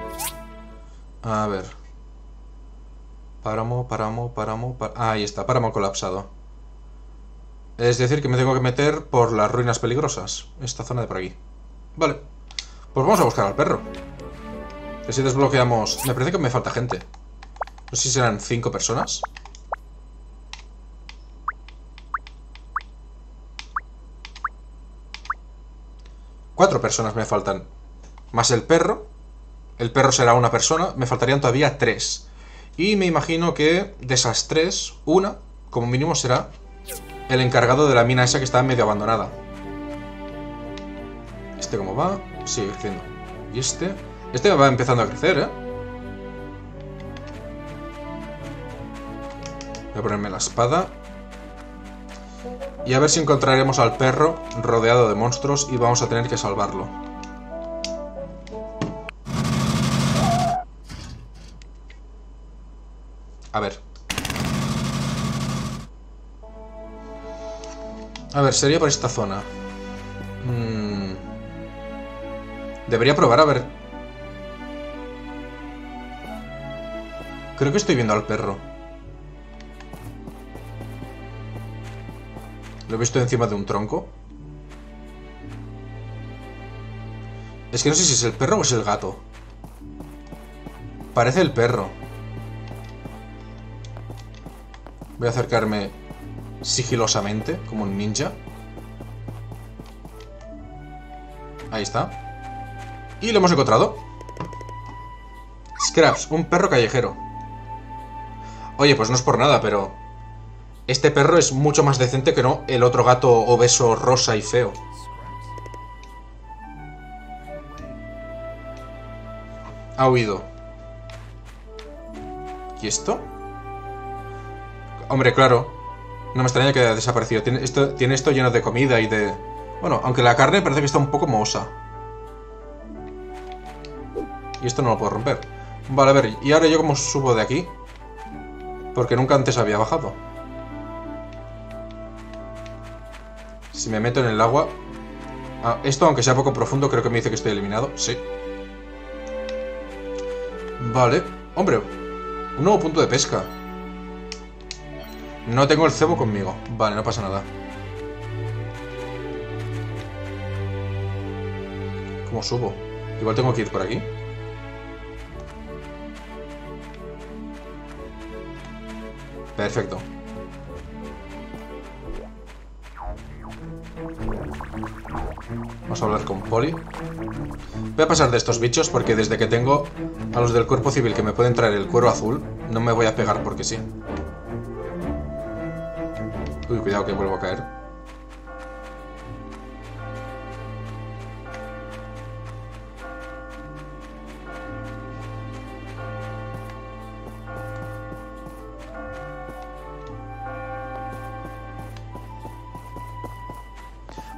A ver. Páramo, páramo, páramo... pá- Ah, ahí está, páramo colapsado. Es decir, que me tengo que meter por las ruinas peligrosas. Esta zona de por aquí. Vale. Pues vamos a buscar al perro. Que si desbloqueamos... Me parece que me falta gente. No sé si serán cinco personas. Cuatro personas me faltan. Más el perro. El perro será una persona. Me faltarían todavía tres. Y me imagino que de esas tres, una, como mínimo, será el encargado de la mina esa que está medio abandonada. Este cómo va, sigue creciendo. Y este... Este va empezando a crecer, ¿eh? Voy a ponerme la espada. Y a ver si encontraremos al perro rodeado de monstruos y vamos a tener que salvarlo. A ver. A ver, sería por esta zona. Mm. Debería probar a ver... Creo que estoy viendo al perro. Lo he visto encima de un tronco. Es que no sé si es el perro o es el gato. Parece el perro. Voy a acercarme sigilosamente, como un ninja. Ahí está. Y lo hemos encontrado. Scraps, un perro callejero. Oye, pues no es por nada, pero... Este perro es mucho más decente que no el otro gato obeso, rosa y feo. Ha huido. ¿Y esto? Hombre, claro. No me extraña que haya desaparecido. Tiene esto, lleno de comida y de... Bueno, aunque la carne parece que está un poco mohosa. Y esto no lo puedo romper. Vale, a ver. ¿Y ahora yo cómo subo de aquí? Porque nunca antes había bajado. Si me meto en el agua... Ah, esto, aunque sea poco profundo, creo que me dice que estoy eliminado. Sí. Vale. Hombre, un nuevo punto de pesca. No tengo el cebo conmigo. Vale, no pasa nada. ¿Cómo subo? Igual tengo que ir por aquí. Perfecto. Vamos a hablar con Poli. Voy a pasar de estos bichos porque desde que tengo a los del cuerpo civil que me pueden traer el cuero azul, no me voy a pegar porque sí. Uy, cuidado que vuelvo a caer.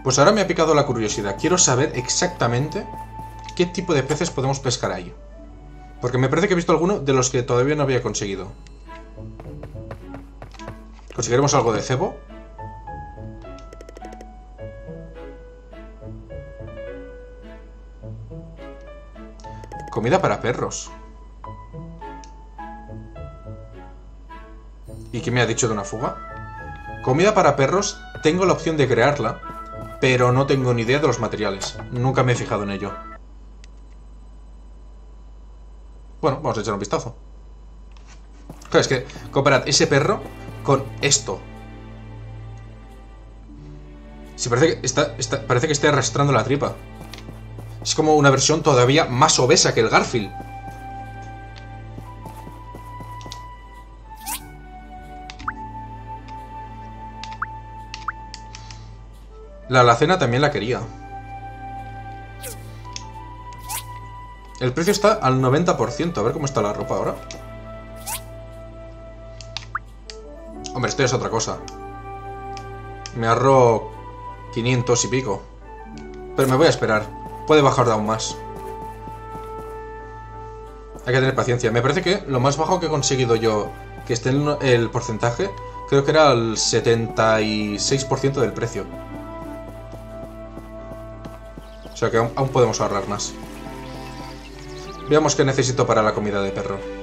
Pues ahora me ha picado la curiosidad. Quiero saber exactamente qué tipo de peces podemos pescar ahí. Porque me parece que he visto alguno de los que todavía no había conseguido. ¿Conseguiremos algo de cebo? Comida para perros. ¿Y qué me ha dicho de una fuga? Comida para perros, tengo la opción de crearla, pero no tengo ni idea de los materiales. Nunca me he fijado en ello. Bueno, vamos a echar un vistazo. Es que comparad ese perro con esto. Parece que está, parece que está arrastrando la tripa. Es como una versión todavía más obesa que el Garfield. La alacena también la quería. El precio está al 90%. A ver cómo está la ropa ahora. Hombre, esto es otra cosa. Me ahorro 500 y pico. Pero me voy a esperar. Puede bajar aún más. Hay que tener paciencia. Me parece que lo más bajo que he conseguido yo que esté en el porcentaje, creo que era el 76% del precio. O sea que aún podemos ahorrar más. Veamos qué necesito para la comida de perro.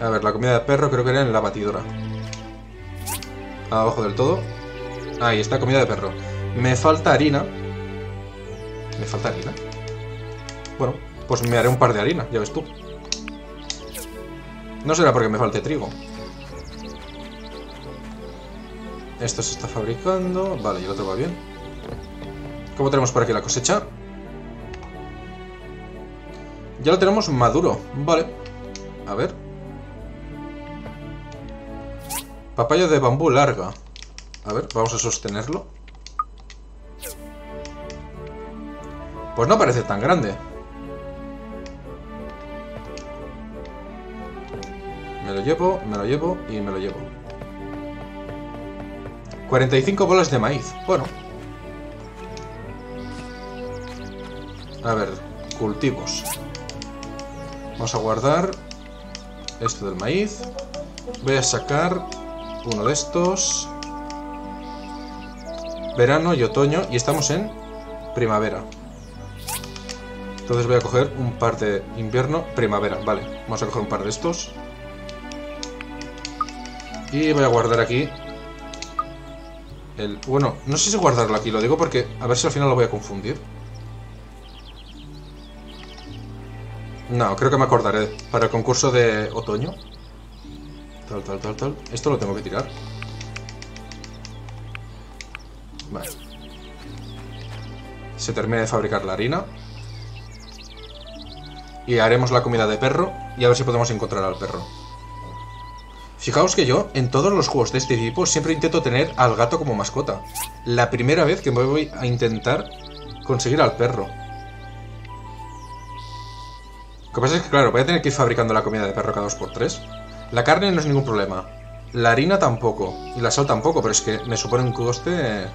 A ver, la comida de perro creo que era en la batidora. Abajo del todo. Ahí está, comida de perro. Me falta harina. ¿Me falta harina? Bueno, pues me haré un par de harina, ya ves tú. No será porque me falte trigo. Esto se está fabricando. Vale, y el otro va bien. ¿Cómo tenemos por aquí la cosecha? Ya lo tenemos maduro. Vale. A ver. Papaya de bambú larga. A ver, vamos a sostenerlo. Pues no parece tan grande. Me lo llevo, me lo llevo y me lo llevo. 45 bolas de maíz. Bueno. A ver, cultivos. Vamos a guardar esto del maíz. Voy a sacar uno de estos. Verano y otoño. Y estamos en primavera. Entonces voy a coger un par de invierno, primavera. Vale, vamos a coger un par de estos. Y voy a guardar aquí el... Bueno, no sé si guardarlo aquí, lo digo porque a ver si al final lo voy a confundir. No, creo que me acordaré para el concurso de otoño. Tal, tal, tal, tal. Esto lo tengo que tirar. Vale. Se termina de fabricar la harina. Y haremos la comida de perro y a ver si podemos encontrar al perro. Fijaos que yo, en todos los juegos de este tipo, siempre intento tener al gato como mascota. La primera vez que me voy a intentar conseguir al perro. Lo que pasa es que, claro, voy a tener que ir fabricando la comida de perro cada 2x3. La carne no es ningún problema. La harina tampoco. Y la sal tampoco, pero es que me supone un coste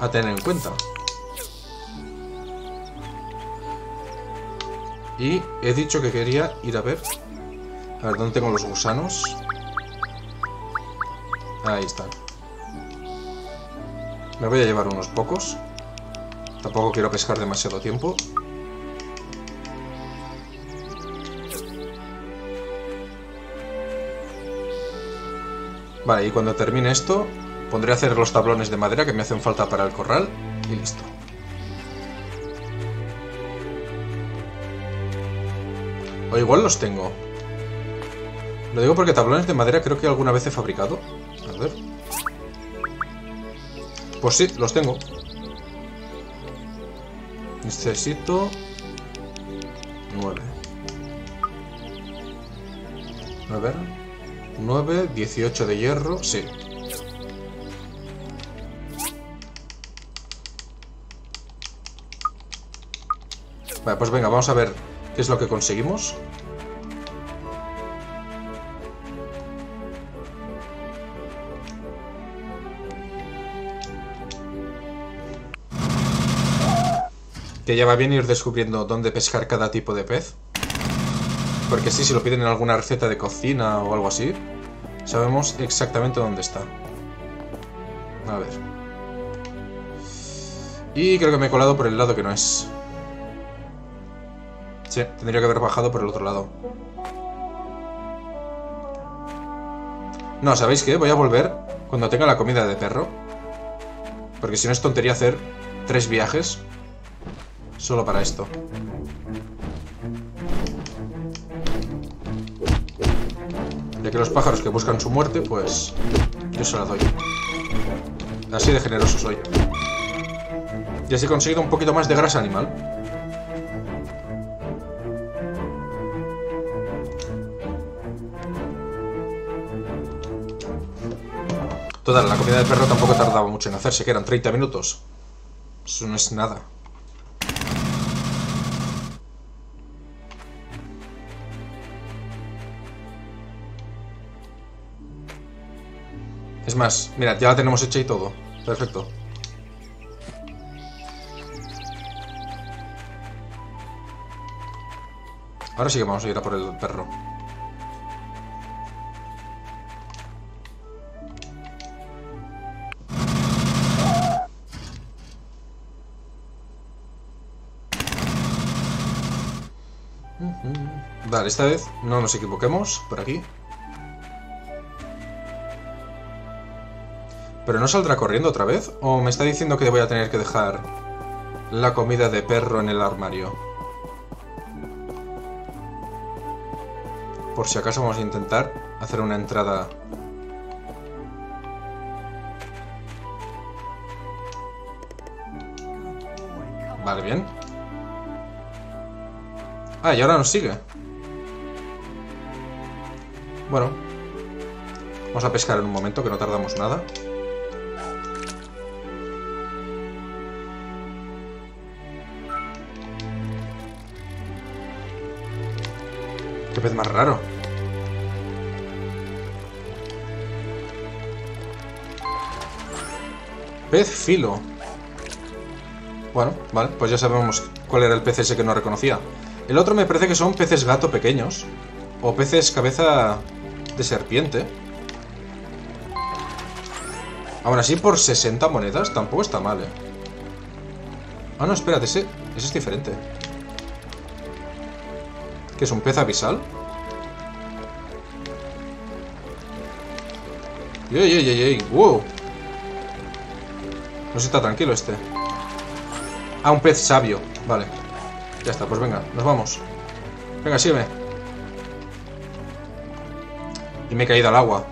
a tener en cuenta. Y he dicho que quería ir a ver... A ver, ¿dónde tengo los gusanos? Ahí están. Me voy a llevar unos pocos. Tampoco quiero pescar demasiado tiempo. Vale, y cuando termine esto, pondré a hacer los tablones de madera que me hacen falta para el corral y listo. O igual los tengo. Lo digo porque tablones de madera creo que alguna vez he fabricado. A ver. Pues sí, los tengo. Necesito... 9. A ver. 9, 18 de hierro, sí. Vale, pues venga, vamos a ver qué es lo que conseguimos. Que ya va bien ir descubriendo dónde pescar cada tipo de pez. Porque sí, si lo piden en alguna receta de cocina o algo así, sabemos exactamente dónde está. A ver. Y creo que me he colado por el lado que no es. Sí, tendría que haber bajado por el otro lado. No, ¿sabéis qué? Voy a volver cuando tenga la comida de perro. Porque si no es tontería hacer tres viajes solo para esto. Que los pájaros que buscan su muerte, pues yo se la doy. Así de generoso soy. Y así he conseguido un poquito más de grasa animal. Total, la comida del perro tampoco tardaba mucho en hacerse, que eran 30 minutos. Eso no es nada. Más, mirad, ya la tenemos hecha y todo. Perfecto. Ahora sí que vamos a ir a por el perro. Vale, esta vez no nos equivoquemos por aquí. ¿Pero no saldrá corriendo otra vez? ¿O me está diciendo que voy a tener que dejar la comida de perro en el armario? Por si acaso vamos a intentar hacer una entrada... Vale, bien. Ah, y ahora nos sigue. Bueno. Vamos a pescar en un momento, que no tardamos nada. pez más raro. Pez filo. Bueno, vale, pues ya sabemos cuál era el pez ese que no reconocía. El otro me parece que son peces gato pequeños. O peces cabeza de serpiente. Aún así, por 60 monedas tampoco está mal, ¿eh? Ah, no, espérate, ese, ese es diferente. ¿Qué es un pez abisal? ¡Ey, ey, ey, ey! ¡Wow! No se está tranquilo este. Ah, un pez sabio. Vale. Ya está, pues venga, nos vamos. Venga, sígueme. Y me he caído al agua.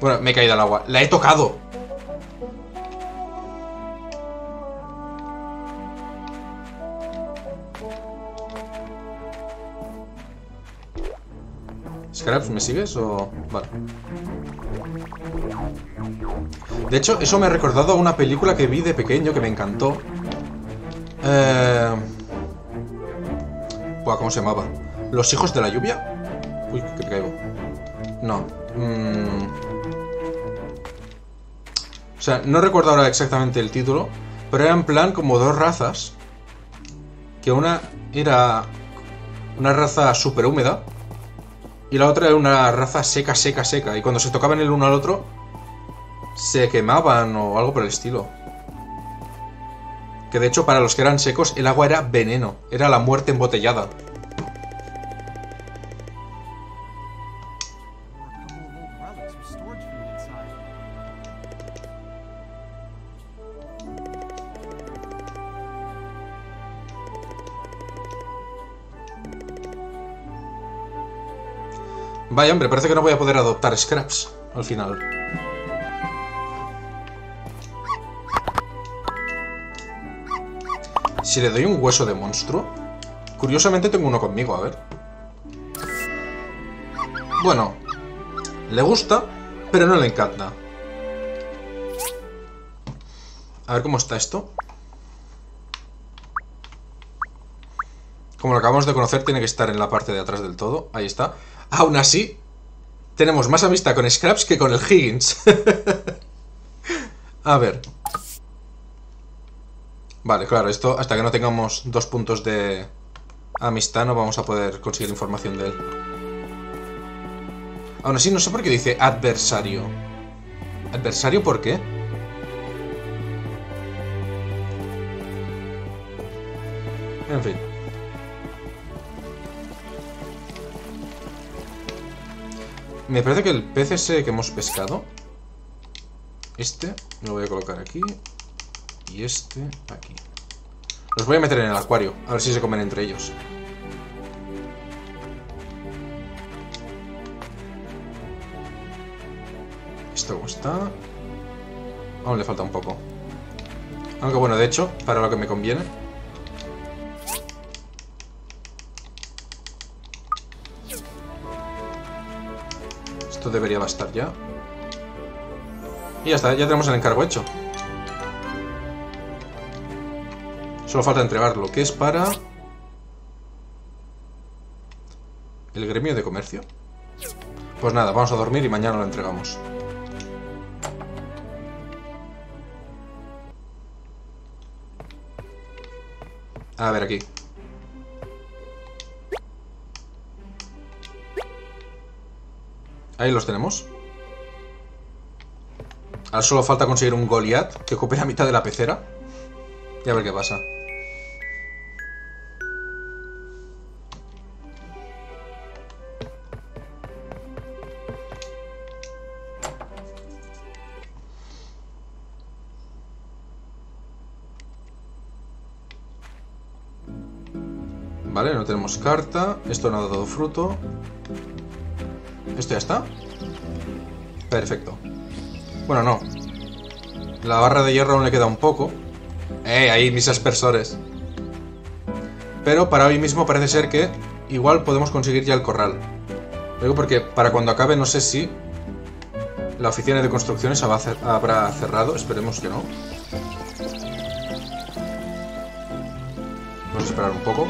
Bueno, me he caído al agua. ¡La he tocado! Scraps, ¿me sigues o...? Vale. De hecho, eso me ha recordado a una película que vi de pequeño que me encantó. Eh... Buah, ¿cómo se llamaba? ¿Los hijos de la lluvia? Uy, que caigo. No. Mm. O sea, no recuerdo ahora exactamente el título, pero era en plan como dos razas. Que una era una raza súper húmeda y la otra era una raza seca, seca, seca. Y cuando se tocaban el uno al otro, se quemaban o algo por el estilo. Que de hecho, para los que eran secos, el agua era veneno. Era la muerte embotellada. Vaya, hombre, parece que no voy a poder adoptar Scraps al final. Si le doy un hueso de monstruo... Curiosamente tengo uno conmigo, a ver. Bueno, le gusta, pero no le encanta. A ver cómo está esto. Como lo acabamos de conocer, tiene que estar en la parte de atrás del todo. Ahí está. Aún así, tenemos más amistad con Scraps que con el Higgins. A ver. Vale, claro, esto hasta que no tengamos dos puntos de amistad no vamos a poder conseguir información de él. Aún así, no sé por qué dice adversario. ¿Adversario por qué? En fin. Me parece que el pez que hemos pescado... Este lo voy a colocar aquí. Y este aquí. Los voy a meter en el acuario. A ver si se comen entre ellos. Esto cómo está. Aún le falta un poco. Aunque bueno, de hecho, para lo que me conviene. Esto debería bastar ya. Y ya está, ya tenemos el encargo hecho. Solo falta entregarlo, que es para... ¿El gremio de comercio? Pues nada, vamos a dormir y mañana lo entregamos. A ver aquí. Ahí los tenemos. Ahora solo falta conseguir un Goliath que ocupe la mitad de la pecera. Y a ver qué pasa. Vale, no tenemos carta. Esto no ha dado fruto. ¿Esto ya está? Perfecto. Bueno, no. La barra de hierro aún le queda un poco. ¡Eh! Ahí mis aspersores. Pero para hoy mismo parece ser que igual podemos conseguir ya el corral. Lo digo porque para cuando acabe no sé si la oficina de construcciones habrá cerrado. Esperemos que no. Vamos a esperar un poco.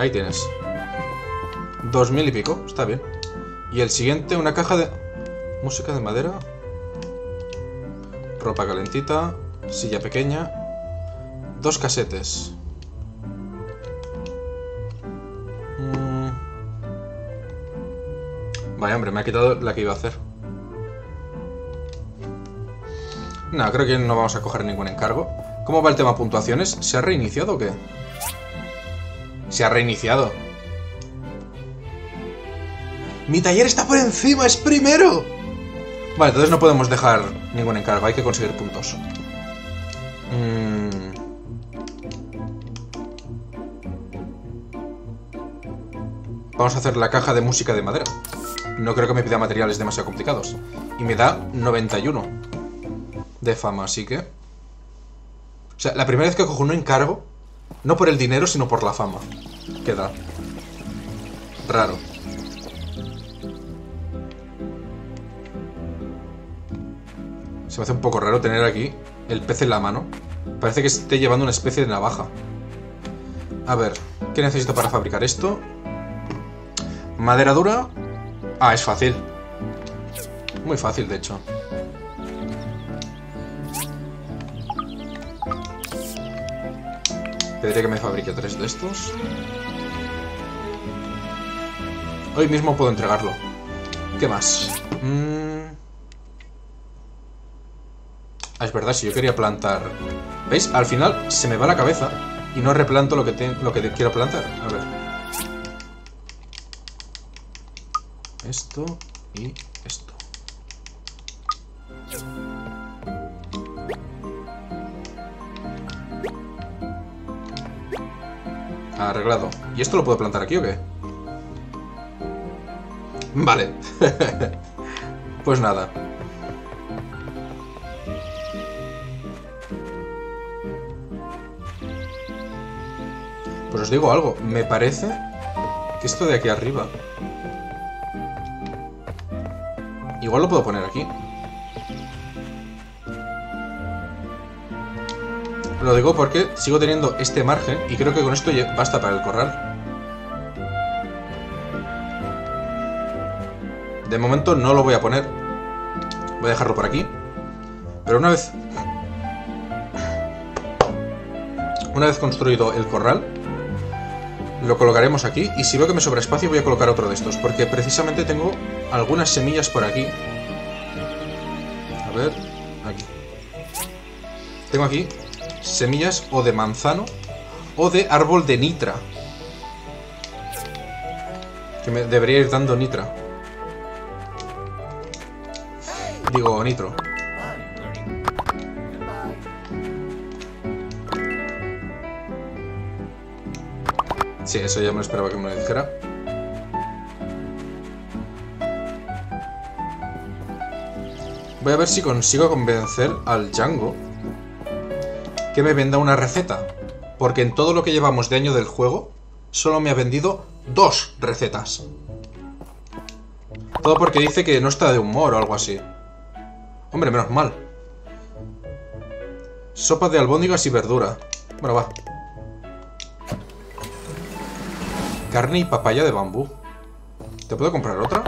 Ahí tienes. Dos mil y pico, está bien. Y el siguiente, una caja de... Música de madera. Ropa calentita. Silla pequeña. Dos casetes. Mm. Vaya, hombre, me ha quitado la que iba a hacer. No, creo que no vamos a coger ningún encargo. ¿Cómo va el tema puntuaciones? ¿Se ha reiniciado o qué? Se ha reiniciado. ¡Mi taller está por encima! ¡Es primero! Vale, entonces no podemos dejar ningún encargo. Hay que conseguir puntos. Mm. Vamos a hacer la caja de música de madera. No creo que me pida materiales demasiado complicados. Y me da 91 de fama, así que... O sea, la primera vez que cojo un encargo, no por el dinero, sino por la fama. Queda. Raro. Se me hace un poco raro tener aquí el pez en la mano. Parece que esté llevando una especie de navaja. A ver, ¿qué necesito para fabricar esto? Madera dura. Ah, es fácil. Muy fácil, de hecho. Pediré que me fabrique tres de estos. Hoy mismo puedo entregarlo. ¿Qué más? Mm. Ah, es verdad, si yo quería plantar... ¿Veis? Al final se me va la cabeza y no replanto lo que, te- lo que quiero plantar. A ver. Esto y esto. Arreglado. ¿Y esto lo puedo plantar aquí o qué? Vale. pues nada. Pues os digo algo. Me parece que esto de aquí arriba... Igual lo puedo poner aquí. Lo digo porque sigo teniendo este margen y creo que con esto basta para el corral. De momento no lo voy a poner. Voy a dejarlo por aquí. Pero una vez... Una vez construido el corral, lo colocaremos aquí. Y si veo que me sobra espacio voy a colocar otro de estos. Porque precisamente tengo algunas semillas por aquí. A ver... Aquí. Tengo aquí semillas o de manzano o de árbol de nitra. Que me debería ir dando nitra. Digo, nitro. Sí, eso ya me lo esperaba que me lo dijera. Voy a ver si consigo convencer al Django que me venda una receta. Porque en todo lo que llevamos de año del juego, solo me ha vendido dos recetas. Todo porque dice que no está de humor o algo así. Hombre, menos mal. Sopa de albóndigas y verdura. Bueno, va. Carne y papaya de bambú. ¿Te puedo comprar otra?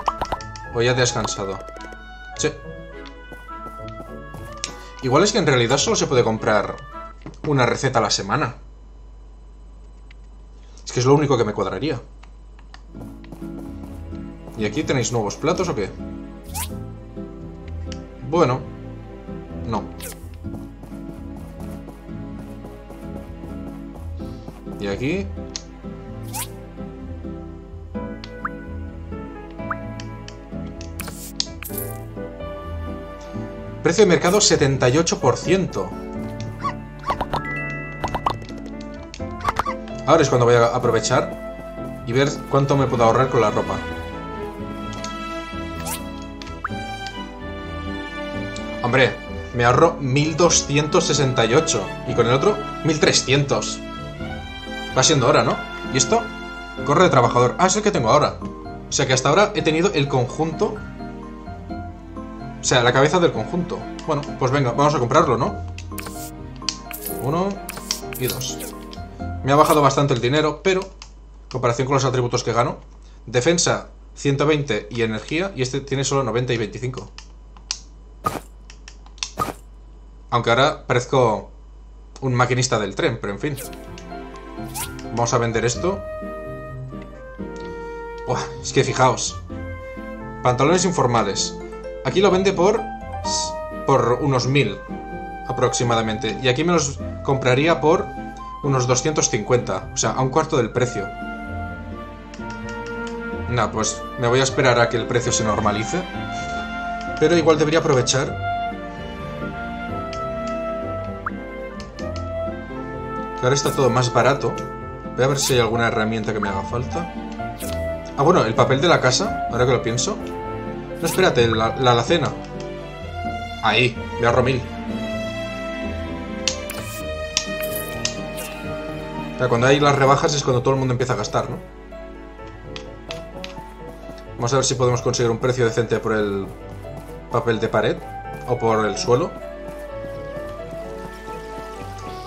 ¿O ya te has cansado? Sí. Igual es que en realidad solo se puede comprar una receta a la semana. Es que es lo único que me cuadraría. ¿Y aquí tenéis nuevos platos o qué? Bueno. No. Y aquí... Precio de mercado 78%. Ahora es cuando voy a aprovechar y ver cuánto me puedo ahorrar con la ropa. Hombre, me ahorro 1268 y con el otro 1300. Va siendo hora, ¿no? ¿Y esto? Corre de trabajador. Ah, es el que tengo ahora. O sea que hasta ahora he tenido el conjunto o sea, la cabeza del conjunto. Bueno, pues venga, vamos a comprarlo, ¿no? Uno y dos. Me ha bajado bastante el dinero, pero comparación con los atributos que gano. Defensa 120 y energía, y este tiene solo 90 y 25. Aunque ahora parezco un maquinista del tren, pero en fin. Vamos a vender esto. Es que fijaos. Pantalones informales. Aquí lo vende por... Por unos 1000 aproximadamente. Y aquí me los compraría por unos 250. O sea, a un cuarto del precio. Nah, pues me voy a esperar a que el precio se normalice. Pero igual debería aprovechar. Que ahora está todo más barato. Voy a ver si hay alguna herramienta que me haga falta. Ah, bueno, el papel de la casa, ahora que lo pienso. No, espérate, la, la alacena. Ahí, me ahorro mil. Cuando hay las rebajas es cuando todo el mundo empieza a gastar, ¿no? Vamos a ver si podemos conseguir un precio decente por el papel de pared o por el suelo.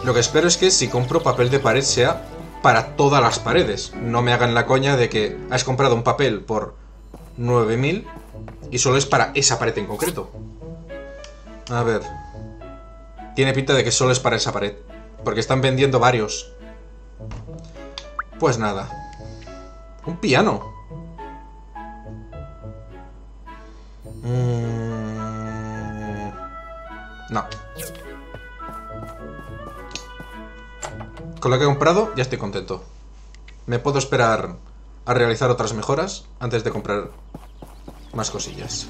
Lo que espero es que si compro papel de pared sea para todas las paredes. No me hagan la coña de que has comprado un papel por 9000 y solo es para esa pared en concreto. A ver. Tiene pinta de que solo es para esa pared. Porque están vendiendo varios. Pues nada. Un piano. Mm, No. Con lo que he comprado ya estoy contento. Me puedo esperar a realizar otras mejoras antes de comprar más cosillas.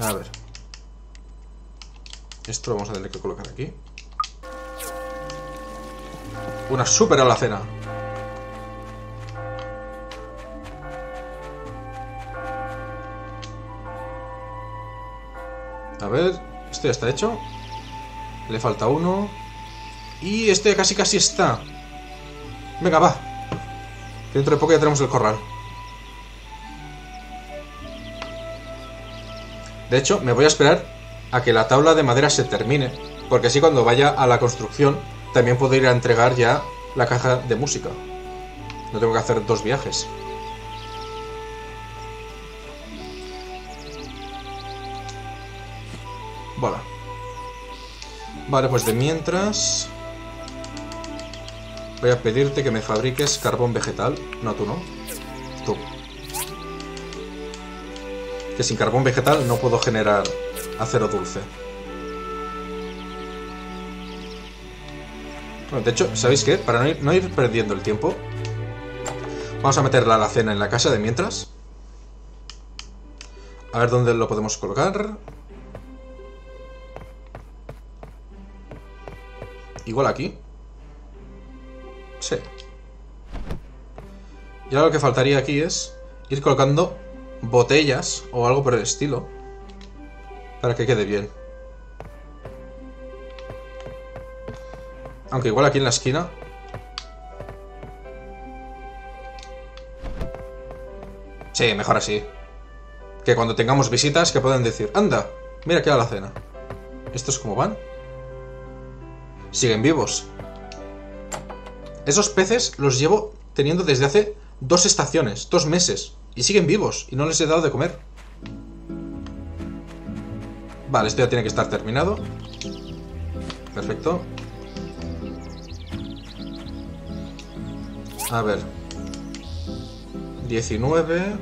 A ver. Esto lo vamos a tener que colocar aquí. Una super alacena. A ver, esto ya está hecho. Le falta uno. Y este casi casi está. Venga, va. Dentro de poco ya tenemos el corral. De hecho, me voy a esperar a que la tabla de madera se termine. Porque así cuando vaya a la construcción, también puedo ir a entregar ya la caja de música. No tengo que hacer dos viajes. Vale. Vale, pues de mientras... Voy a pedirte que me fabriques carbón vegetal. No, tú no. Tú. Que sin carbón vegetal no puedo generar acero dulce. Bueno, de hecho, ¿sabéis qué? Para no ir, no ir perdiendo el tiempo, vamos a meter la alacena en la casa de mientras. A ver dónde lo podemos colocar. Igual aquí. Sí. Y ahora lo que faltaría aquí es ir colocando botellas o algo por el estilo. Para que quede bien. Aunque igual aquí en la esquina. Sí, mejor así. Que cuando tengamos visitas que puedan decir, anda, mira qué la cena. ¿Estos cómo van? Siguen vivos. Esos peces los llevo teniendo desde hace dos estaciones, dos meses. Y siguen vivos y no les he dado de comer. Vale, esto ya tiene que estar terminado. Perfecto. A ver. 19.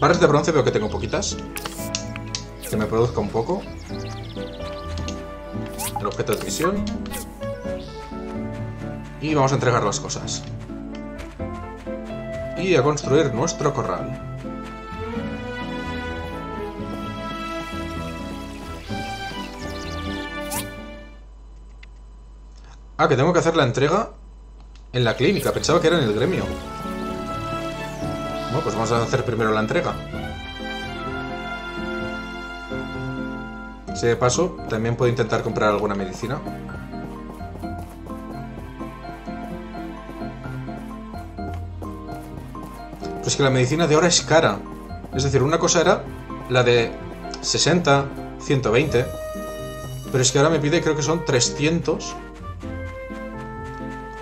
Barras de bronce veo que tengo poquitas. Que me produzca un poco. El objeto de misión. Y vamos a entregar las cosas. Y a construir nuestro corral. Ah, que tengo que hacer la entrega en la clínica. Pensaba que era en el gremio. Bueno, pues vamos a hacer primero la entrega. Si de paso, también puedo intentar comprar alguna medicina. Pues que la medicina de ahora es cara. Es decir, una cosa era la de 60, 120. Pero es que ahora me pide, creo que son 300.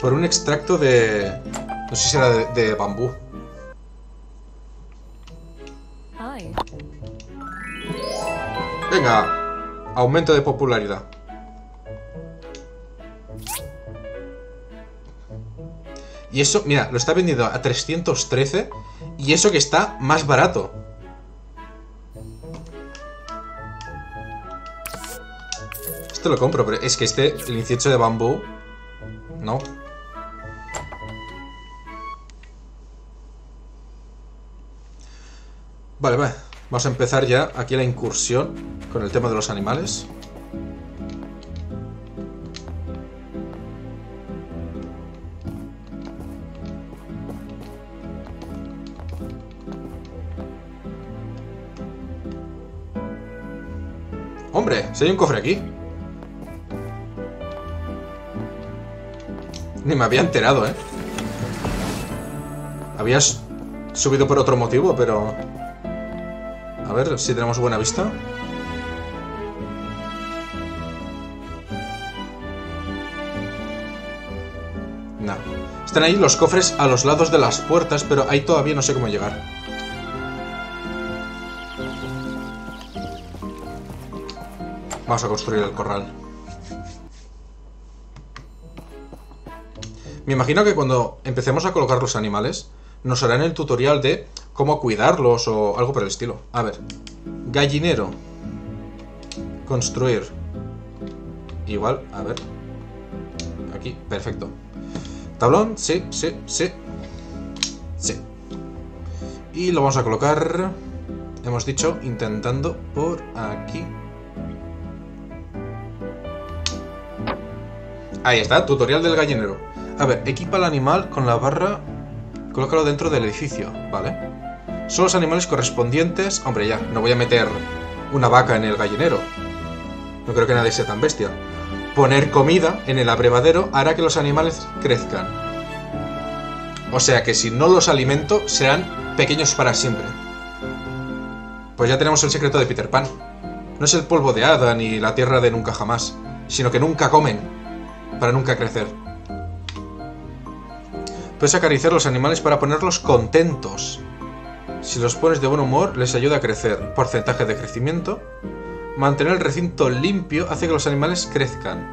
Por un extracto de... No sé si era de, de bambú. Venga, aumento de popularidad. Y eso, mira, lo está vendiendo a 313 y eso que está más barato. Esto lo compro, pero es que este, el incienso de bambú, no. Vale, vale. Vamos a empezar ya aquí la incursión con el tema de los animales. ¡Hombre! Si hay un cofre aquí. Ni me había enterado, ¿eh? Habías subido por otro motivo, pero... A ver si tenemos buena vista. No. Están ahí los cofres a los lados de las puertas, pero ahí todavía no sé cómo llegar. Vamos a construir el corral. Me imagino que cuando empecemos a colocar los animales, nos harán el tutorial de cómo cuidarlos o algo por el estilo. A ver. Gallinero. Construir. Igual, a ver. Aquí, perfecto. Tablón, sí, sí, sí. Sí. Y lo vamos a colocar... Hemos dicho, intentando por aquí. Ahí está, tutorial del gallinero. A ver, equipa al animal con la barra... Colócalo dentro del edificio, ¿vale? Son los animales correspondientes... Hombre, ya, no voy a meter una vaca en el gallinero. No creo que nadie sea tan bestia. Poner comida en el abrevadero hará que los animales crezcan. O sea que si no los alimento, serán pequeños para siempre. Pues ya tenemos el secreto de Peter Pan. No es el polvo de hada ni la tierra de nunca jamás, sino que nunca comen, para nunca crecer. Puedes acariciar los animales para ponerlos contentos. Si los pones de buen humor, les ayuda a crecer. Porcentaje de crecimiento. Mantener el recinto limpio hace que los animales crezcan.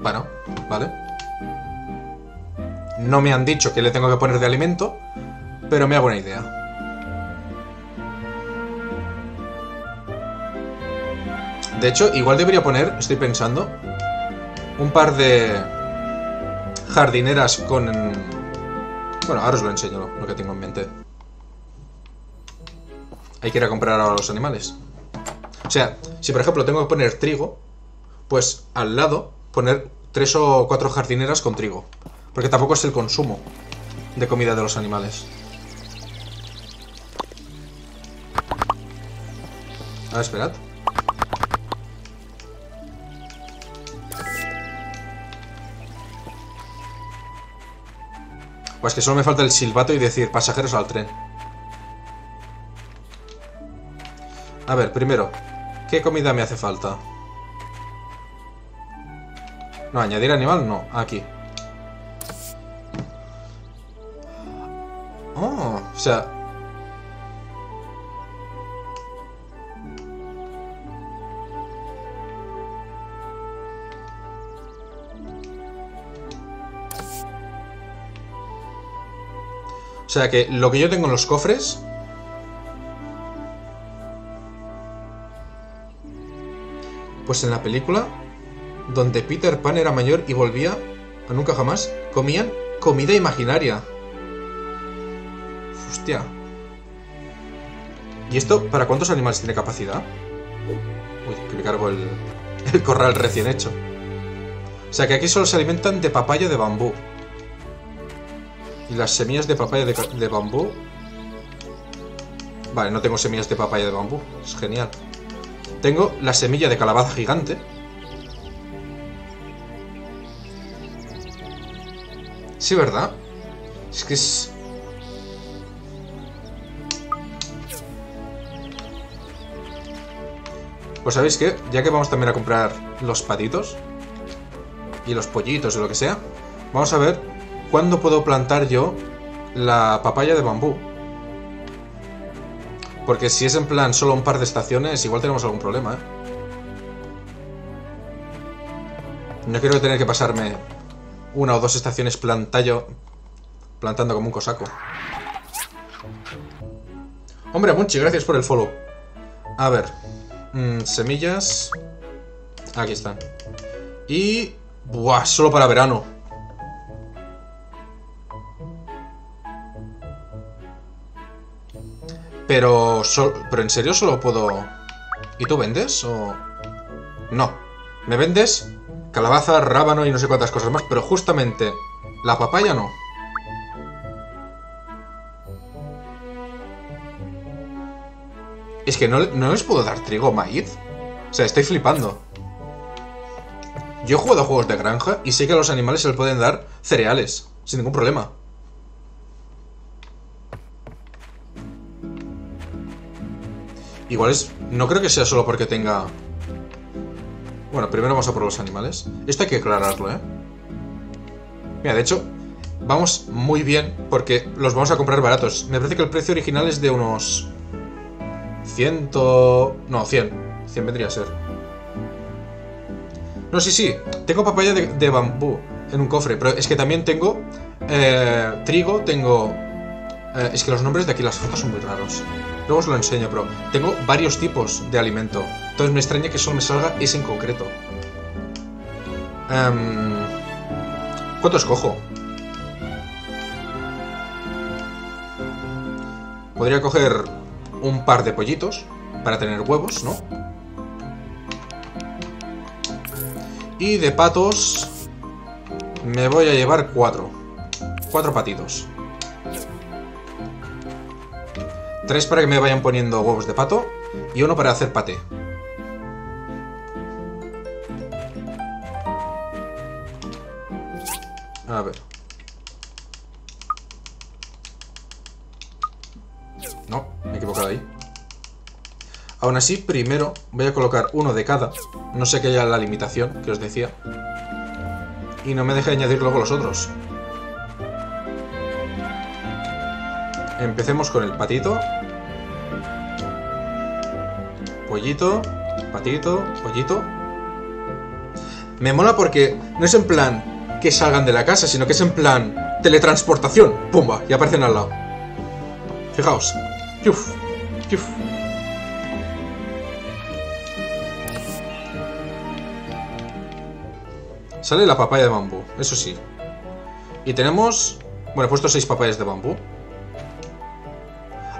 Bueno, vale. No me han dicho que le tengo que poner de alimento, pero me hago una idea. De hecho, igual debería poner, estoy pensando, un par de jardineras con... Bueno, ahora os lo enseño lo que tengo en mente. Hay que ir a comprar ahora los animales. O sea, si por ejemplo tengo que poner trigo, pues al lado poner tres o cuatro jardineras con trigo. Porque tampoco es el consumo de comida de los animales. A ver, esperad. Pues que solo me falta el silbato y decir pasajeros al tren. A ver, primero, ¿qué comida me hace falta? No, añadir animal, no, aquí. Oh, o sea... O sea que lo que yo tengo en los cofres... Pues en la película, donde Peter Pan era mayor y volvía a nunca jamás, comían comida imaginaria. Hostia. ¿Y esto para cuántos animales tiene capacidad? Uy, que me cargo el, el corral recién hecho. O sea que aquí solo se alimentan de papaya de bambú. Y las semillas de papaya de, bambú... Vale, no tengo semillas de papaya de bambú. Es genial. Tengo la semilla de calabaza gigante. Sí, ¿verdad? Es que es... Pues sabéis qué, ya que vamos también a comprar los patitos, y los pollitos y lo que sea, vamos a ver cuándo puedo plantar yo la papaya de bambú. Porque si es en plan solo un par de estaciones, igual tenemos algún problema, ¿eh? No quiero tener que pasarme una o dos estaciones plantallo, plantando como un cosaco. Hombre, Munchi, gracias por el follow. A ver. mm, semillas. Aquí están. Y... Buah, solo para verano. Pero... ¿Pero en serio solo puedo...? ¿Y tú vendes o...? No. ¿Me vendes? Calabaza, rábano y no sé cuántas cosas más, pero justamente la papaya no. Es que no, no les puedo dar trigo o maíz. O sea, estoy flipando. Yo he jugado a juegos de granja y sé que a los animales se les pueden dar cereales, sin ningún problema. Igual es... No creo que sea solo porque tenga... Bueno, primero vamos a por los animales. Esto hay que aclararlo, ¿eh? Mira, de hecho, vamos muy bien porque los vamos a comprar baratos. Me parece que el precio original es de unos... Ciento... No, 100. 100 vendría a ser. No, sí, sí. Tengo papaya de, de bambú en un cofre. Pero es que también tengo eh, trigo, tengo... eh, es que los nombres de aquí las frutas son muy raros. Luego os lo enseño, pero tengo varios tipos de alimento. Entonces me extraña que solo me salga ese en concreto. Em, ¿Cuánto escojo? Podría coger un par de pollitos para tener huevos, ¿no? Y de patos me voy a llevar cuatro. Cuatro patitos. Tres para que me vayan poniendo huevos de pato y uno para hacer paté. A ver. No, me he equivocado ahí. Aún así, primero voy a colocar uno de cada. No sé que haya la limitación que os decía. Y no me deje añadir luego los otros. Empecemos con el patito. Pollito, patito, pollito. Me mola porque no es en plan que salgan de la casa, sino que es en plan teletransportación. Pumba, y aparecen al lado. Fijaos. Piuf, piuf. Sale la papaya de bambú, eso sí. Y tenemos... Bueno, he puesto seis papayas de bambú.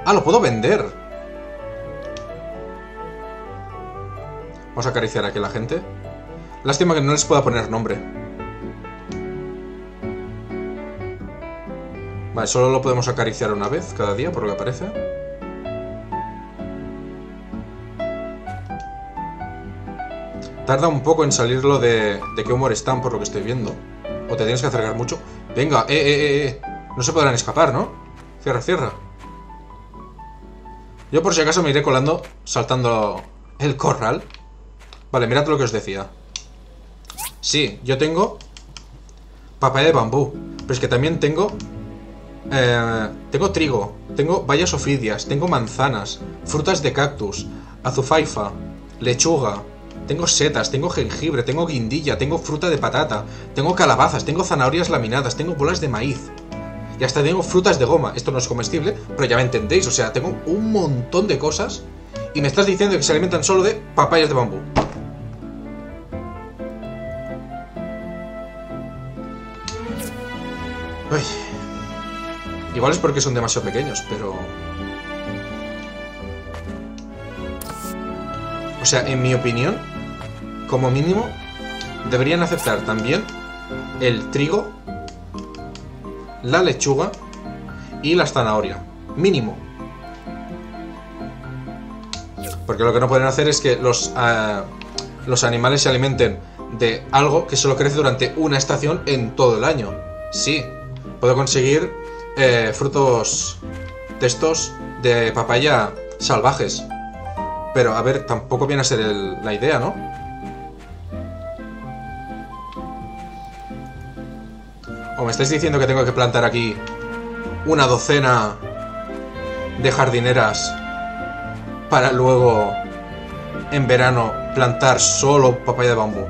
Ah, lo puedo vender. Vamos a acariciar aquí a la gente. Lástima que no les pueda poner nombre. Vale, solo lo podemos acariciar una vez cada día, por lo que parece. Tarda un poco en salirlo de, de qué humor están, por lo que estoy viendo. O te tienes que acercar mucho. Venga, eh, eh, eh, eh. No se podrán escapar, ¿no? Cierra, cierra. Yo por si acaso me iré colando, saltando el corral. Vale, mirad lo que os decía. Sí, yo tengo papaya de bambú. Pero es que también tengo... eh, tengo trigo, tengo bayas ofidias, tengo manzanas, frutas de cactus, azufaifa, lechuga, tengo setas, tengo jengibre, tengo guindilla, tengo fruta de patata, tengo calabazas, tengo zanahorias laminadas, tengo bolas de maíz. Y hasta tengo frutas de goma. Esto no es comestible, pero ya me entendéis. O sea, tengo un montón de cosas. Y me estás diciendo que se alimentan solo de papayas de bambú. Igual es porque son demasiado pequeños, pero... O sea, en mi opinión, como mínimo, deberían aceptar también el trigo, la lechuga y la zanahoria. Mínimo. Porque lo que no pueden hacer es que los, ah, los animales se alimenten de algo que solo crece durante una estación en todo el año. Sí, puedo conseguir eh, frutos de estos de papaya salvajes. Pero, a ver, tampoco viene a ser el- la idea, ¿no? O me estáis diciendo que tengo que plantar aquí una docena de jardineras para luego en verano plantar solo papaya de bambú.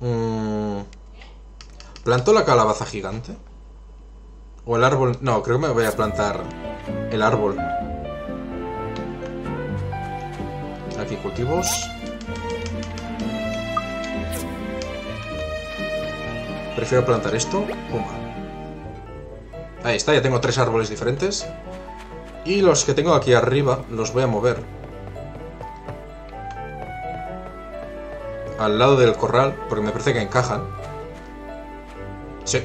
Mm, ¿Planto la calabaza gigante? ¿O el árbol? No, creo que me voy a plantar el árbol. Aquí cultivos. Prefiero plantar esto. Pumba. Ahí está, ya tengo tres árboles diferentes. Y los que tengo aquí arriba los voy a mover. Al lado del corral, porque me parece que encajan. Sí.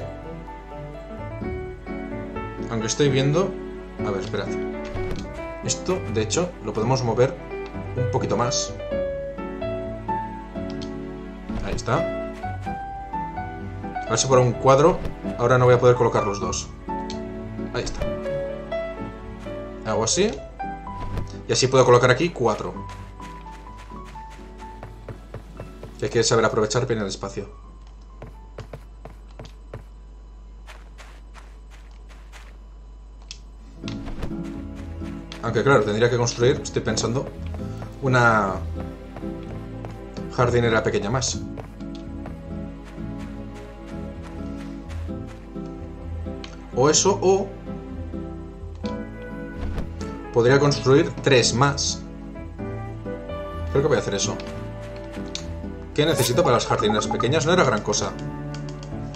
Aunque estoy viendo... A ver, esperad. Esto, de hecho, lo podemos mover un poquito más. Ahí está. A ver si por un cuadro ahora no voy a poder colocar los dos. Ahí está. Hago así. Y así puedo colocar aquí cuatro. Que hay que saber aprovechar bien el espacio. Aunque claro, tendría que construir, estoy pensando, una jardinera pequeña más. O eso, o podría construir tres más. Creo que voy a hacer eso. ¿Qué necesito para las jardineras pequeñas? No era gran cosa.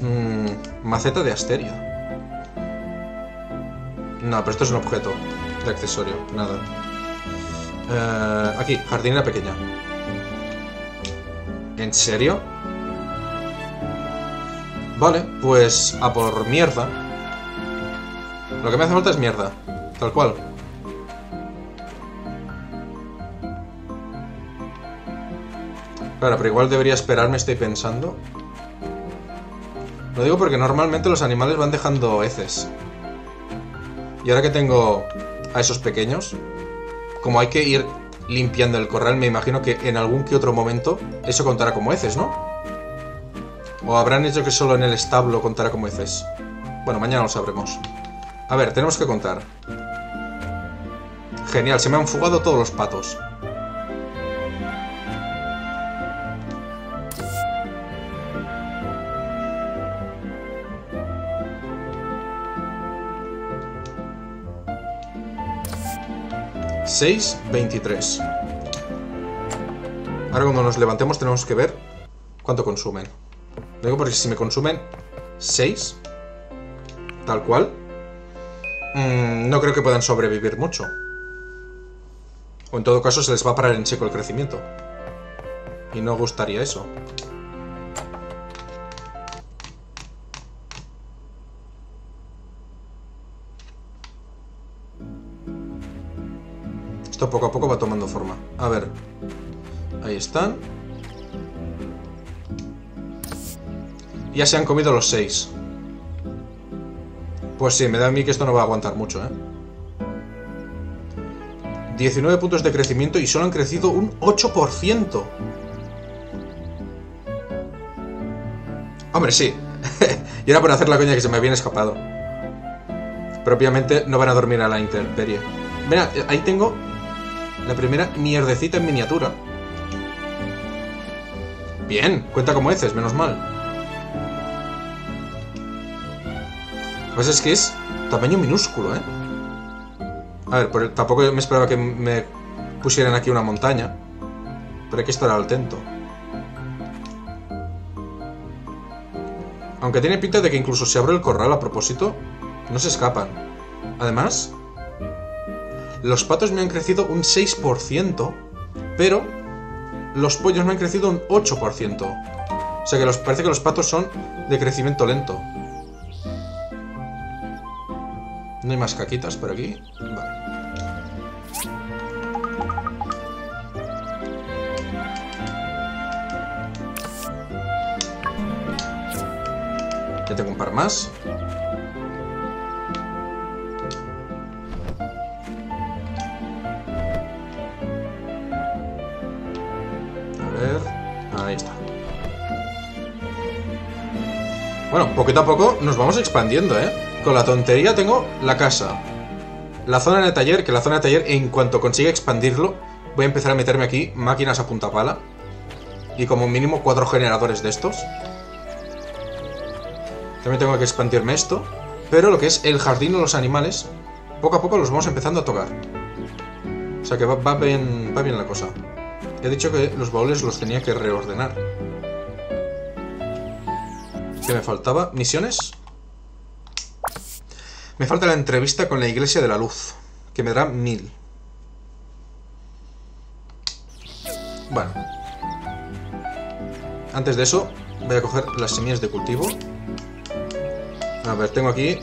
Mm, maceta de asteria. No, pero esto es un objeto de accesorio, nada. Eh, aquí, jardinera pequeña. ¿En serio? Vale, pues a por mierda. Lo que me hace falta es mierda. Tal cual. Claro, pero igual debería esperarme, estoy pensando. Lo digo porque normalmente los animales van dejando heces. Y ahora que tengo a esos pequeños, como hay que ir limpiando el corral, me imagino que en algún que otro momento eso contará como heces, ¿no? ¿O habrán hecho que solo en el establo contará como heces? Bueno, mañana lo sabremos. A ver, tenemos que contar. Genial, se me han fugado todos los patos. Seis, veintitrés. Ahora cuando nos levantemos tenemos que ver cuánto consumen. Digo porque si me consumen 6, tal cual, mmm, no creo que puedan sobrevivir mucho. O en todo caso se les va a parar en seco el crecimiento. Y no gustaría eso. Esto poco a poco va tomando forma. A ver. Ahí están. Ya se han comido los seis. Pues sí, me da a mí que esto no va a aguantar mucho, ¿eh? 19 puntos de crecimiento y solo han crecido un 8%. Hombre, sí. y era por hacer la coña que se me habían escapado. Pero obviamente no van a dormir a la intemperie. Mira, ahí tengo la primera mierdecita en miniatura. Bien, cuenta como heces, menos mal. Pues es que es tamaño minúsculo, ¿eh? A ver, tampoco me esperaba que me pusieran aquí una montaña. Pero hay que estar atento. Aunque tiene pinta de que incluso si abro el corral a propósito, no se escapan. Además, los patos me han crecido un 6%, pero los pollos me han crecido un 8%. O sea que parece que los patos son de crecimiento lento. ¿No hay más caquitas por aquí? Vale. Ya tengo un par más. Bueno, poquito a poco nos vamos expandiendo, ¿eh? Con la tontería tengo la casa. La zona de taller, que la zona de taller, en cuanto consiga expandirlo, voy a empezar a meterme aquí máquinas a punta pala. Y como mínimo cuatro generadores de estos. También tengo que expandirme esto. Pero lo que es el jardín de los animales, poco a poco los vamos empezando a tocar. O sea que va, va bien, va bien la cosa. He dicho que los baúles los tenía que reordenar. ¿Qué me faltaba? ¿Misiones? Me falta la entrevista con la Iglesia de la Luz, que me dará mil. Bueno. Antes de eso, voy a coger las semillas de cultivo. A ver, tengo aquí...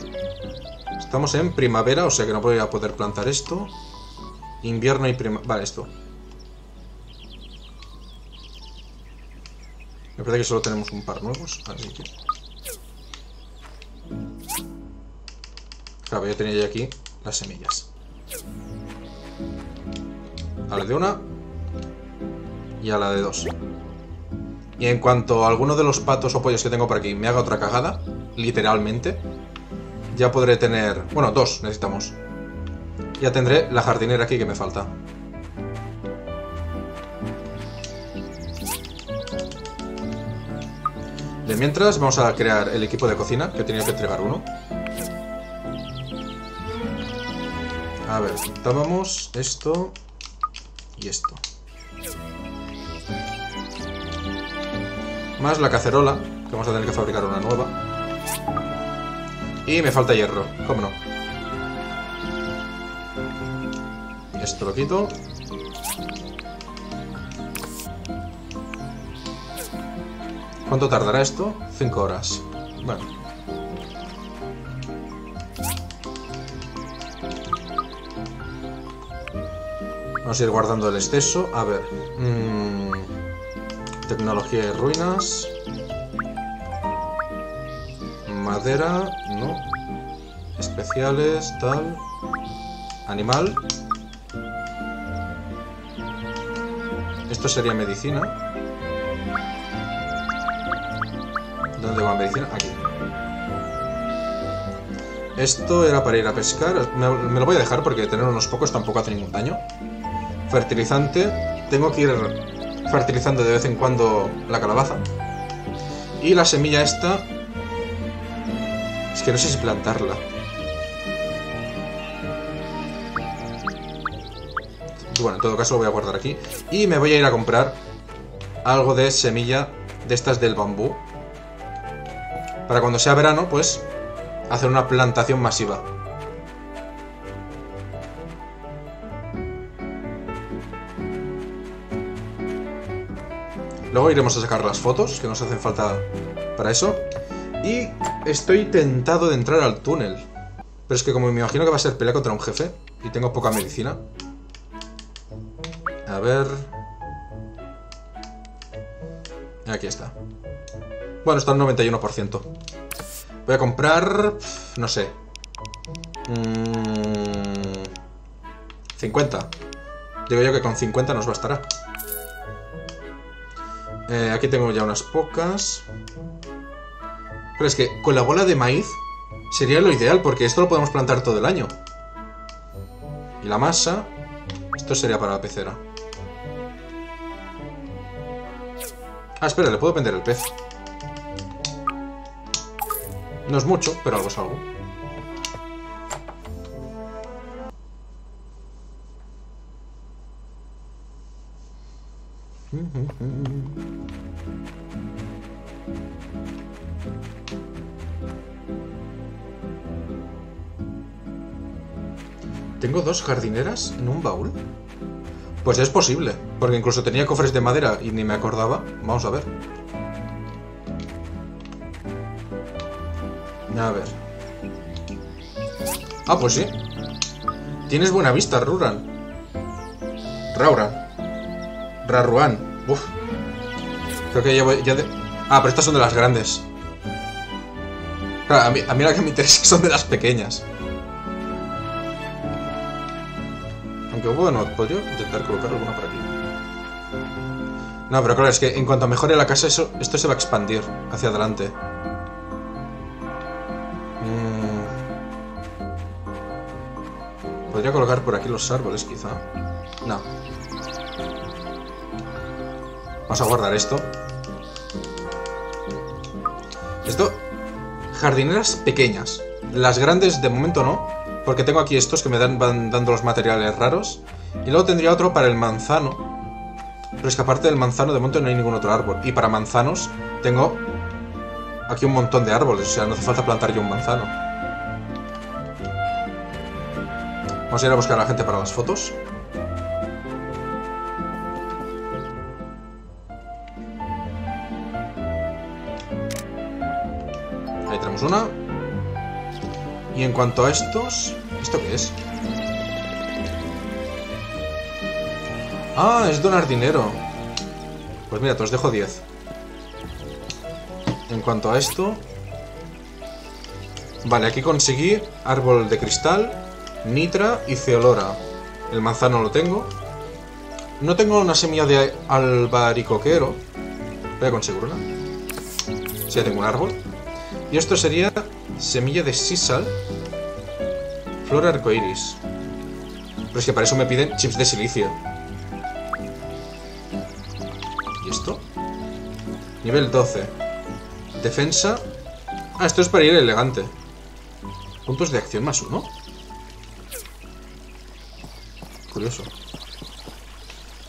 Estamos en primavera, o sea que no voy a poder plantar esto. Invierno y primavera... Vale, esto. Me parece que solo tenemos un par nuevos, así que... Claro, yo tenía ya aquí las semillas. A la de una y a la de dos. Y en cuanto a alguno de los patos o pollos que tengo por aquí me haga otra cagada, literalmente, ya podré tener... Bueno, dos necesitamos. Ya tendré la jardinera aquí que me falta. De mientras vamos a crear el equipo de cocina, que tenía que entregar uno. A ver, juntábamos esto y esto. Más la cacerola, que vamos a tener que fabricar una nueva. Y me falta hierro, cómo no. Esto lo quito. ¿Cuánto tardará esto? 5 horas. Bueno. Vamos a ir guardando el exceso. A ver. mm, tecnología y ruinas. Madera. No. Especiales. Tal. Animal. Esto sería medicina. ¿Dónde va medicina? Aquí. Esto era para ir a pescar. Me, me lo voy a dejar porque tener unos pocos tampoco hace ningún daño. Fertilizante. Tengo que ir fertilizando de vez en cuando la calabaza. Y la semilla esta... Es que no sé si plantarla. Bueno, en todo caso lo voy a guardar aquí. Y me voy a ir a comprar algo de semilla de estas del bambú. Para cuando sea verano, pues, hacer una plantación masiva. Luego iremos a sacar las fotos, que nos hacen falta para eso. Y estoy tentado de entrar al túnel. Pero es que como me imagino que va a ser pelea contra un jefe, y tengo poca medicina. A ver... Aquí está. Bueno, está al 91%. Voy a comprar... No sé. Mm, 50. Digo yo que con 50 nos bastará. Eh, aquí tengo ya unas pocas. Pero es que con la bola de maíz sería lo ideal, porque esto lo podemos plantar todo el año. Y la masa... Esto sería para la pecera. Ah, espera, le puedo vender el pez. No es mucho, pero algo es algo. ¿Tengo dos jardineras en un baúl? Pues es posible, porque incluso tenía cofres de madera y ni me acordaba. Vamos a ver. A ver. Ah, pues sí. Tienes buena vista, Ruran. Rauran comprar Ruan. Uf. Creo que ya voy. Ya. Ah, pero estas son de las grandes. Claro, a mí, a mí la que me interesa son de las pequeñas. Aunque bueno, podría intentar colocar alguna por aquí. No, pero claro, es que en cuanto mejore la casa, eso, esto se va a expandir hacia adelante. Mm. Podría colocar por aquí los árboles, quizá. No. Vamos a guardar esto. Esto... Jardineras pequeñas. Las grandes de momento no. Porque tengo aquí estos que me dan, van dando los materiales raros. Y luego tendría otro para el manzano. Pero es que aparte del manzano de momento no hay ningún otro árbol. Y para manzanos tengo aquí un montón de árboles. O sea, no hace falta plantar yo un manzano. Vamos a ir a buscar a la gente para las fotos. En cuanto a estos... ¿Esto qué es? Ah, es donar dinero. Pues mira, te os dejo 10. En cuanto a esto... Vale, aquí conseguí árbol de cristal, nitra y ceolora. El manzano lo tengo. No tengo una semilla de albaricoquero. Voy a conseguir una. Sí, ya tengo un árbol. Y esto sería semilla de sisal, flor arcoiris. Pero es que para eso me piden chips de silicio. ¿Y esto? Nivel 12. Defensa. Ah, esto es para ir elegante. Puntos de acción más uno. Curioso.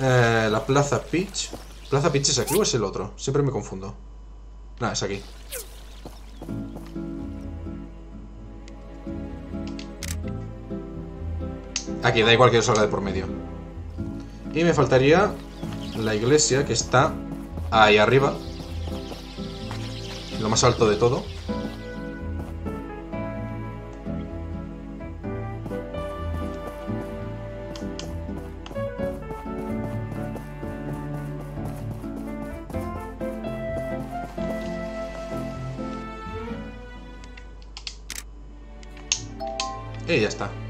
Eh, la Plaza Peach. ¿Plaza Peach es aquí o es el otro? Siempre me confundo. Nada, es aquí. Aquí, da igual que yo salga de por medio. Y me faltaría la iglesia que está ahí arriba. Lo más alto de todo. Y ya está.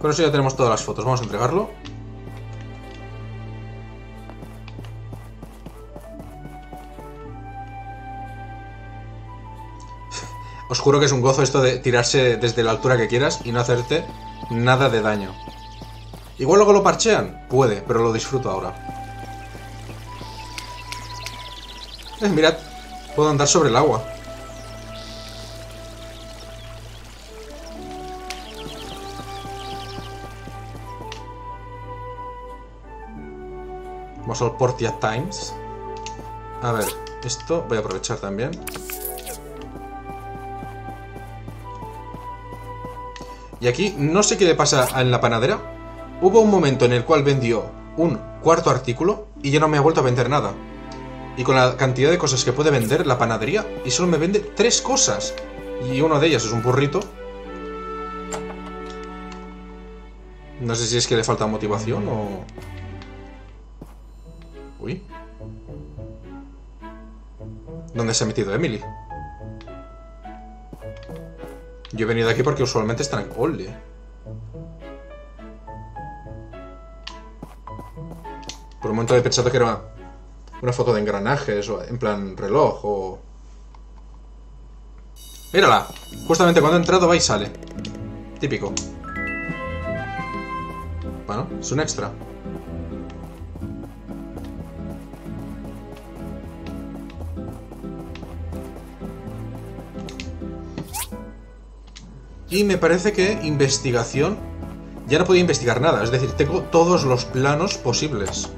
Con eso ya tenemos todas las fotos. Vamos a entregarlo. Os juro que es un gozo esto de tirarse desde la altura que quieras y no hacerte nada de daño. Igual luego lo parchean. Puede, pero lo disfruto ahora. Eh, mirad, puedo andar sobre el agua. Vamos al Portia Times. A ver, esto voy a aprovechar también. Y aquí no sé qué le pasa en la panadera. Hubo un momento en el cual vendió un cuarto artículo y ya no me ha vuelto a vender nada. Y con la cantidad de cosas que puede vender la panadería, y solo me vende tres cosas. Y una de ellas es un burrito. No sé si es que le falta motivación o... ¿Dónde se ha metido Emily? Yo he venido aquí porque usualmente están en Ole. Por un momento he pensado que era una foto de engranajes, o en plan reloj, o... ¡Mírala! Justamente cuando he entrado va y sale. Típico. Bueno, es un extra. Y me parece que investigación... Ya no podía investigar nada, es decir, tengo todos los planos posibles.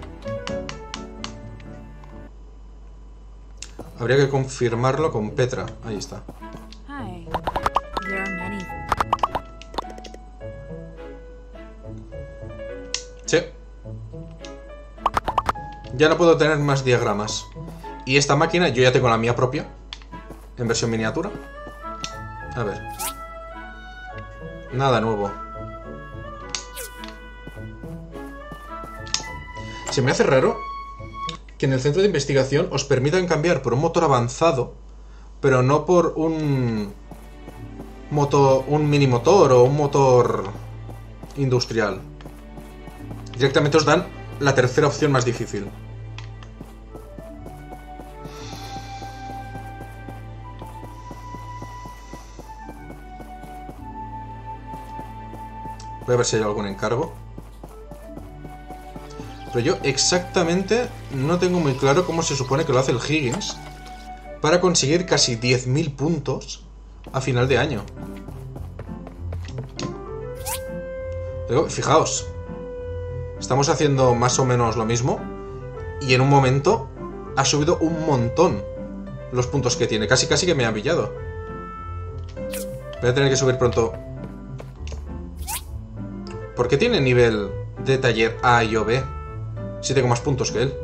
Habría que confirmarlo con Petra. Ahí está. Sí. Ya no puedo tener más diagramas. Y esta máquina, yo ya tengo la mía propia. En versión miniatura. A ver. Nada nuevo. Se me hace raro que en el centro de investigación os permitan cambiar por un motor avanzado, pero no por un motor, un mini motor o un motor industrial. Directamente os dan la tercera opción más difícil. Voy a ver si hay algún encargo. Pero yo exactamente no tengo muy claro cómo se supone que lo hace el Higgins para conseguir casi 10.000 puntos a final de año. Pero, fijaos, estamos haciendo más o menos lo mismo y en un momento ha subido un montón los puntos que tiene. Casi casi que me ha pillado. Voy a tener que subir pronto. ¿Por qué tiene nivel de taller A y o B? Si tengo más puntos que él.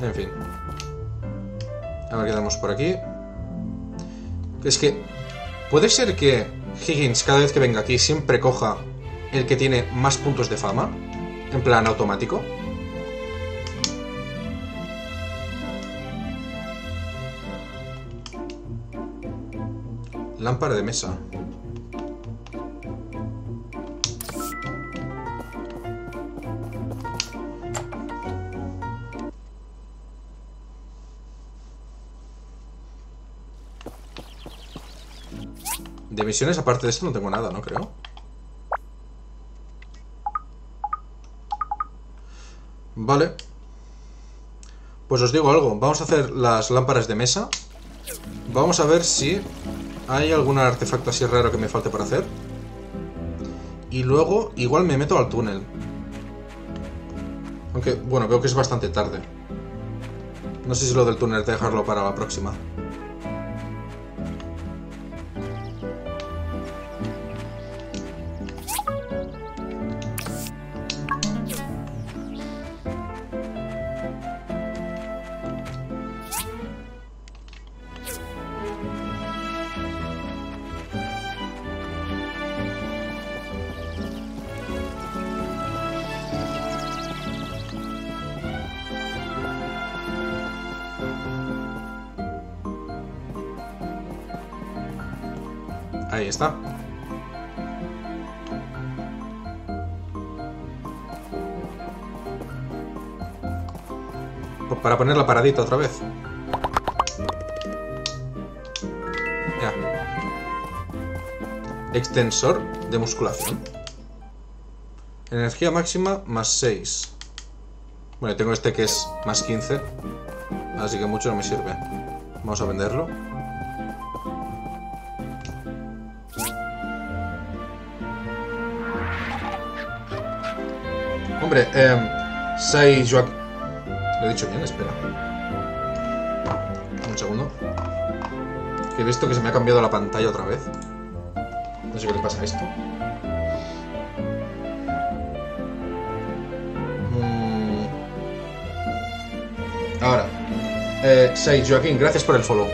En fin. A ver qué tenemos por aquí. Es que... ¿Puede ser que Higgins cada vez que venga aquí siempre coja el que tiene más puntos de fama? En plan automático. Lámpara de mesa. De misiones, aparte de esto, no tengo nada, ¿no? Creo. Vale. Pues os digo algo. Vamos a hacer las lámparas de mesa. Vamos a ver si hay algún artefacto así raro que me falte para hacer. Y luego, igual me meto al túnel. Aunque, bueno, veo que es bastante tarde. No sé si lo del túnel dejarlo para la próxima. Pues para poner la paradita otra vez. Ya. Extensor de musculación. Energía máxima más 6. Bueno, tengo este que es más 15. Así que mucho no me sirve. Vamos a venderlo. Hombre, eh, Sai Joaquín. Lo he dicho bien, espera. Un segundo. Que he visto que se me ha cambiado la pantalla otra vez. No sé qué le pasa a esto. Mm. Ahora. Eh, Joaquín, gracias por el follow.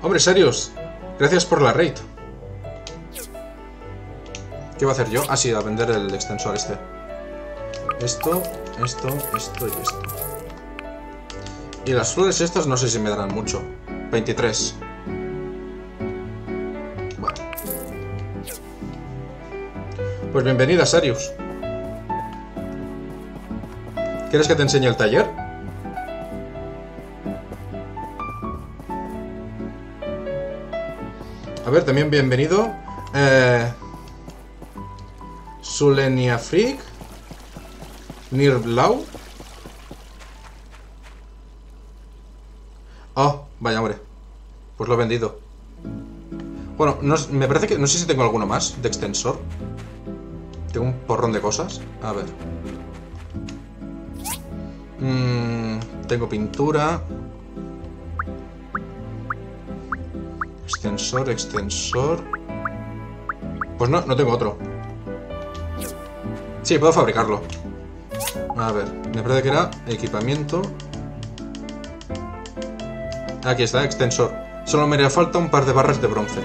Hombre, Sarius, gracias por la raid. ¿Qué va a hacer yo? Ah, sí, a vender el extensor este. Esto, esto, esto y esto. Y las flores estas no sé si me darán mucho. 23. Bueno. Pues bienvenida, Sarius. ¿Quieres que te enseñe el taller? A ver, también bienvenido. Eh... Sulenia Freak. Nirblau. Oh, vaya hombre. Pues lo he vendido. Bueno, no, me parece que... No sé si tengo alguno más de extensor. Tengo un porrón de cosas. A ver. Mm, tengo pintura. Extensor, extensor. Pues no, no tengo otro. Sí, puedo fabricarlo. A ver, me parece que era equipamiento. Aquí está, extensor. Solo me haría falta un par de barras de bronce.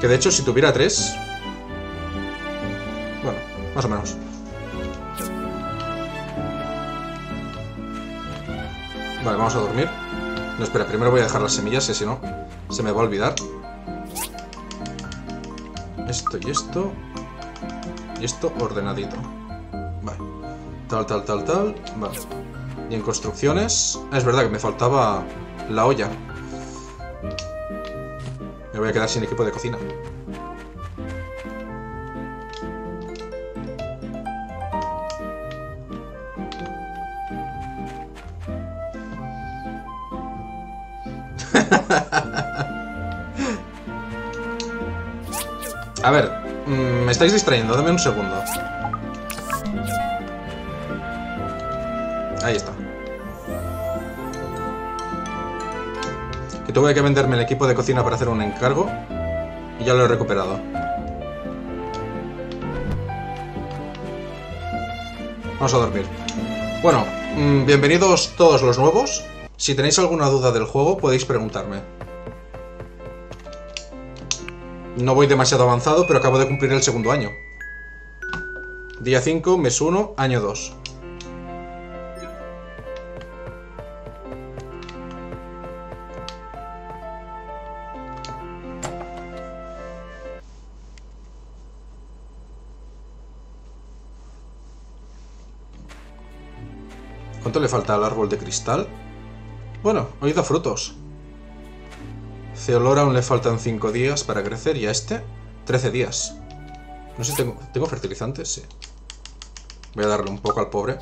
Que de hecho, si tuviera tres... Bueno, más o menos. Vale, vamos a dormir. No, espera, primero voy a dejar las semillas, que si no, se me va a olvidar. Esto y esto. Y esto ordenadito. Vale. Tal, tal, tal, tal. Vale. Y en construcciones... ah, es verdad que me faltaba la olla. Me voy a quedar sin equipo de cocina. A ver, me estáis distrayendo, dame un segundo. Ahí está. Que tuve que venderme el equipo de cocina para hacer un encargo y ya lo he recuperado. Vamos a dormir. Bueno, mm, bienvenidos todos los nuevos. Si tenéis alguna duda del juego podéis preguntarme. No voy demasiado avanzado, pero acabo de cumplir el segundo año. Día 5, mes 1, año 2. ¿Cuánto le falta al árbol de cristal? Bueno, hoy da frutos. Ceolor aún le faltan 5 días para crecer y a este 13 días. No sé, ¿tengo, ¿tengo fertilizantes? Sí. Voy a darle un poco al pobre.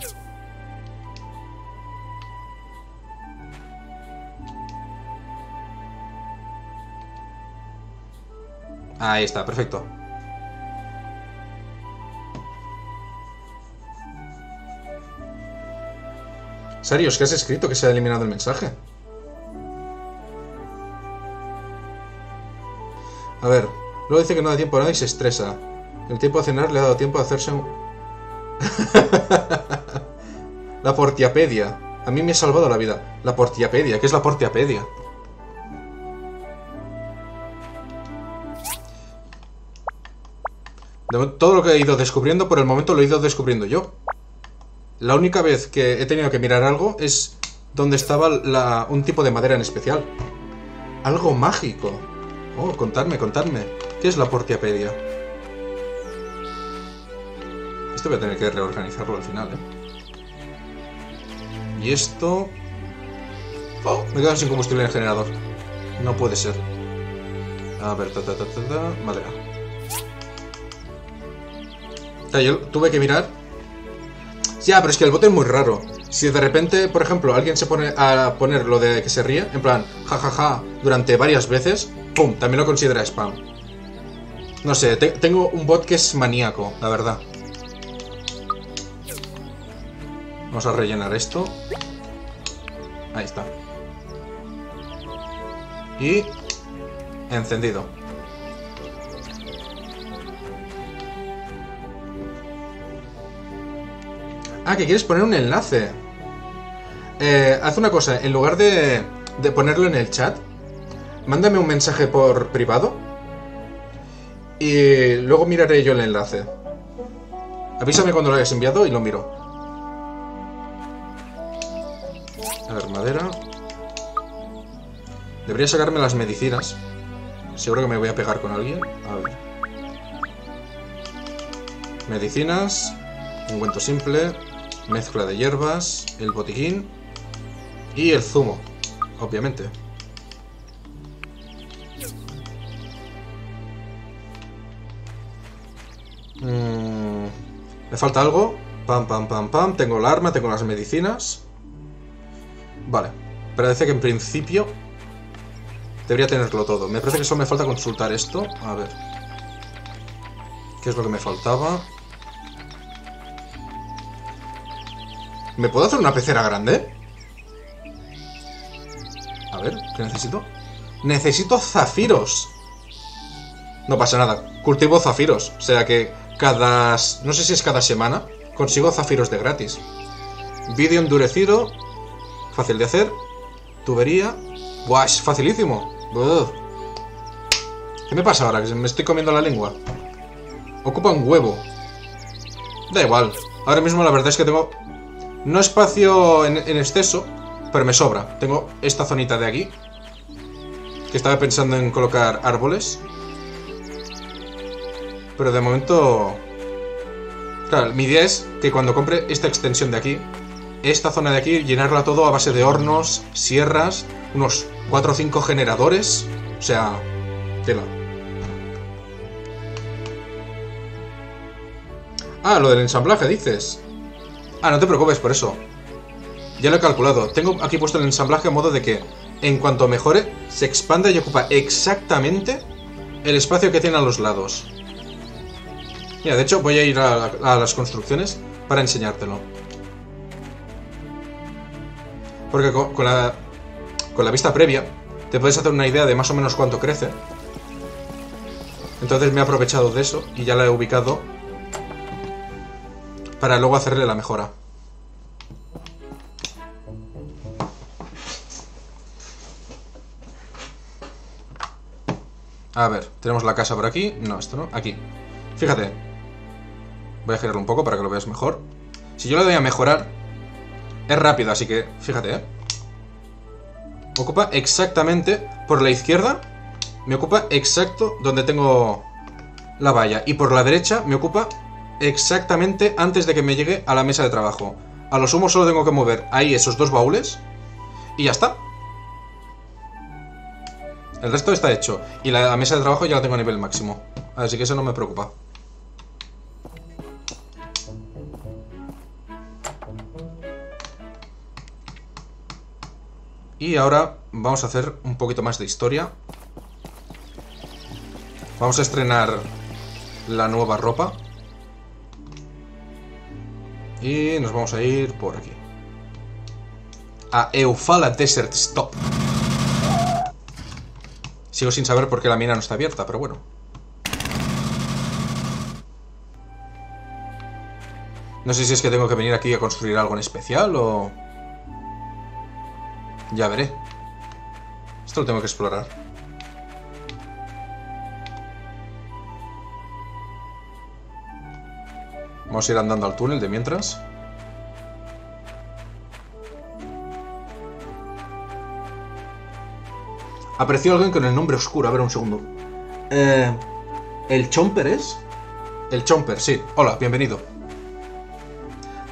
Ahí está, perfecto. Sarios, ¿qué has escrito que se ha eliminado el mensaje? A ver, luego dice que no da tiempo a nada y se estresa. El tiempo a cenar le ha dado tiempo a hacerse un... la portiapedia. A mí me ha salvado la vida. La portiapedia. ¿Qué es la portiapedia? Todo lo que he ido descubriendo, por el momento lo he ido descubriendo yo. La única vez que he tenido que mirar algo es donde estaba un tipo de madera en especial. Algo mágico. Oh, contadme, contadme. ¿Qué es la portiapedia? Esto voy a tener que reorganizarlo al final, ¿eh? Y esto... Oh, me he quedado sin combustible en el generador. No puede ser. A ver, ta, ta, ta, ta, ta, madera. O sea, yo tuve que mirar... Ya, pero es que el bote es muy raro. Si de repente, por ejemplo, alguien se pone a poner lo de que se ríe, en plan, jajaja, durante varias veces, ¡pum! También lo considera spam. No sé, te- tengo un bot que es maníaco, la verdad. Vamos a rellenar esto. Ahí está. Y... Encendido. Ah, que quieres poner un enlace. Eh, haz una cosa, en lugar de, de ponerlo en el chat, mándame un mensaje por privado y luego miraré yo el enlace. Avísame cuando lo hayas enviado y lo miro. A ver, madera. Debería sacarme las medicinas. Seguro que me voy a pegar con alguien. A ver. Medicinas. Ungüento simple. Mezcla de hierbas. El botiquín. Y el zumo. Obviamente. Mm, ¿Me falta algo? Pam, pam, pam, pam. Tengo el arma, tengo las medicinas. Vale. Parece que en principio debería tenerlo todo. Me parece que solo me falta consultar esto. A ver. ¿Qué es lo que me faltaba? ¿Me puedo hacer una pecera grande? A ver, ¿qué necesito? Necesito zafiros. No pasa nada. Cultivo zafiros. O sea que cada... No sé si es cada semana. Consigo zafiros de gratis. Vídeo endurecido. Fácil de hacer. Tubería. Buah, es facilísimo. ¿Qué me pasa ahora? Que me estoy comiendo la lengua. Ocupa un huevo. Da igual. Ahora mismo la verdad es que tengo... No espacio en, exceso, pero me sobra. Tengo esta zonita de aquí. Que estaba pensando en colocar árboles. Pero de momento... Claro, mi idea es que cuando compre esta extensión de aquí, esta zona de aquí, llenarla todo a base de hornos, sierras, unos 4 o 5 generadores. O sea, tela. Ah, lo del ensamblaje, dices. Ah, no te preocupes por eso. Ya lo he calculado. Tengo aquí puesto el ensamblaje a modo de que, en cuanto mejore, se expanda y ocupa exactamente el espacio que tiene a los lados. Mira, de hecho, voy a ir a, las construcciones para enseñártelo. Porque con la, con la vista previa, te puedes hacer una idea de más o menos cuánto crece. Entonces me he aprovechado de eso y ya la he ubicado para luego hacerle la mejora. A ver, tenemos la casa por aquí. No, esto no. Aquí. Fíjate. Voy a girarlo un poco para que lo veas mejor. Si yo le doy a mejorar, es rápido, así que fíjate, ¿eh? Ocupa exactamente por la izquierda. Me ocupa exacto donde tengo la valla. Y por la derecha me ocupa exactamente antes de que me llegue a la mesa de trabajo. A lo sumo solo tengo que mover ahí esos dos baúles. Y ya está. El resto está hecho. Y la mesa de trabajo ya la tengo a nivel máximo. Así que eso no me preocupa. Y ahora vamos a hacer un poquito más de historia. Vamos a estrenar la nueva ropa. Y nos vamos a ir por aquí. A Eufala Desert Stop. Sigo sin saber por qué la mina no está abierta, pero bueno. No sé si es que tengo que venir aquí a construir algo en especial o... Ya veré. Esto lo tengo que explorar. Vamos a ir andando al túnel de mientras. Apreció alguien con el nombre oscuro. A ver, un segundo. Eh, ¿El Chomper es? El Chomper, sí. Hola, bienvenido.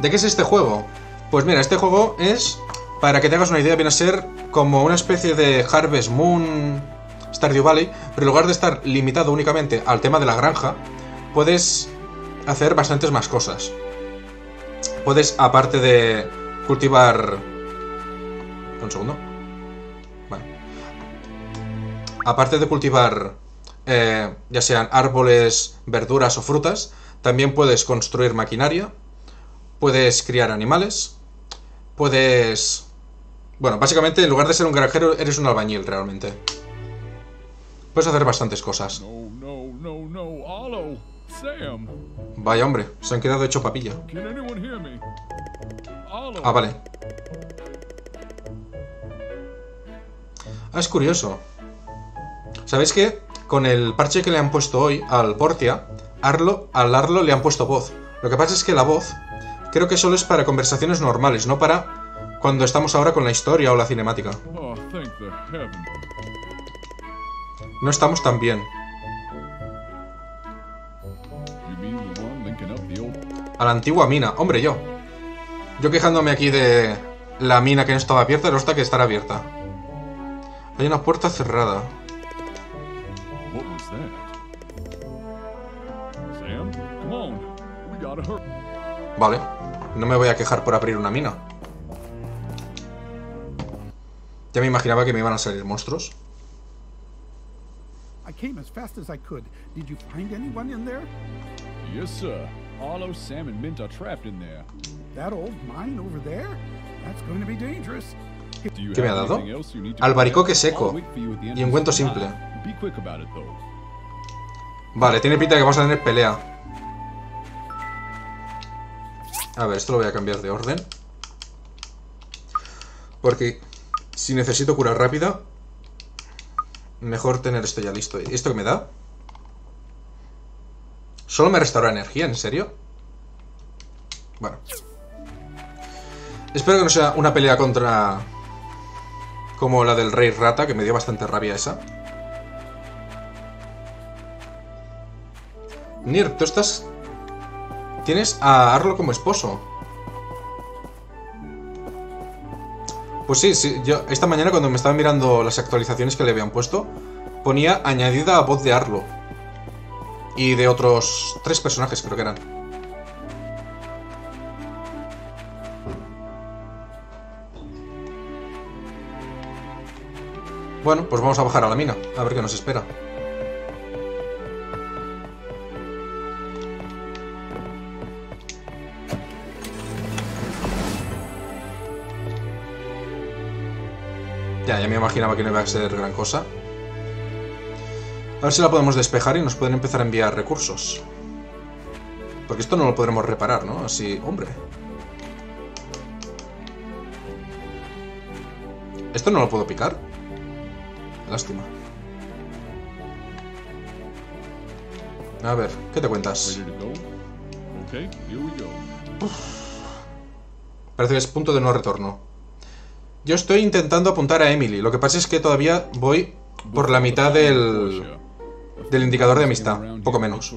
¿De qué es este juego? Pues mira, este juego es, para que te hagas una idea, viene a ser como una especie de Harvest Moon Stardew Valley, pero en lugar de estar limitado únicamente al tema de la granja, puedes hacer bastantes más cosas. Puedes, aparte de cultivar... Un segundo. Vale. Aparte de cultivar, eh, ya sean árboles, verduras o frutas, también puedes construir maquinaria, puedes criar animales, puedes... Bueno, básicamente en lugar de ser un granjero eres un albañil realmente. Puedes hacer bastantes cosas. No, no, no, no, Sam, Vaya hombre, se han quedado hecho papilla. Ah, vale. Ah, es curioso. ¿Sabéis qué? Con el parche que le han puesto hoy al Portia, Arlo, al Arlo le han puesto voz. Lo que pasa es que la voz creo que solo es para conversaciones normales, no para cuando estamos ahora con la historia o la cinemática. oh. No estamos tan bien. A la antigua mina. Hombre, yo. Yo quejándome aquí de la mina que no estaba abierta, resulta que estará abierta. Hay una puerta cerrada. What was that? Sam, come on. We gotta hurry. Vale. No me voy a quejar por abrir una mina. Ya me imaginaba que me iban a salir monstruos. I came as fast as I could. Did you find anyone in there? Yes, sir. Arlo, Sam, and Mint are trapped in there. That old mine over there? That's going to be dangerous. ¿Qué me ha dado? Albaricoque seco y the simple. Vale, tiene pinta de que vamos a tener pelea. A ver, esto lo voy a cambiar de orden. Porque si necesito cura rápida, mejor tener esto ya listo. ¿Y esto qué me da? Solo me restaura energía, ¿en serio? Bueno. Espero que no sea una pelea contra... Como la del Rey Rata, que me dio bastante rabia esa. Nir, tú estás... Tienes a Arlo como esposo. Pues sí, sí, yo esta mañana cuando me estaba mirando las actualizaciones que le habían puesto, ponía añadida a voz de Arlo. Y de otros tres personajes creo que eran. Bueno, pues vamos a bajar a la mina, a ver qué nos espera. Ya, ya me imaginaba que no iba a ser gran cosa. A ver si la podemos despejar y nos pueden empezar a enviar recursos. Porque esto no lo podremos reparar, ¿no? Así, hombre. ¿Esto no lo puedo picar? Lástima. A ver, ¿qué te cuentas? Parece que es punto de no retorno. Yo estoy intentando apuntar a Emily. Lo que pasa es que todavía voy por la mitad del, del indicador de amistad. Poco menos.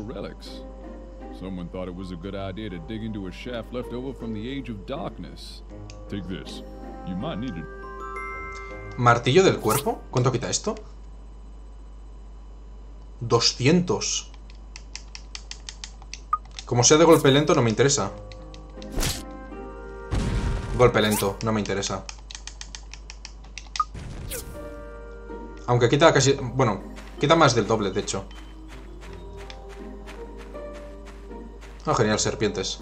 Someone thought it was a good idea to dig into a shaft left over from the Age of Darkness. Take this. You might need it. ¿Martillo del cuerpo? ¿Cuánto quita esto? 200. Como sea de golpe lento, no me interesa. Golpe lento, no me interesa. Aunque quita casi... Bueno, quita más del doble, de hecho. Ah, genial, serpientes.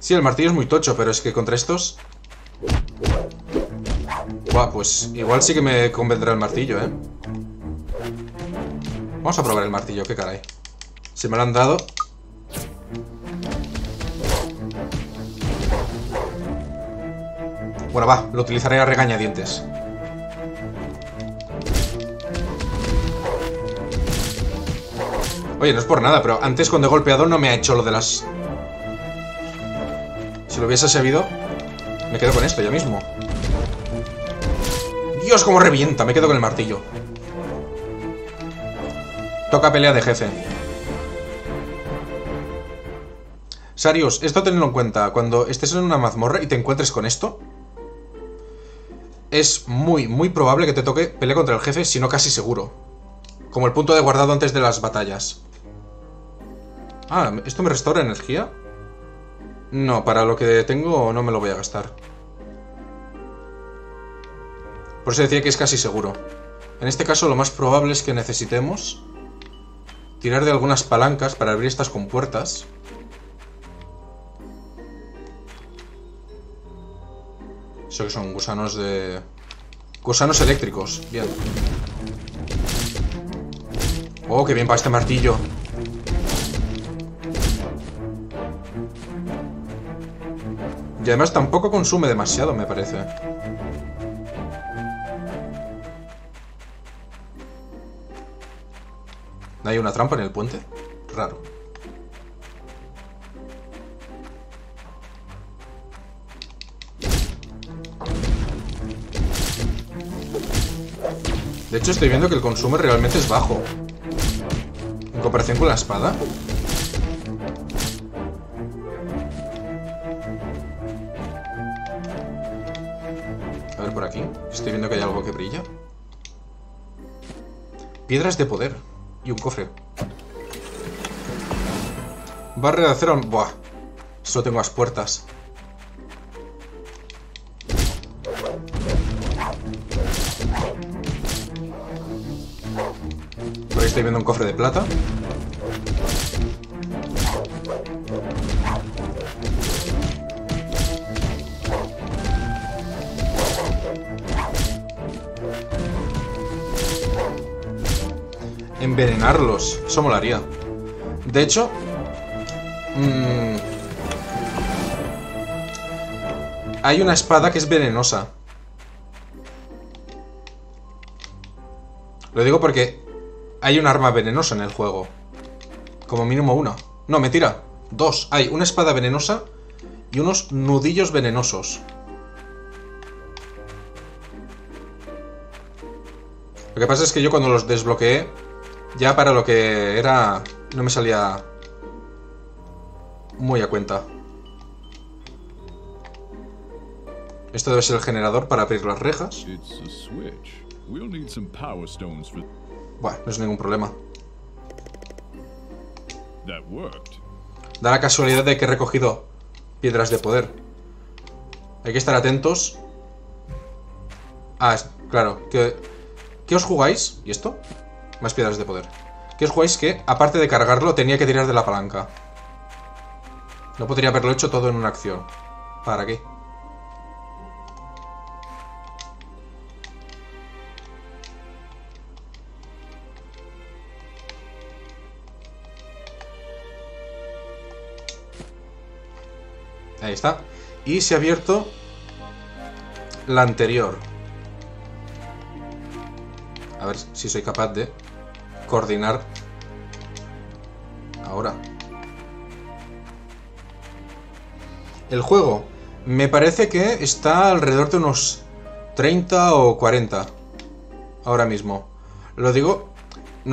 Sí, el martillo es muy tocho, pero es que contra estos... Buah, pues igual sí que me convendrá el martillo, ¿eh? Vamos a probar el martillo, qué caray. Si me lo han dado... Bueno, va, lo utilizaré a regañadientes. Oye, no es por nada, pero antes cuando he golpeado no me ha hecho lo de las... Si lo hubiese sabido, me quedo con esto ya mismo. Dios, cómo revienta, me quedo con el martillo. Toca pelea de jefe. Sarius, esto tenedlo en cuenta. Cuando estés en una mazmorra y te encuentres con esto, es muy, muy probable que te toque pelea contra el jefe, si no casi seguro. Como el punto de guardado antes de las batallas. Ah, ¿esto me restaura energía? No, para lo que tengo no me lo voy a gastar. Por eso decía que es casi seguro. En este caso lo más probable es que necesitemos tirar de algunas palancas para abrir estas compuertas. Eso que son gusanos de... Gusanos eléctricos. Bien. Oh, qué bien para este martillo. Y además tampoco consume demasiado, me parece. ¿Hay una trampa en el puente? Raro. De hecho, estoy viendo que el consumo realmente es bajo. En comparación con la espada. A ver por aquí. Estoy viendo que hay algo que brilla. Piedras de poder. Y un cofre. Barra de acero... Buah. Solo tengo las puertas. Estoy viendo un cofre de plata. Envenenarlos. Eso molaría. De hecho... mmm, hay una espada que es venenosa. Lo digo porque hay un arma venenosa en el juego. Como mínimo una. No, mentira. Dos. Hay una espada venenosa y unos nudillos venenosos. Lo que pasa es que yo cuando los desbloqueé, ya para lo que era, no me salía muy a cuenta. Esto debe ser el generador para abrir las rejas. Bueno, no es ningún problema. Da la casualidad de que he recogido piedras de poder. Hay que estar atentos. Ah, claro. Que, ¿Qué os jugáis? ¿Y esto? Más piedras de poder. ¿Qué os jugáis que, aparte de cargarlo, tenía que tirar de la palanca? No podría haberlo hecho todo en una acción. ¿Para qué? Ahí está. Y se ha abierto la anterior. A ver si soy capaz de coordinar. Ahora. El juego. Me parece que está alrededor de unos 30 o 40. Ahora mismo. Lo digo...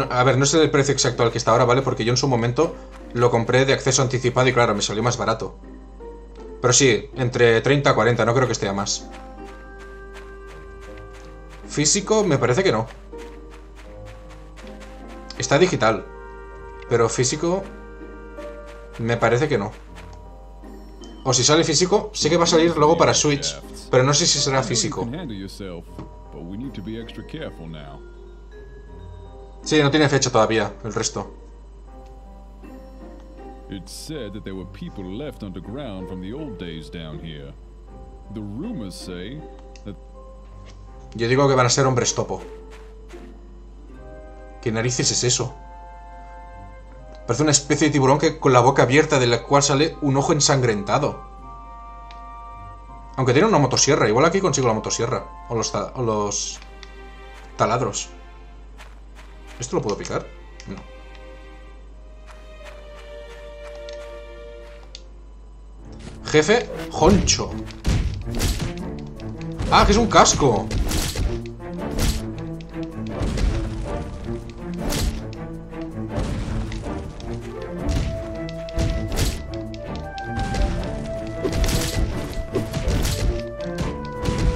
a ver, no sé el precio exacto al que está ahora, ¿vale? Porque yo en su momento lo compré de acceso anticipado y claro, me salió más barato. Pero sí, entre 30 a 40, no creo que esté a más. Físico, me parece que no. Está digital. Pero físico... Me parece que no. O si sale físico, sé que va a salir luego para Switch. Pero no sé si será físico. Sí, no tiene fecha todavía, el resto. It's said that there were people left underground from the old days down here. The rumors say that Yo digo que van a ser hombres topo. ¿Qué narices es eso? Parece una especie de tiburón que con la boca abierta de la cual sale un ojo ensangrentado. Aunque tiene una motosierra, igual aquí consigo la motosierra. O los, ta- o los taladros. ¿Esto lo puedo picar? No. Jefe Honcho. Ah, que es un casco.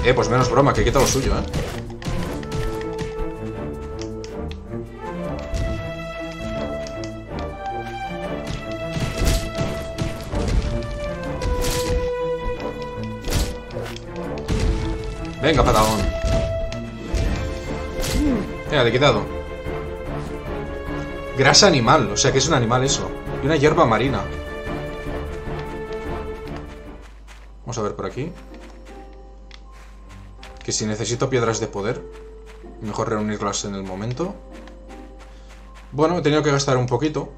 Eh, pues menos broma, que quita lo suyo, eh. Venga, patadón. Venga, le he quitado. Grasa animal, o sea que es un animal eso. Y una hierba marina. Vamos a ver por aquí. Que si necesito piedras de poder, mejor reunirlas en el momento. Bueno, he tenido que gastar un poquito.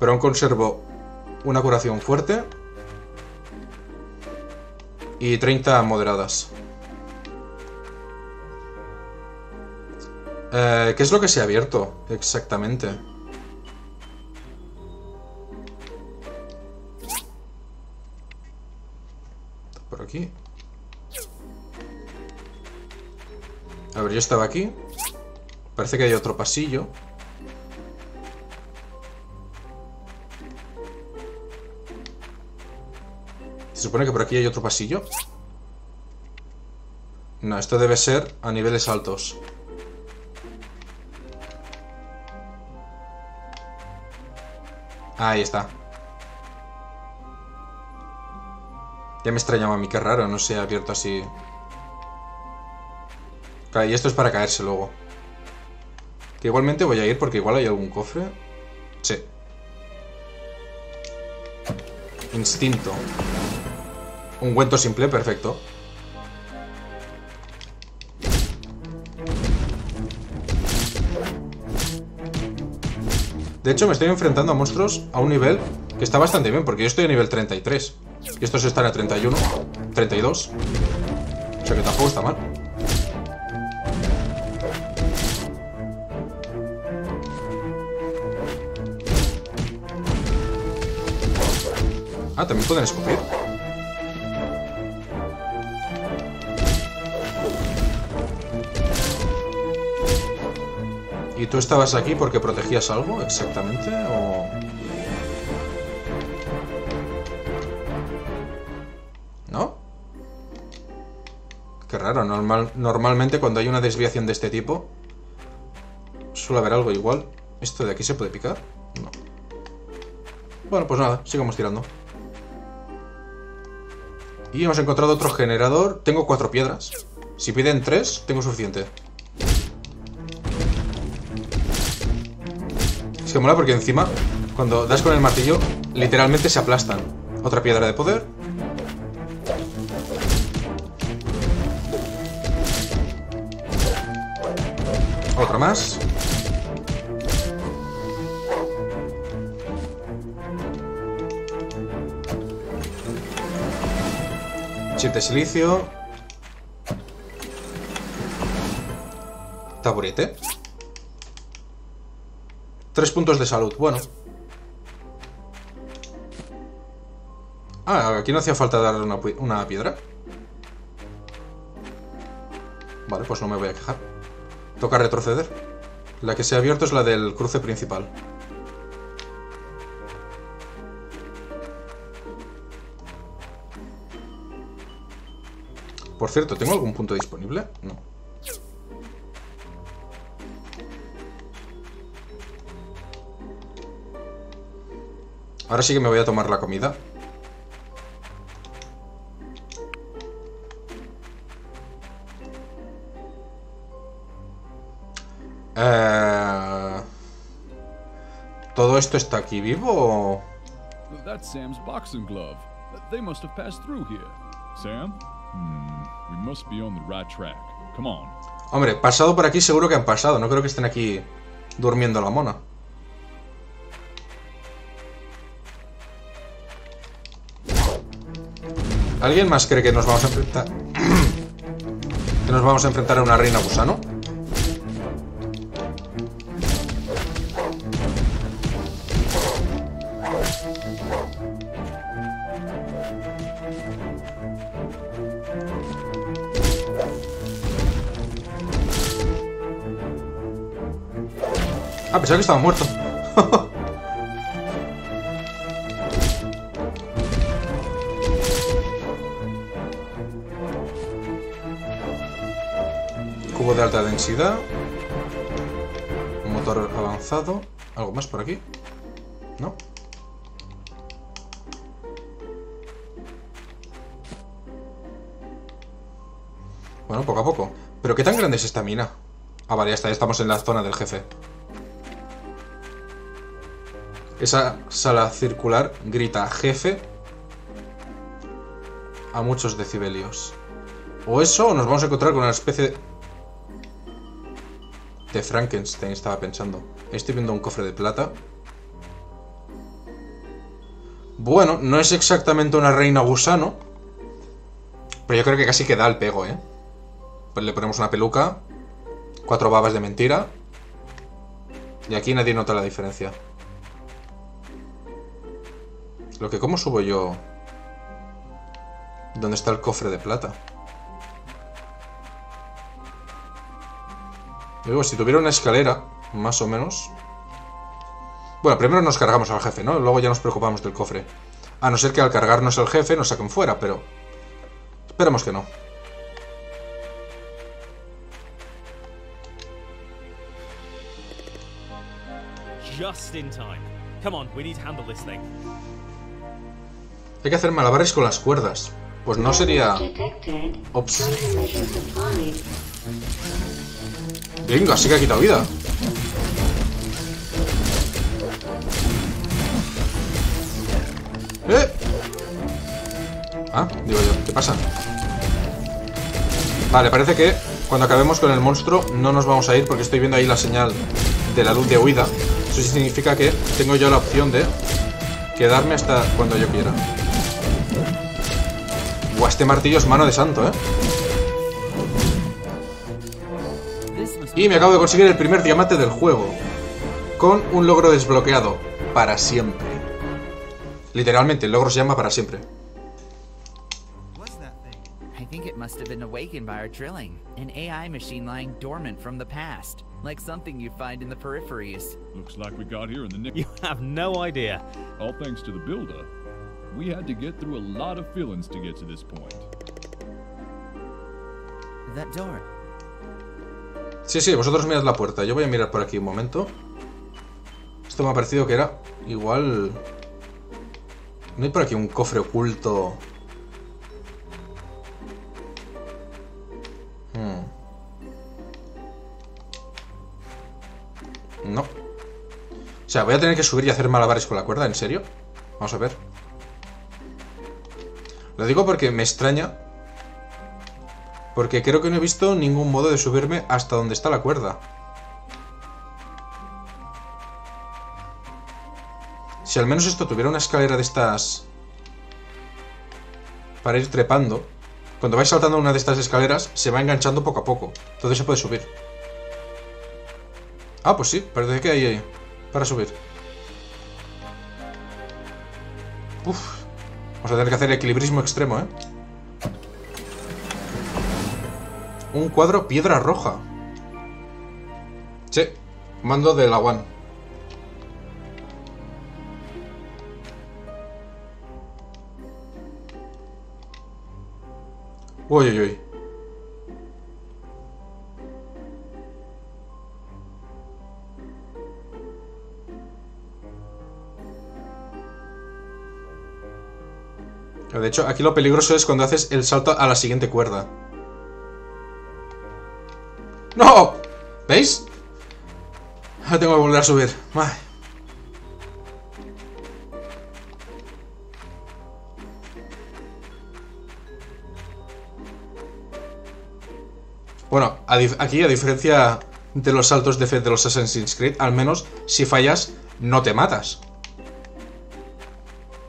Pero aún conservo una curación fuerte. Y 30 moderadas. Eh, ¿Qué es lo que se ha abierto exactamente? Por aquí. A ver, yo estaba aquí. Parece que hay otro pasillo. Supone que por aquí hay otro pasillo. No, esto debe ser a niveles altos. Ahí está. Ya me extrañaba a mí, qué raro, no se ha abierto así. Y esto es para caerse luego. Que igualmente voy a ir porque igual hay algún cofre. Sí. Instinto. Un cuento simple, perfecto. De hecho, me estoy enfrentando a monstruos a un nivel que está bastante bien, porque yo estoy a nivel 33. Y estos están a 31, 32. O sea que tampoco está mal. Ah, también pueden escupir. ¿Y tú estabas aquí porque protegías algo exactamente? ¿O.? ¿No? Qué raro, normal, normalmente cuando hay una desviación de este tipo suele haber algo igual. ¿Esto de aquí se puede picar? No. Bueno, pues nada, sigamos tirando. Y hemos encontrado otro generador. Tengo cuatro piedras. Si piden tres, tengo suficiente. Que mola porque encima, cuando das con el martillo, literalmente se aplastan. Otra piedra de poder. Otra más. Chip de silicio. Taburete. Tres puntos de salud. Bueno. Ah, aquí no hacía falta darle una, una piedra. Vale, pues no me voy a quejar. Toca retroceder. La que se ha abierto es la del cruce principal. Por cierto, ¿tengo algún punto disponible? No. Ahora sí que me voy a tomar la comida. Eh... ¿Todo esto está aquí vivo? That's Sam's boxing glove. They must have passed through here. Sam? Hmm, we must be on the right track. Come on. Hombre, pasado por aquí seguro que han pasado. No creo que estén aquí durmiendo la mona. ¿Alguien más cree que nos vamos a enfrentar? que nos vamos a enfrentar a una reina gusano? Ah, pensaba que estaba muerto. densidad. Motor avanzado. ¿Algo más por aquí? ¿No? Bueno, poco a poco. ¿Pero qué tan grande es esta mina? Ah, vale, ya está, ya estamos en la zona del jefe. Esa sala circular grita jefe a muchos decibelios. O eso, o nos vamos a encontrar con una especie de Frankenstein, estaba pensando. Estoy viendo un cofre de plata. Bueno, no es exactamente una reina gusano. Pero yo creo que casi que da el pego, ¿eh? Pues le ponemos una peluca. Cuatro babas de mentira. Y aquí nadie nota la diferencia. Lo que, ¿cómo subo yo? ¿Dónde está el cofre de plata? Digo, si tuviera una escalera, más o menos... Bueno, primero nos cargamos al jefe, ¿no? Luego ya nos preocupamos del cofre. A no ser que al cargarnos al jefe nos saquen fuera, pero... Esperemos que no. Just in time. Come on, we need to handle this thing. Hay que hacer malabares con las cuerdas. Pues no sería... Ops. Venga, sí que ha quitado vida. ¡Eh! Ah, digo yo, ¿qué pasa? Vale, parece que cuando acabemos con el monstruo no nos vamos a ir porque estoy viendo ahí la señal de la luz de huida. Eso sí significa que tengo yo la opción de quedarme hasta cuando yo quiera. Buah, este martillo es mano de santo, ¿eh? Y me acabo de conseguir el primer diamante del juego. Con un logro desbloqueado. Para siempre. Literalmente, el logro se llama para siempre. I think it must have been awakened by our drilling. An AI machine lying dormant from the past. Like something you'd find in the peripheries. Looks like we got here in the nick. You have no idea. All thanks to the builder. We had to get through a lot of feelings to get to this point. that door. Sí, sí, vosotros mirad la puerta. Yo voy a mirar por aquí un momento. Esto me ha parecido que era igual... ¿No hay por aquí un cofre oculto? Hmm. No. O sea, voy a tener que subir y hacer malabares con la cuerda, ¿en serio? Vamos a ver. Lo digo porque me extraña. Porque creo que no he visto ningún modo de subirme hasta donde está la cuerda. Si al menos esto tuviera una escalera de estas... Para ir trepando. Cuando vais saltando una de estas escaleras, se va enganchando poco a poco. Entonces se puede subir. Ah, pues sí, parece que hay ahí. Para subir. Uf. Vamos a tener que hacer equilibrismo extremo, ¿eh? Un cuadro piedra roja. Sí, mando de la One. Uy, uy, uy. De hecho, aquí lo peligroso es cuando haces el salto a la siguiente cuerda. ¡No! ¿Veis? Ahora tengo que volver a subir. Bueno, aquí a diferencia de los saltos de fe de los Assassin's Creed, al menos si fallas no te matas.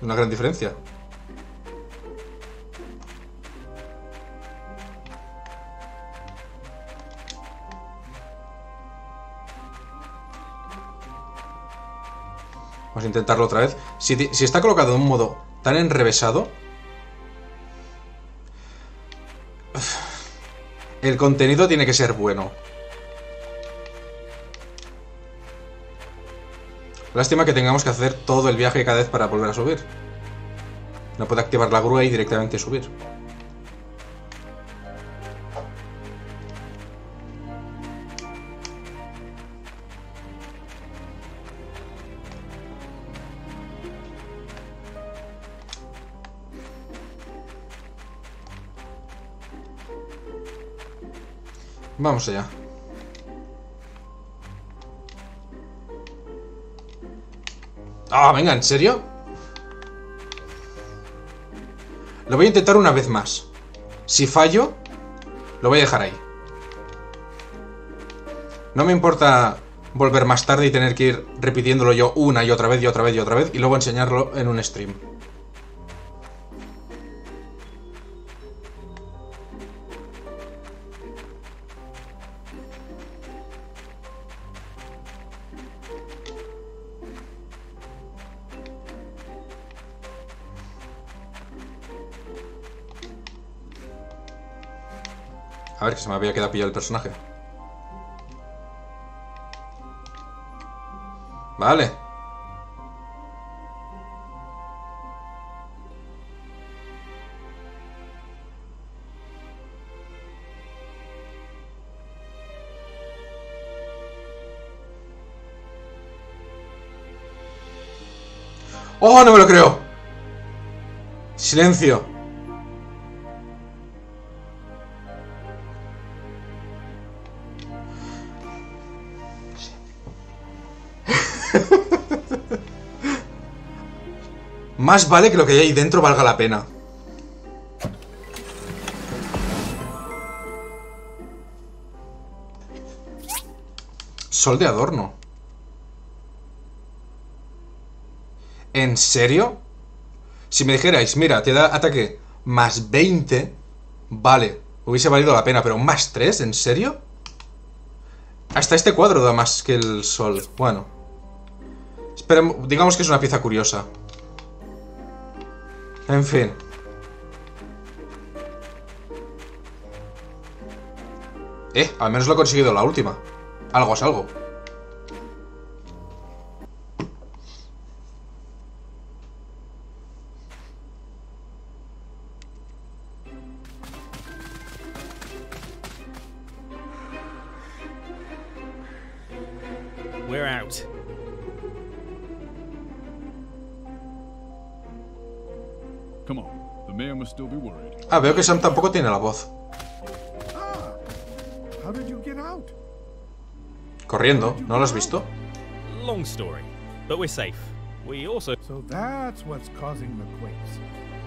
Una gran diferencia. Intentarlo otra vez. Si, está colocado de un modo tan enrevesado... El contenido tiene que ser bueno. Lástima que tengamos que hacer todo el viaje cada vez para volver a subir. No puedo activar la grúa y directamente subir. Vamos allá. Ah, venga, ¿en serio? Lo voy a intentar una vez más. Si fallo, lo voy a dejar ahí. No me importa volver más tarde y tener que ir repitiéndolo yo una y otra vez y otra vez y otra vez y luego enseñarlo en un stream. Se me había quedado pillado el personaje. Vale. ¡Oh, no me lo creo! Silencio. Más vale que lo que hay ahí dentro valga la pena. Sol de adorno. ¿En serio? Si me dijerais, mira, te da ataque más 20, vale, hubiese valido la pena, pero más 3, ¿en serio? Hasta este cuadro da más que el sol. Bueno. Esperemos, digamos que es una pieza curiosa. En fin. Eh, al menos lo he conseguido la última. Algo es algo. Veo que Sam tampoco tiene la voz. How did you get out? Corriendo, ¿no lo has visto? Long story, but we're safe. We also So that's what's causing the quakes.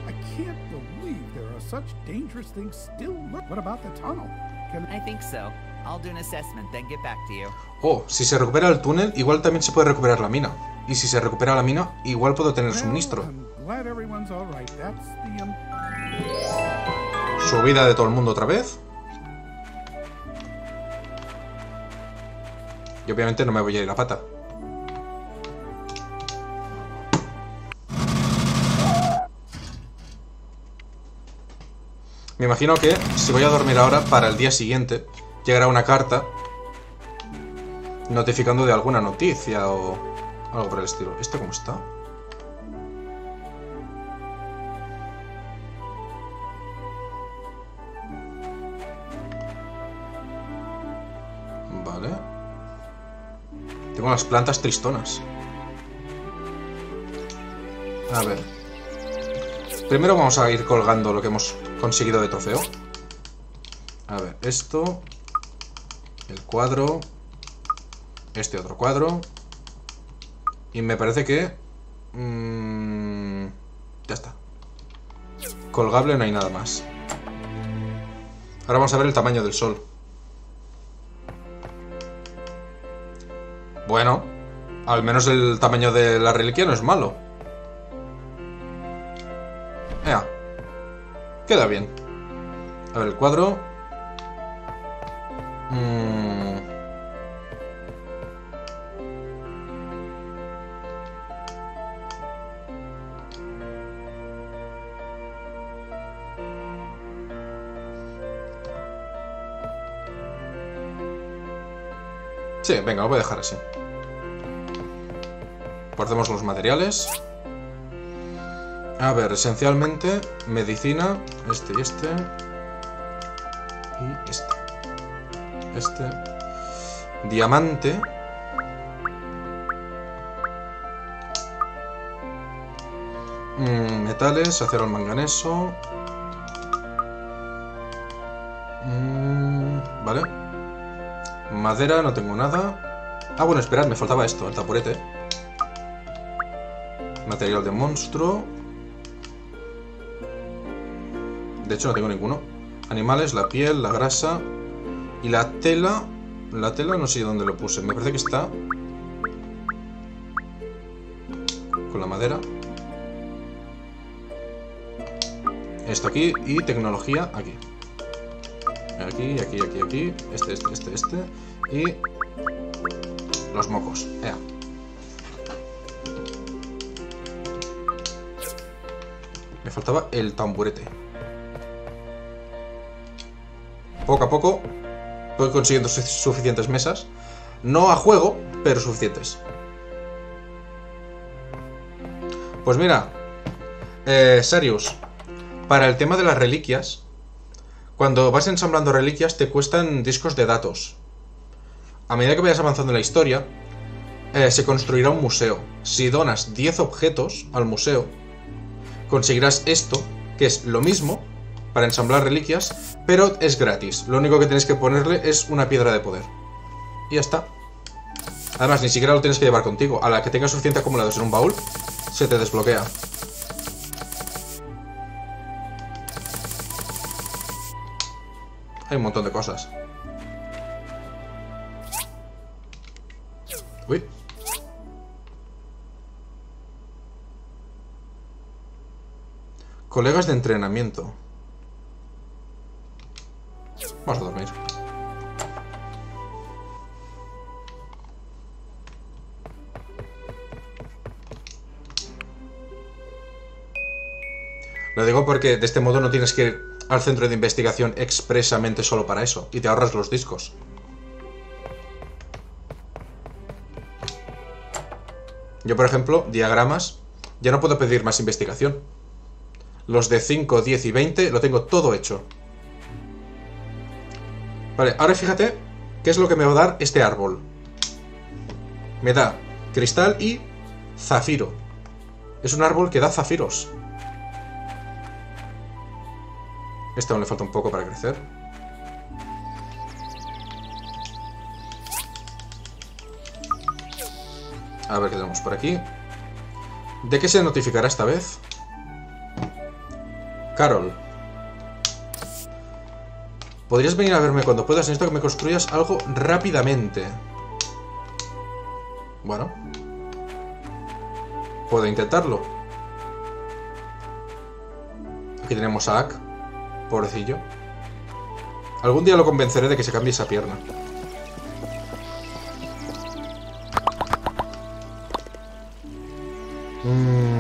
I can't believe there are such dangerous things still. What about the tunnel? Can I think so. I'll do an assessment, then get back to you. Oh, si se recupera el túnel, igual también se puede recuperar la mina. Y si se recupera la mina, igual puedo tener Well, suministro. I'm glad everyone's all right. That's the um, Subida de todo el mundo otra vez. Y obviamente no me voy a ir a pata. Me imagino que si voy a dormir ahora, para el día siguiente, llegará una carta notificando de alguna noticia o algo por el estilo. ¿Esto cómo está? Tengo las plantas tristonas. A ver. Primero vamos a ir colgando lo que hemos conseguido de trofeo. A ver, esto. El cuadro. Este otro cuadro. Y me parece que... mm, ya está. Colgable no hay nada más. Ahora vamos a ver el tamaño del sol. Bueno, al menos el tamaño de la reliquia no es malo. Queda bien. A ver, el cuadro. Mm. Sí, venga, lo voy a dejar así. Guardemos los materiales. A ver, esencialmente, medicina, este y este. Y este. Este. Diamante. Mm, metales, acero al manganeso. Mm, vale. Madera, no tengo nada. Ah, bueno, esperad, me faltaba esto, el taburete. Material de monstruo. De hecho, no tengo ninguno. Animales, la piel, la grasa. Y la tela. La tela no sé dónde lo puse. Me parece que está. Con la madera. Esto aquí. Y tecnología aquí. Aquí, aquí, aquí, aquí. Este, este, este, este. Y. Los mocos. Ea. Me faltaba el tamburete. Poco a poco voy consiguiendo su- suficientes mesas. No a juego, pero suficientes. Pues mira, eh, Sarius, para el tema de las reliquias, cuando vas ensamblando reliquias te cuestan discos de datos. A medida que vayas avanzando en la historia, eh, se construirá un museo. Si donas 10 objetos al museo, conseguirás esto, que es lo mismo para ensamblar reliquias, pero es gratis. Lo único que tienes que ponerle es una piedra de poder. Y ya está. Además, ni siquiera lo tienes que llevar contigo. A la que tengas suficiente acumulados en un baúl, se te desbloquea. Hay un montón de cosas. Uy. Colegas de entrenamiento. Vamos a dormir. Lo digo porque de este modo no tienes que ir al centro de investigación expresamente solo para eso y te ahorras los discos. Yo, por ejemplo, diagramas, ya no puedo pedir más investigación. Los de 5, 10 y 20 lo tengo todo hecho. Vale, ahora fíjate qué es lo que me va a dar este árbol. Me da cristal y zafiro. Es un árbol que da zafiros. Este aún le falta un poco para crecer. A ver qué tenemos por aquí. ¿De qué se notificará esta vez? Carol. Podrías venir a verme cuando puedas. Necesito que me construyas algo rápidamente. Bueno. Puedo intentarlo. Aquí tenemos a Ak. Pobrecillo. Algún día lo convenceré de que se cambie esa pierna. Mm.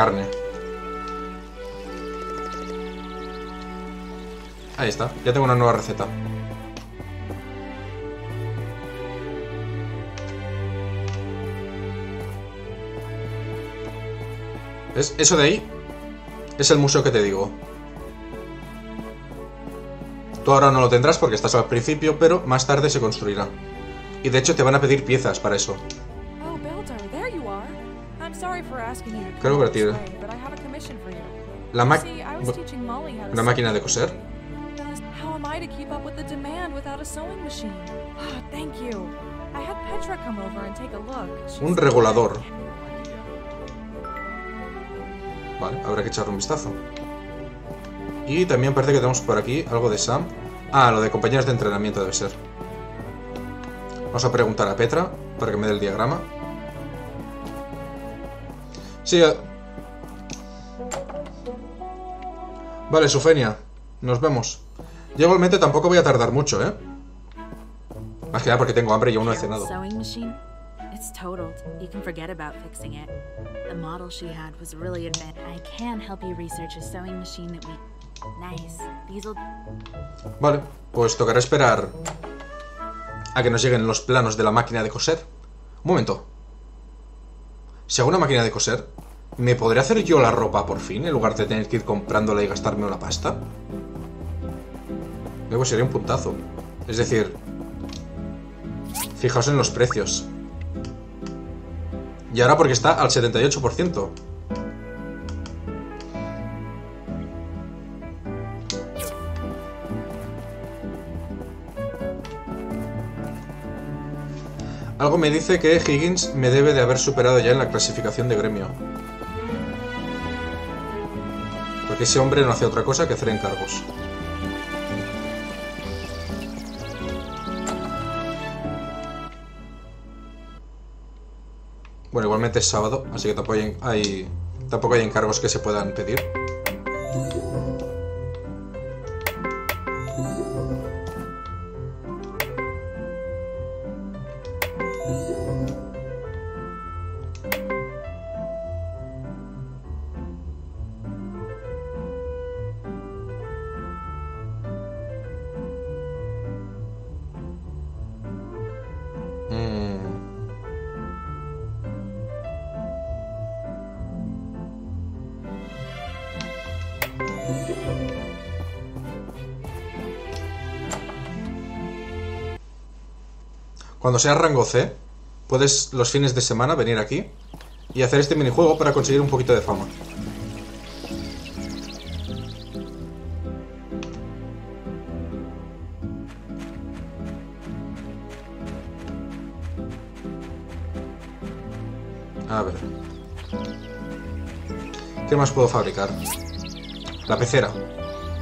Carne. Ahí está, ya tengo una nueva receta. ¿Ves? Eso de ahí es el museo que te digo. Tú ahora no lo tendrás porque estás al principio, pero más tarde se construirá. Y de hecho te van a pedir piezas para eso. Molly how to ¿Una sew. máquina de coser? Ah, Un regulador. Vale, habrá que echarle un vistazo. Y también parece que tenemos por aquí algo de Sam. Ah, lo de compañeros de entrenamiento debe ser. Vamos a preguntar a Petra para que me dé el diagrama. Sí. eh. Vale, Sufenia. Nos vemos. Yo igualmente tampoco voy a tardar mucho, ¿eh? Más que nada porque tengo hambre y aún no he cenado. Sewing machine? It's totaled. You can forget about fixing it. The model she had was really advanced. I can help you research a sewing machine that we. Nice. These'll. Vale, pues tocará esperar a que nos lleguen los planos de la máquina de coser. Un momento. Si hago una máquina de coser, ¿me podré hacer yo la ropa por fin en lugar de tener que ir comprándola y gastarme una pasta? Luego sería un puntazo. Es decir, fijaos en los precios. Y ahora porque está al 78%. Algo me dice que Higgins me debe de haber superado ya en la clasificación de gremio. Porque ese hombre no hace otra cosa que hacer encargos. Bueno, igualmente es sábado, así que tampoco hay, tampoco hay encargos que se puedan pedir. Cuando seas rango C, puedes los fines de semana venir aquí y hacer este minijuego para conseguir un poquito de fama. A ver. ¿Qué más puedo fabricar? La pecera.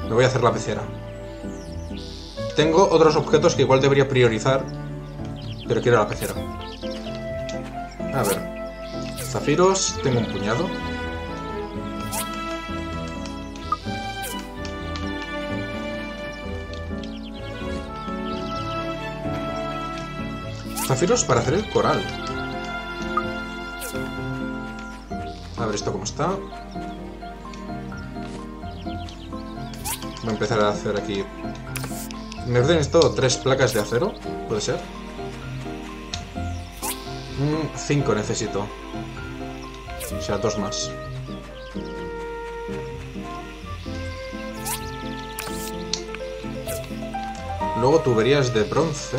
Me voy a hacer la pecera. Tengo otros objetos que igual debería priorizar, pero quiero la pecera. A ver. Zafiros, tengo un puñado. Zafiros para hacer el coral. A ver esto cómo está. Voy a empezar a hacer aquí... Me que necesito tres placas de acero, ¿puede ser? Mm, cinco necesito. O sea, dos más. Luego tuberías de bronce.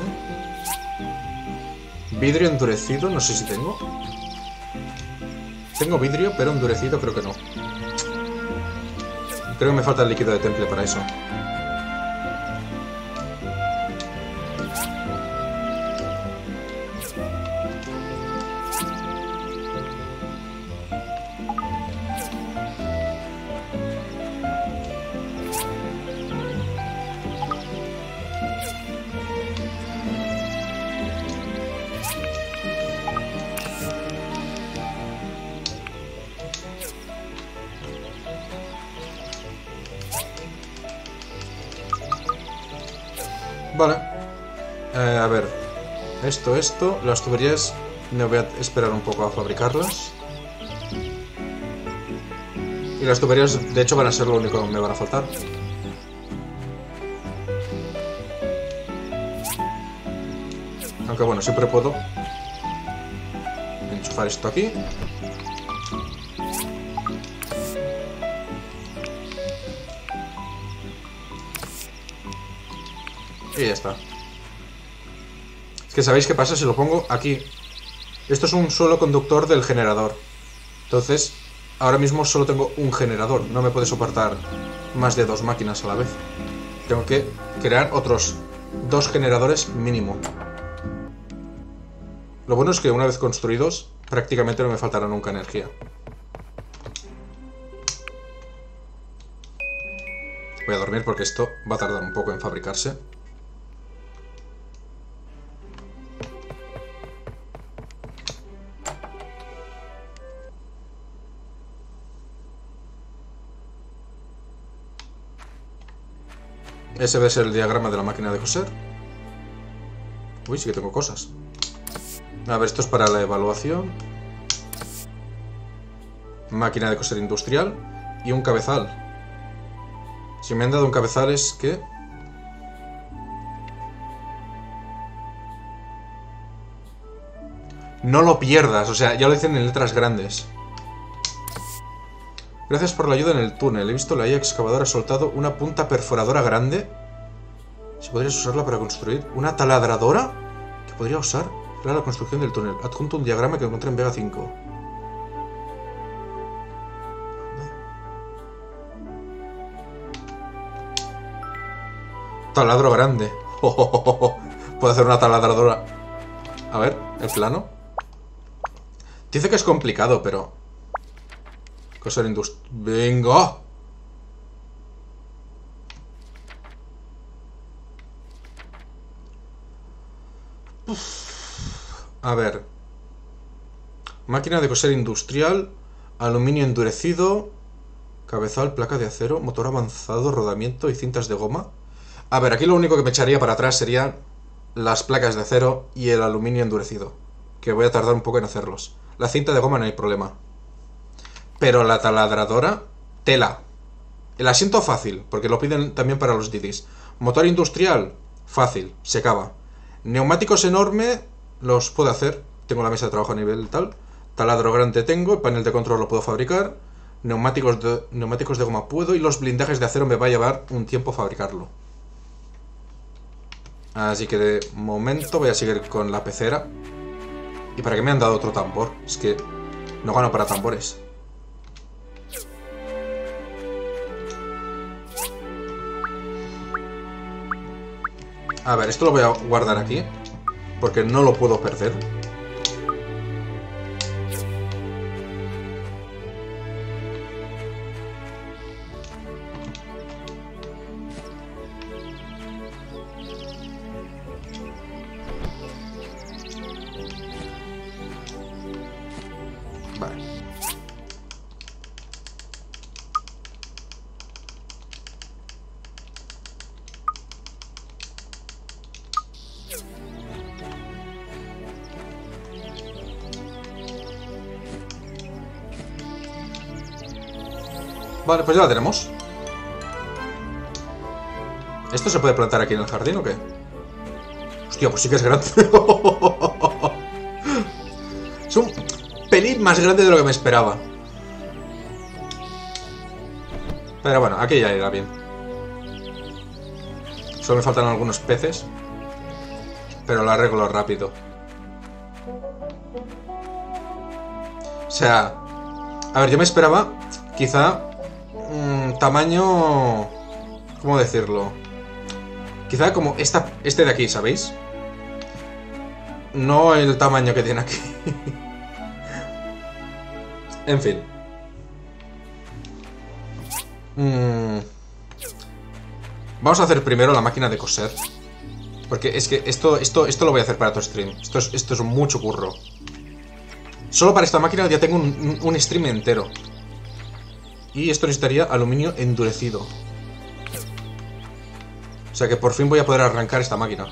Vidrio endurecido, no sé si tengo. Tengo vidrio, pero endurecido creo que no. Creo que me falta el líquido de temple para eso. Esto. Las tuberías me voy a esperar un poco a fabricarlas. Y las tuberías, de hecho, van a ser lo único que me van a faltar. Aunque bueno, siempre puedo enchufar esto aquí. Y ya está. Que sabéis qué pasa si lo pongo aquí. Esto es un solo conductor del generador. Entonces, ahora mismo solo tengo un generador. No me puede soportar más de dos máquinas a la vez. Tengo que crear otros dos generadores mínimo. Lo bueno es que una vez construidos, prácticamente no me faltará nunca energía. Voy a dormir porque esto va a tardar un poco en fabricarse. Ese debe ser el diagrama de la máquina de coser. Uy, sí que tengo cosas. A ver, esto es para la evaluación. Máquina de coser industrial. Y un cabezal. Si me han dado un cabezal es que... No lo pierdas, o sea, ya lo dicen en letras grandes. Gracias por la ayuda en el túnel. He visto la IA excavadora ha soltado una punta perforadora grande. Si podrías usarla para construir una taladradora que podría usar para la construcción del túnel. Adjunto un diagrama que encontré en Vega 5. Taladro grande. Puedo hacer una taladradora. A ver, el plano. Dice que es complicado, pero ¡Venga! A ver. Máquina de coser industrial, aluminio endurecido, cabezal, placa de acero, motor avanzado, rodamiento y cintas de goma. A ver, aquí lo único que me echaría para atrás serían las placas de acero y el aluminio endurecido, que voy a tardar un poco en hacerlos. La cinta de goma no hay problema. Pero la taladradora, tela. El asiento fácil, porque lo piden también para los Didis. Motor industrial, fácil, se acaba. Neumáticos enorme, los puedo hacer. Tengo la mesa de trabajo a nivel tal. Taladro grande tengo, el panel de control lo puedo fabricar. Neumáticos de, neumáticos de goma puedo y los blindajes de acero me va a llevar un tiempo fabricarlo. Así que de momento voy a seguir con la pecera. ¿Y para qué me han dado otro tambor? Es que no gano para tambores. A ver, esto lo voy a guardar aquí. Porque no lo puedo perder. Pues ya la tenemos. ¿Esto se puede plantar aquí en el jardín o qué? Hostia, pues sí que es grande. es un pelín más grande de lo que me esperaba. Pero bueno, aquí ya irá bien. Solo me faltan algunos peces. Pero lo arreglo rápido. O sea, A ver, yo me esperaba, quizá, tamaño... ¿Cómo decirlo? Quizá como esta, este de aquí, ¿sabéis? No el tamaño que tiene aquí. en fin. Mm. Vamos a hacer primero la máquina de coser. Porque es que esto, esto, esto lo voy a hacer para otro stream. Esto es, esto es mucho curro. Solo para esta máquina ya tengo un, un stream entero. Y esto necesitaría aluminio endurecido. O sea que por fin voy a poder arrancar esta máquina.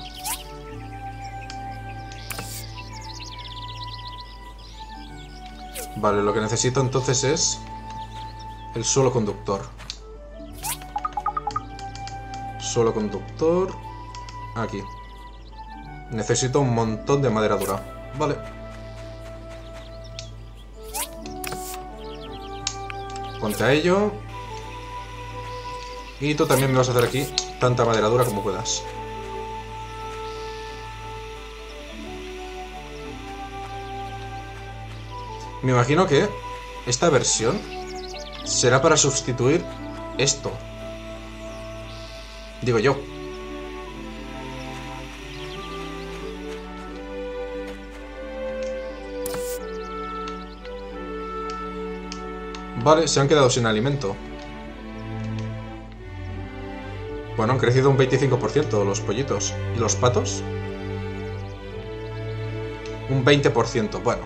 Vale, lo que necesito entonces es el suelo conductor. Suelo conductor. Aquí. Necesito un montón de madera dura. Vale. Ponte a ello. Y tú también me vas a hacer aquí tanta madera dura como puedas. Me imagino que esta versión será para sustituir esto. Digo yo. Vale, se han quedado sin alimento. Bueno, han crecido un 25% los pollitos. ¿Y los patos? Un 20%, bueno.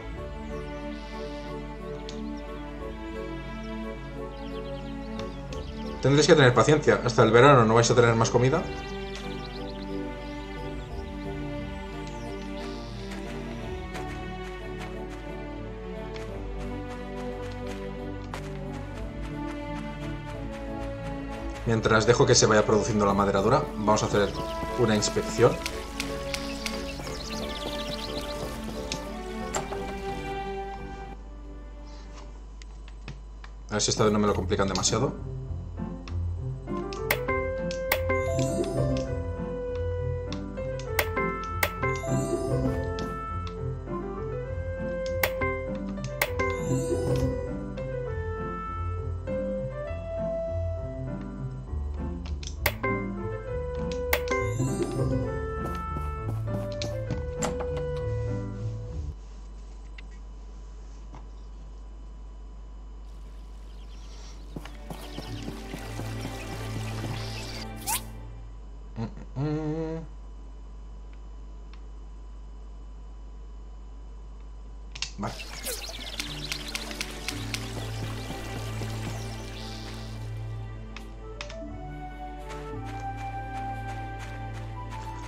Tendréis que tener paciencia. Hasta el verano no vais a tener más comida. Mientras dejo que se vaya produciendo la madera dura, vamos a hacer una inspección. A ver si esta vez no me lo complican demasiado.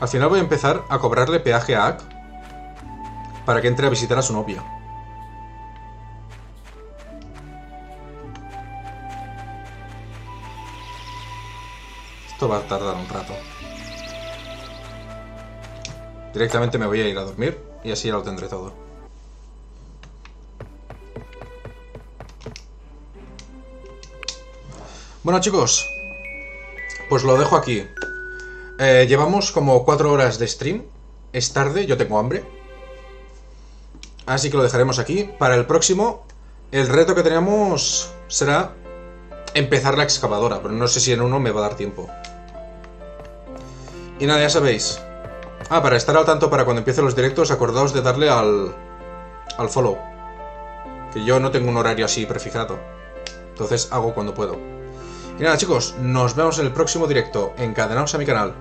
Al final voy a empezar a cobrarle peaje a Ak para que entre a visitar a su novia. Esto va a tardar un rato. Directamente me voy a ir a dormir y así ya lo tendré todo. Bueno chicos, pues lo dejo aquí. Eh, llevamos como 4 horas de stream. Es tarde, yo tengo hambre. Así que lo dejaremos aquí. Para el próximo, el reto que tenemos será empezar la excavadora, pero no sé si en uno me va a dar tiempo. Y nada, ya sabéis. Ah, para estar al tanto para cuando empiecen los directos, acordaos de darle al, al follow. Que yo no tengo un horario así prefijado. Entonces hago cuando puedo. Y nada chicos, nos vemos en el próximo directo. Encadenaos a mi canal.